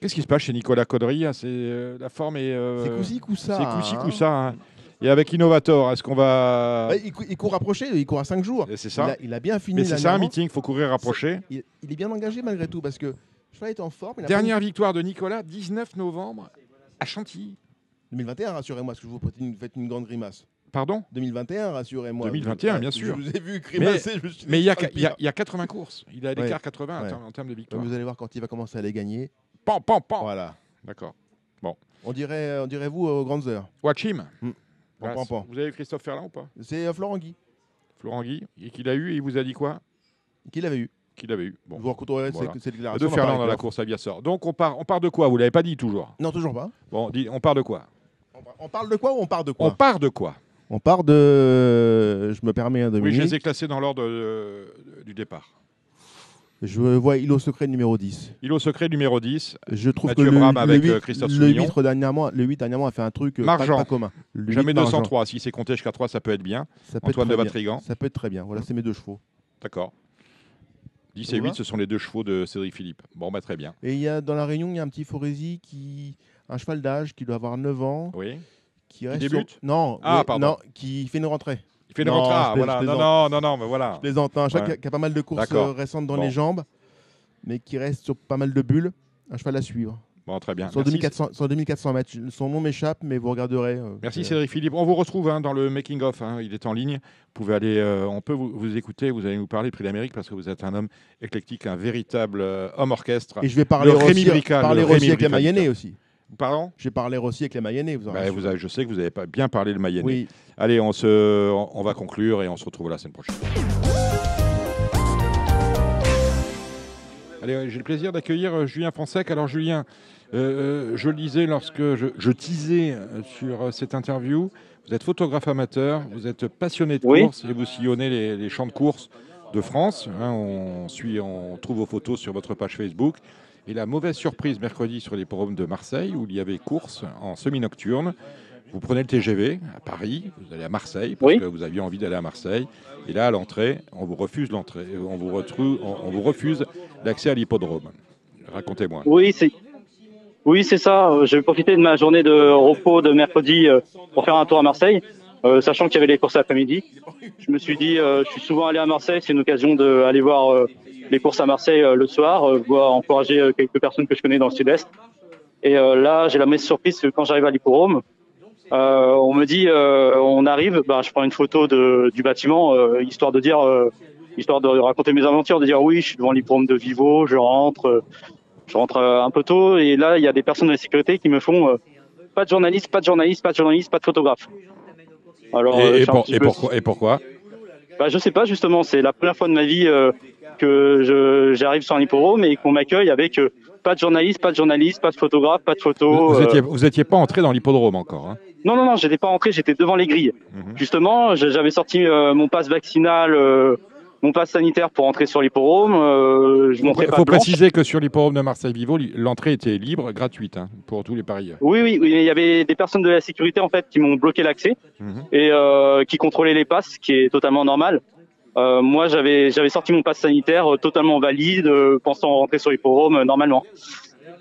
Qu'est-ce qui se passe chez Nicolas Caudry C'est euh, la forme est. euh, C'est coup-ci, coup-ça. C'est coup-ci, hein. coup-ça. hein. Et avec Innovator, est-ce qu'on va. Ouais, il, cou- il court rapproché, il court à 5 jours. C'est Il ça. a, il a bien fini. Mais c'est ça un meeting, il faut courir rapproché. Il, il est bien engagé malgré tout parce que cheval est en forme. il a Dernière victoire de Nicolas, 19 novembre à Chantilly. pas- 2021, rassurez-moi, parce que je vous faites une, faites une grande grimace. Pardon? 2021, rassurez-moi. 2021, Ouais, bien sûr. Je vous ai vu grimacer. Mais il y, a, c'est pas le il y a- pire. il y a 80 courses. Il a l'écart Ouais. 80 en termes- en termes de victoire. Vous allez voir quand il va commencer à les gagner. Pan, pan, pan. Voilà. D'accord. On dirait, on dirait vous aux grandes heures. Watch him. Mm. Voilà, Pan, pan, pan. Vous avez eu Christophe Ferland ou pas? C'est euh, Florent Guy Florent Guy. Et qu'il a eu, et il vous a dit quoi? Qui l'avait eu. Qu'il avait eu. Bon. Vous voilà. ces De Ferland dans la course à Biassor. Donc on part, on part de quoi? Vous l'avez pas dit toujours. Non, toujours pas. Bon, dis- on part de quoi? On parle de quoi ou on part de On quoi part de quoi? On part de. Je me permets, hein, Oui, Dominique. je les ai classés dans l'ordre du départ. Je vois îlot secret numéro 10. Îlot secret numéro 10. Je trouve Mathieu que le, Brame le avec, 8, euh, Christophe le Soumillon. 8 dernièrement, le 8 dernièrement a fait un truc euh, pas, Margent. pas commun. Le 8 Jamais Margent. 203. Si c'est compté jusqu'à 3, ça peut être bien. Ça peut Antoine être de bien. Ça peut être très bien. Voilà, c'est mes deux chevaux. D'accord. 10 Ça et vous 8, va ce sont les deux chevaux de Cédric Philippe. Bon, bah, très bien. Et il y a dans la Réunion, il y a un petit Forési qui un cheval d'âge qui doit avoir 9 ans, Oui. qui reste débute sur- non, Ah, oui, pardon. non, qui fait une rentrée. Il fait une Non, rentrée. Ah, voilà. Non, non, non, non, mais voilà. Je plaisante, un cheval Ouais. qui, a, qui a pas mal de courses D'accord. euh, récentes dans Bon. les jambes, mais qui reste sur pas mal de bulles. Un cheval à suivre. Bon, très bien. Sur, Merci. 2400, sur 2400 mètres. Son nom m'échappe, mais vous regarderez. euh, Merci euh, Cédric Philippe. On vous retrouve hein, dans le making of. hein. Il est en ligne. Vous pouvez aller. euh, on peut vous, vous écouter. Vous allez nous parler prix d'Amérique parce que vous êtes un homme éclectique, un véritable homme orchestre. Et je vais parler Le Rémi Bricard, parler le Rémi. Mayennais aussi. Pardon Je vais parler aussi avec les Mayennais. Vous en Bah, rassurez. vous avez- Je sais que vous avez pas bien parlé le Mayennais. Oui. Allez, on, se, on, on va conclure et on se retrouve la semaine prochaine. Allez, euh, j'ai le plaisir d'accueillir euh, Julien Fonsec. Alors Julien, euh, je le disais lorsque je, je teasais sur cette interview, vous êtes photographe amateur, vous êtes passionné de Oui. course et vous sillonnez les, les champs de course de France. hein. on, suit, on trouve vos photos sur votre page Facebook. Et la mauvaise surprise mercredi sur les forums de Marseille, où il y avait course en semi-nocturne. Vous prenez le TGV à Paris, vous allez à Marseille, parce Oui. que vous aviez envie d'aller à Marseille. Et là, à l'entrée, on vous refuse l'entrée, on vous, retrouve, on, on vous refuse l'accès à l'hippodrome. Racontez-moi. Oui, c'est oui, c'est ça. Euh, Je vais profiter de ma journée de repos de mercredi euh, pour faire un tour à Marseille, euh, sachant qu'il y avait les courses l'après-midi. Je me suis dit, euh, je suis souvent allé à Marseille, c'est une occasion d'aller voir euh, les courses à Marseille le soir, voir encourager quelques personnes que je connais dans le sud-est. Et là, j'ai la mauvaise surprise que quand j'arrive à l'hippodrome, on me dit, on arrive, bah, je prends une photo de, du bâtiment, histoire de dire, histoire de raconter mes aventures, de dire oui, je suis devant l'hippodrome de Vivo, je rentre. Je rentre un peu tôt et là, il y a des personnes de la sécurité qui me font pas de journaliste, pas de journaliste, pas de journaliste, pas de photographe. Alors, euh, Et, pour- peu- pourquoi, et pourquoi? Bah, je sais pas justement, c'est la première fois de ma vie euh, que j'arrive sur un hippodrome et qu'on m'accueille avec euh, pas de journaliste, pas de journaliste, pas de photographe, pas de photo. Vous euh, étiez, vous étiez pas entré dans l'hippodrome encore. hein? Non, non, non, j'étais pas rentré, j'étais devant les grilles. Justement, je- j'avais sorti euh, mon passe vaccinal, euh, mon passe sanitaire pour entrer sur l'hippodrome. euh, je Il montrais faut pas de blanche. préciser que sur l'hippodrome de Marseille-Vivo, l'entrée était libre, gratuite hein, pour tous les parieurs. Oui, oui, il y avait des personnes de la sécurité en fait qui m'ont bloqué l'accès Mhm. et euh, qui contrôlaient les passes, ce qui est totalement normal. Euh, moi, j'avais j'avais sorti mon passe sanitaire totalement valide, pensant rentrer sur l'hippodrome euh, normalement.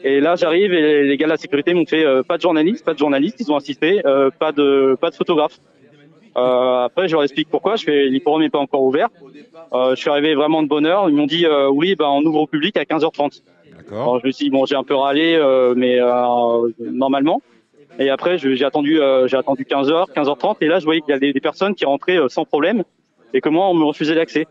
Et là, j'arrive et les gars de la sécurité m'ont fait pas de journaliste, pas de journaliste, ils ont insisté, pas de pas de photographe. Euh, après, je leur explique pourquoi. Je fais l'hippodrome n'est pas encore ouvert. Euh, je suis arrivé vraiment de bonne heure. Ils m'ont dit euh, oui, ben on ouvre au public à 15h30. Alors je me suis dit bon, j'ai un peu râlé, euh, mais euh, normalement. Et après, j'ai attendu, euh, j'ai attendu 15h, 15h30, et là, je voyais qu'il y avait des personnes qui rentraient sans problème, et que moi, on me refusait l'accès.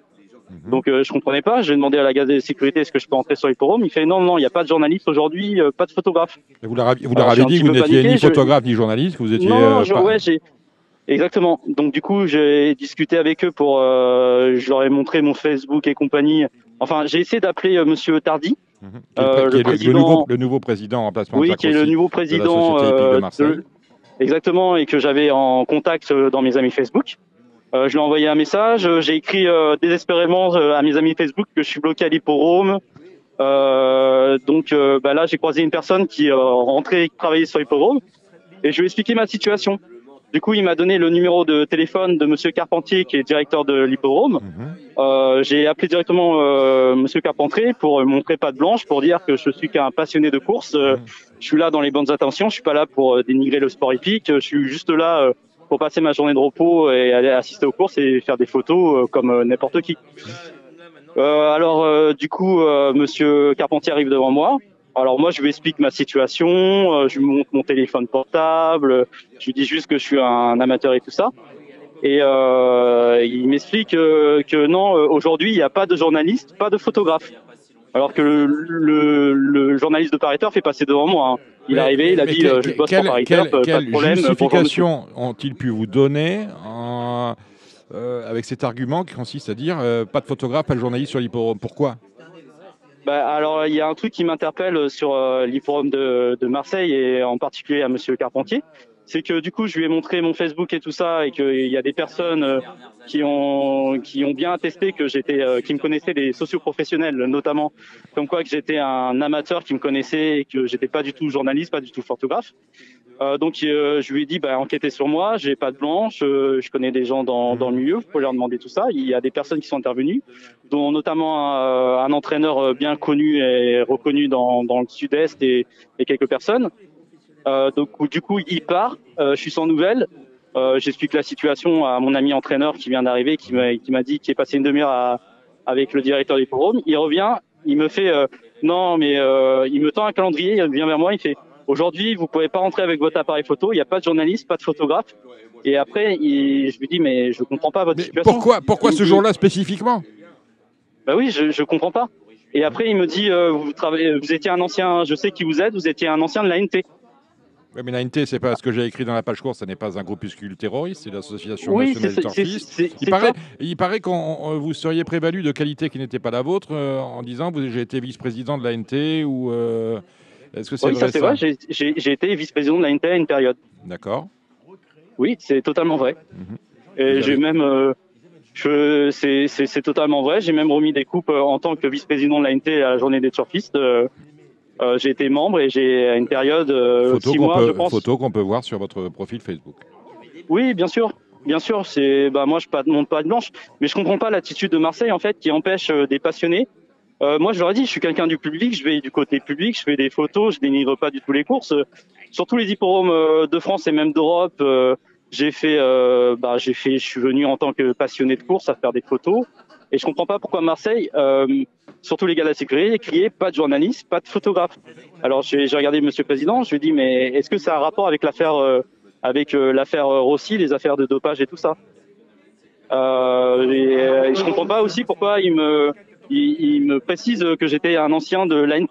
Donc, euh, je comprenais pas. J'ai demandé à la garde de sécurité est-ce que je peux entrer sur l'hippodrome. Il fait non, non, il n'y a pas de journaliste aujourd'hui, euh, pas de photographe. Et vous leur avez, vous leur avez dit que vous n'étiez ni je- photographe ni journaliste, que vous étiez. non, non, euh, je- ouais, j'ai exactement. Donc du coup, j'ai discuté avec eux pour, euh, je leur ai montré mon Facebook et compagnie. Enfin, j'ai essayé d'appeler euh, Monsieur Tardy, le, euh, le le- le président. nouveau, le nouveau président en remplacement de Oui, qui est le nouveau de la président hippique de euh, Marseille. de- exactement, et que j'avais en contact euh, dans mes amis Facebook. Euh, je lui ai envoyé un message. euh, J'ai écrit euh, désespérément euh, à mes amis Facebook que je suis bloqué à l'hippodrome. Euh, donc euh, bah là, j'ai croisé une personne qui euh, rentrait travailler sur l'hippodrome et je lui ai expliqué ma situation. Du coup, il m'a donné le numéro de téléphone de Monsieur Carpentier, qui est directeur de l'hippodrome. Euh, j'ai appelé directement euh, Monsieur Carpentier pour montrer pas de blanche, pour dire que je suis qu'un passionné de course. Euh, Je suis là dans les bonnes intentions. Je suis pas là pour euh, dénigrer le sport hippique. Je suis juste là euh, pour passer ma journée de repos et aller assister aux courses et faire des photos comme n'importe qui. Euh, alors, euh, du coup, euh, Monsieur Carpentier arrive devant moi. Alors moi, je lui explique ma situation, euh, je lui montre mon téléphone portable, je lui dis juste que je suis un amateur et tout ça. Et euh, il m'explique euh, que non, aujourd'hui, il n'y a pas de journaliste, pas de photographe. Alors que le, le, le journaliste de Pariteur fait passer devant moi. hein. Il est arrivé, il a dit je bosse quelle- pour Pariteur, quelle- pas de problème. justification ont-ils pu vous donner en- euh, avec cet argument qui consiste à dire euh, pas de photographe, pas de journaliste sur l'hippodrome Pourquoi? Bah, alors, il y a un truc qui m'interpelle sur euh, de, de Marseille et en particulier à Monsieur Carpentier. C'est que du coup, je lui ai montré mon Facebook et tout ça et qu'il y a des personnes euh, qui ont qui ont bien attesté que j'étais, euh, qui me connaissaient des socioprofessionnels notamment, comme quoi que j'étais un amateur qui me connaissait et que j'étais pas du tout journaliste, pas du tout photographe. Euh, donc euh, je lui ai dit bah enquêtez sur moi, j'ai pas de blanche, euh, je connais des gens dans, le milieu, vous pouvez leur demander tout ça. Il y a des personnes qui sont intervenues, dont notamment un, entraîneur bien connu et reconnu dans, le sud-est et, et quelques personnes. Donc du coup il part, je suis sans nouvelles. J'explique la situation à mon ami entraîneur qui vient d'arriver, qui m'a dit qu'il est passé une demi-heure avec le directeur du forum. Il revient, il me fait non mais il me tend un calendrier, il vient vers moi, il fait aujourd'hui vous pouvez pas rentrer avec votre appareil photo, il n'y a pas de journaliste, pas de photographe. Et après il- je lui dis mais je comprends pas votre situation. Pourquoi, pourquoi ce jour-là spécifiquement? Bah oui, je, je comprends pas. Et après, il me dit, euh, vous travaillez, vous étiez un ancien, je sais qui vous êtes, vous étiez un ancien de l'ANT. Ouais, mais l'ANT, c'est pas ce que j'ai écrit dans la page course, ce n'est pas un groupuscule terroriste, c'est l'association Oui, nationale des Il paraît, il paraît qu'on vous seriez prévalu de qualités qui n'étaient pas la vôtre euh, en disant vous j'ai été vice-président de l'ANT ou euh, est-ce que c'est Oui, vrai ça c'est vrai. J'ai- J'ai j'ai été vice-président de l'ANT à une période. D'accord. Oui, c'est totalement vrai. Et Vous j'ai avez- même, euh, je, c'est- c'est c'est totalement vrai. J'ai même remis des coupes euh, en tant que vice-président de l'ANT à la journée des turfistes. Euh, euh, j'ai été membre et j'ai à une période six mois, peut, je pense. photo qu'on peut voir sur votre profil Facebook. Oui, bien sûr. Bien sûr, c'est bah moi je pas monte pas de blanche, mais je comprends pas l'attitude de Marseille en fait qui empêche des passionnés. Euh, moi je leur ai dit, je suis quelqu'un du public, je vais du côté public, je fais des photos, je dénigre pas du tout les courses. Sur tous les hippodromes euh, de France et même d'Europe, euh, j'ai fait, euh, bah j'ai fait, je suis venu en tant que passionné de course à faire des photos. Et je comprends pas pourquoi Marseille, euh, surtout les gars de la sécurité, criaient pas de journaliste, pas de photographe. Alors j'ai regardé Monsieur le Président, je lui ai dit mais est-ce que ça a un rapport avec l'affaire euh, avec l'affaire Rossi, les affaires de dopage et tout ça? Euh, et, je comprends pas aussi pourquoi il me il, il me précise que j'étais un ancien de l'ANT.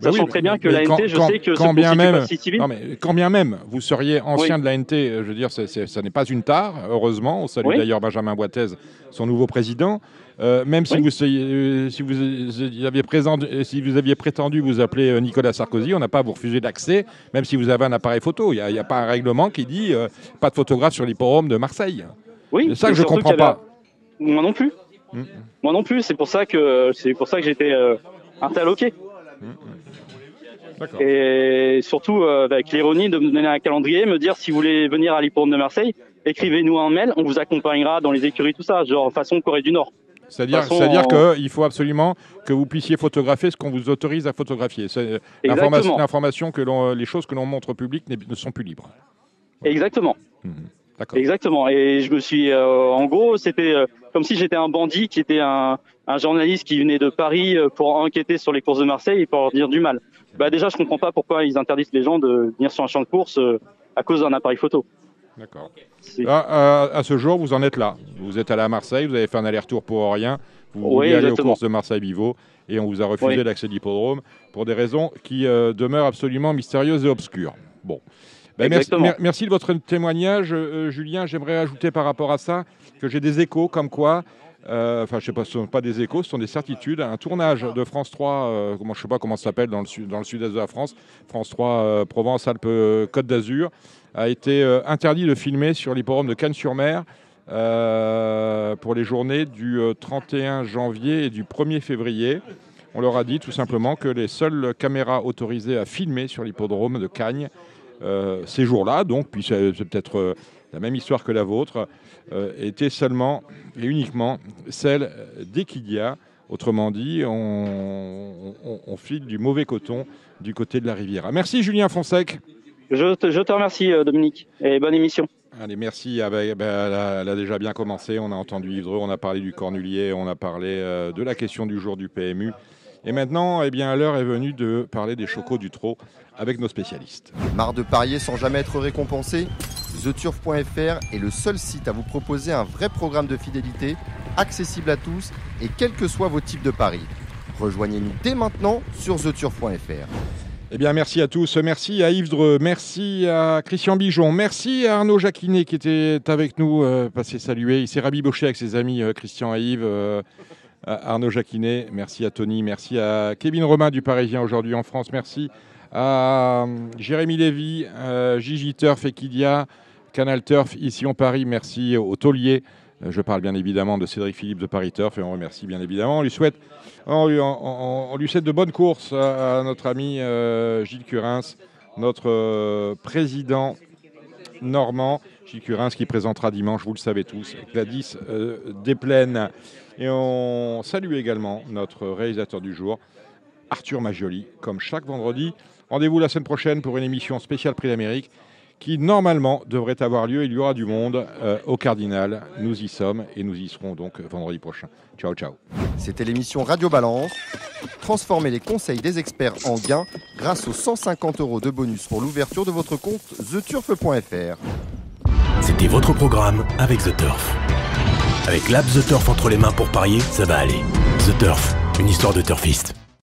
Bah Sachant oui, très bien que l'ANT, je quand- sais que quand bien même, non, mais quand bien même vous seriez ancien Oui. de l'ANT, je veux dire, ça n'est pas une tare, heureusement. On salue Oui. d'ailleurs Benjamin Boitez, son nouveau président. Euh, même si, vous, euh, si, vous, euh, aviez présenté- euh, si vous aviez prétendu vous appeler Nicolas Sarkozy, on n'a pas à vous refuser d'accès, même si vous avez un appareil photo. Il n'y a, pas un règlement qui dit euh, pas de photographe sur l'hipporome de Marseille. Oui, C'est ça que je surtout comprends pas. Moi non plus. Moi non plus. C'est pour ça que c'est pour ça que j'étais euh, interloqué. Et surtout euh, avec l'ironie de me donner un calendrier, me dire si vous voulez venir à l'hippodrome de Marseille, écrivez-nous un mail, on vous accompagnera dans les écuries, tout ça, genre façon Corée du Nord. C'est-à-dire, en- qu'il faut absolument que vous puissiez photographier ce qu'on vous autorise à photographier. Euh, l'information, que l'on, les choses que l'on montre au public ne sont plus libres. Exactement. D'accord. Exactement. Et je me suis, euh, en gros, c'était euh, comme si j'étais un bandit qui était un, un journaliste qui venait de Paris euh, pour enquêter sur les courses de Marseille et pour leur dire du mal. Bah déjà, je comprends pas pourquoi ils interdisent les gens de venir sur un champ de course euh, à cause d'un appareil photo. D'accord. C'est- Là, à, à ce jour, vous en êtes là. Vous êtes allé à Marseille, vous avez fait un aller-retour pour rien. Vous Oui, vouliez aller aux courses de Marseille-Vivo et on vous a refusé Oui. l'accès à l'hippodrome pour des raisons qui euh, demeurent absolument mystérieuses et obscures. Bon. Ben, merci, Exactement. mer- merci de votre témoignage, euh, Julien. J'aimerais ajouter par rapport à ça que j'ai des échos comme quoi, euh, enfin, je sais pas, ce ne sont pas des échos, ce sont des certitudes. Un tournage de France 3, euh, comment, je ne sais pas comment ça s'appelle dans le, sud-est de la France, France 3, euh, Provence, Alpes, euh, Côte d'Azur, a été euh, interdit de filmer sur l'hipporome de Cannes-sur-Mer euh, pour les journées du euh, 31 janvier et du 1er février. On leur a dit tout simplement que les seules caméras autorisées à filmer sur l'hippodrome de Cagnes euh, ces jours-là, donc, puis c'est peut-être euh, la même histoire que la vôtre, euh, étaient seulement et uniquement celles d'Equidia. Autrement dit, on, on- on file du mauvais coton du côté de la Riviera. Merci Julien Fonsec. Je te, je te remercie, euh, Dominique, et bonne émission. Allez, merci. Ah ben, ben, elle, a, elle a déjà bien commencé. On a entendu Yves Dreux, on a parlé du Cornulier, on a parlé euh, de la question du jour du PMU. Et maintenant, eh bien, l'heure est venue de parler des chocos du trot avec nos spécialistes. Marre de parier sans jamais être récompensé TheTurf.fr est le seul site à vous proposer un vrai programme de fidélité, accessible à tous et quels que soient vos types de paris. Rejoignez-nous dès maintenant sur TheTurf.fr. Eh bien, merci à tous. Merci à Yves Dreux, merci à Christian Bijon, merci à Arnaud Jacquinet qui était avec nous, euh, passé saluer. Il s'est rabiboché avec ses amis euh, Christian et Yves. euh, Arnaud Jacquinet, merci à Tony, merci à Kevin Romain du Parisien aujourd'hui en France, merci à euh, Jérémy Lévy, euh, Gigi Turf, Equidia, Canal Turf, ici en Paris, merci au taulier. Euh, Je parle bien évidemment de Cédric Philippe de Paris Turf et on remercie bien évidemment. On lui souhaite, on de bonnes courses à, notre ami Gilles Curins, notre président normand, Gilles Curins qui présentera dimanche, vous le savez tous, Gladys euh, Desplaines. Et on salue également notre réalisateur du jour, Arthur Magioli, comme chaque vendredi. Rendez-vous la semaine prochaine pour une émission spéciale Prix d'Amérique qui normalement devrait avoir lieu. Il y aura du monde euh, au Cardinal. Nous y sommes et nous y serons donc vendredi prochain. Ciao, ciao. C'était l'émission Radio Balance. Transformez les conseils des experts en gains grâce aux 150 euros de bonus pour l'ouverture de votre compte theturf.fr. C'était votre programme avec The Turf. Avec l'app The Turf entre les mains pour parier, ça va aller. The Turf, une histoire de turfiste.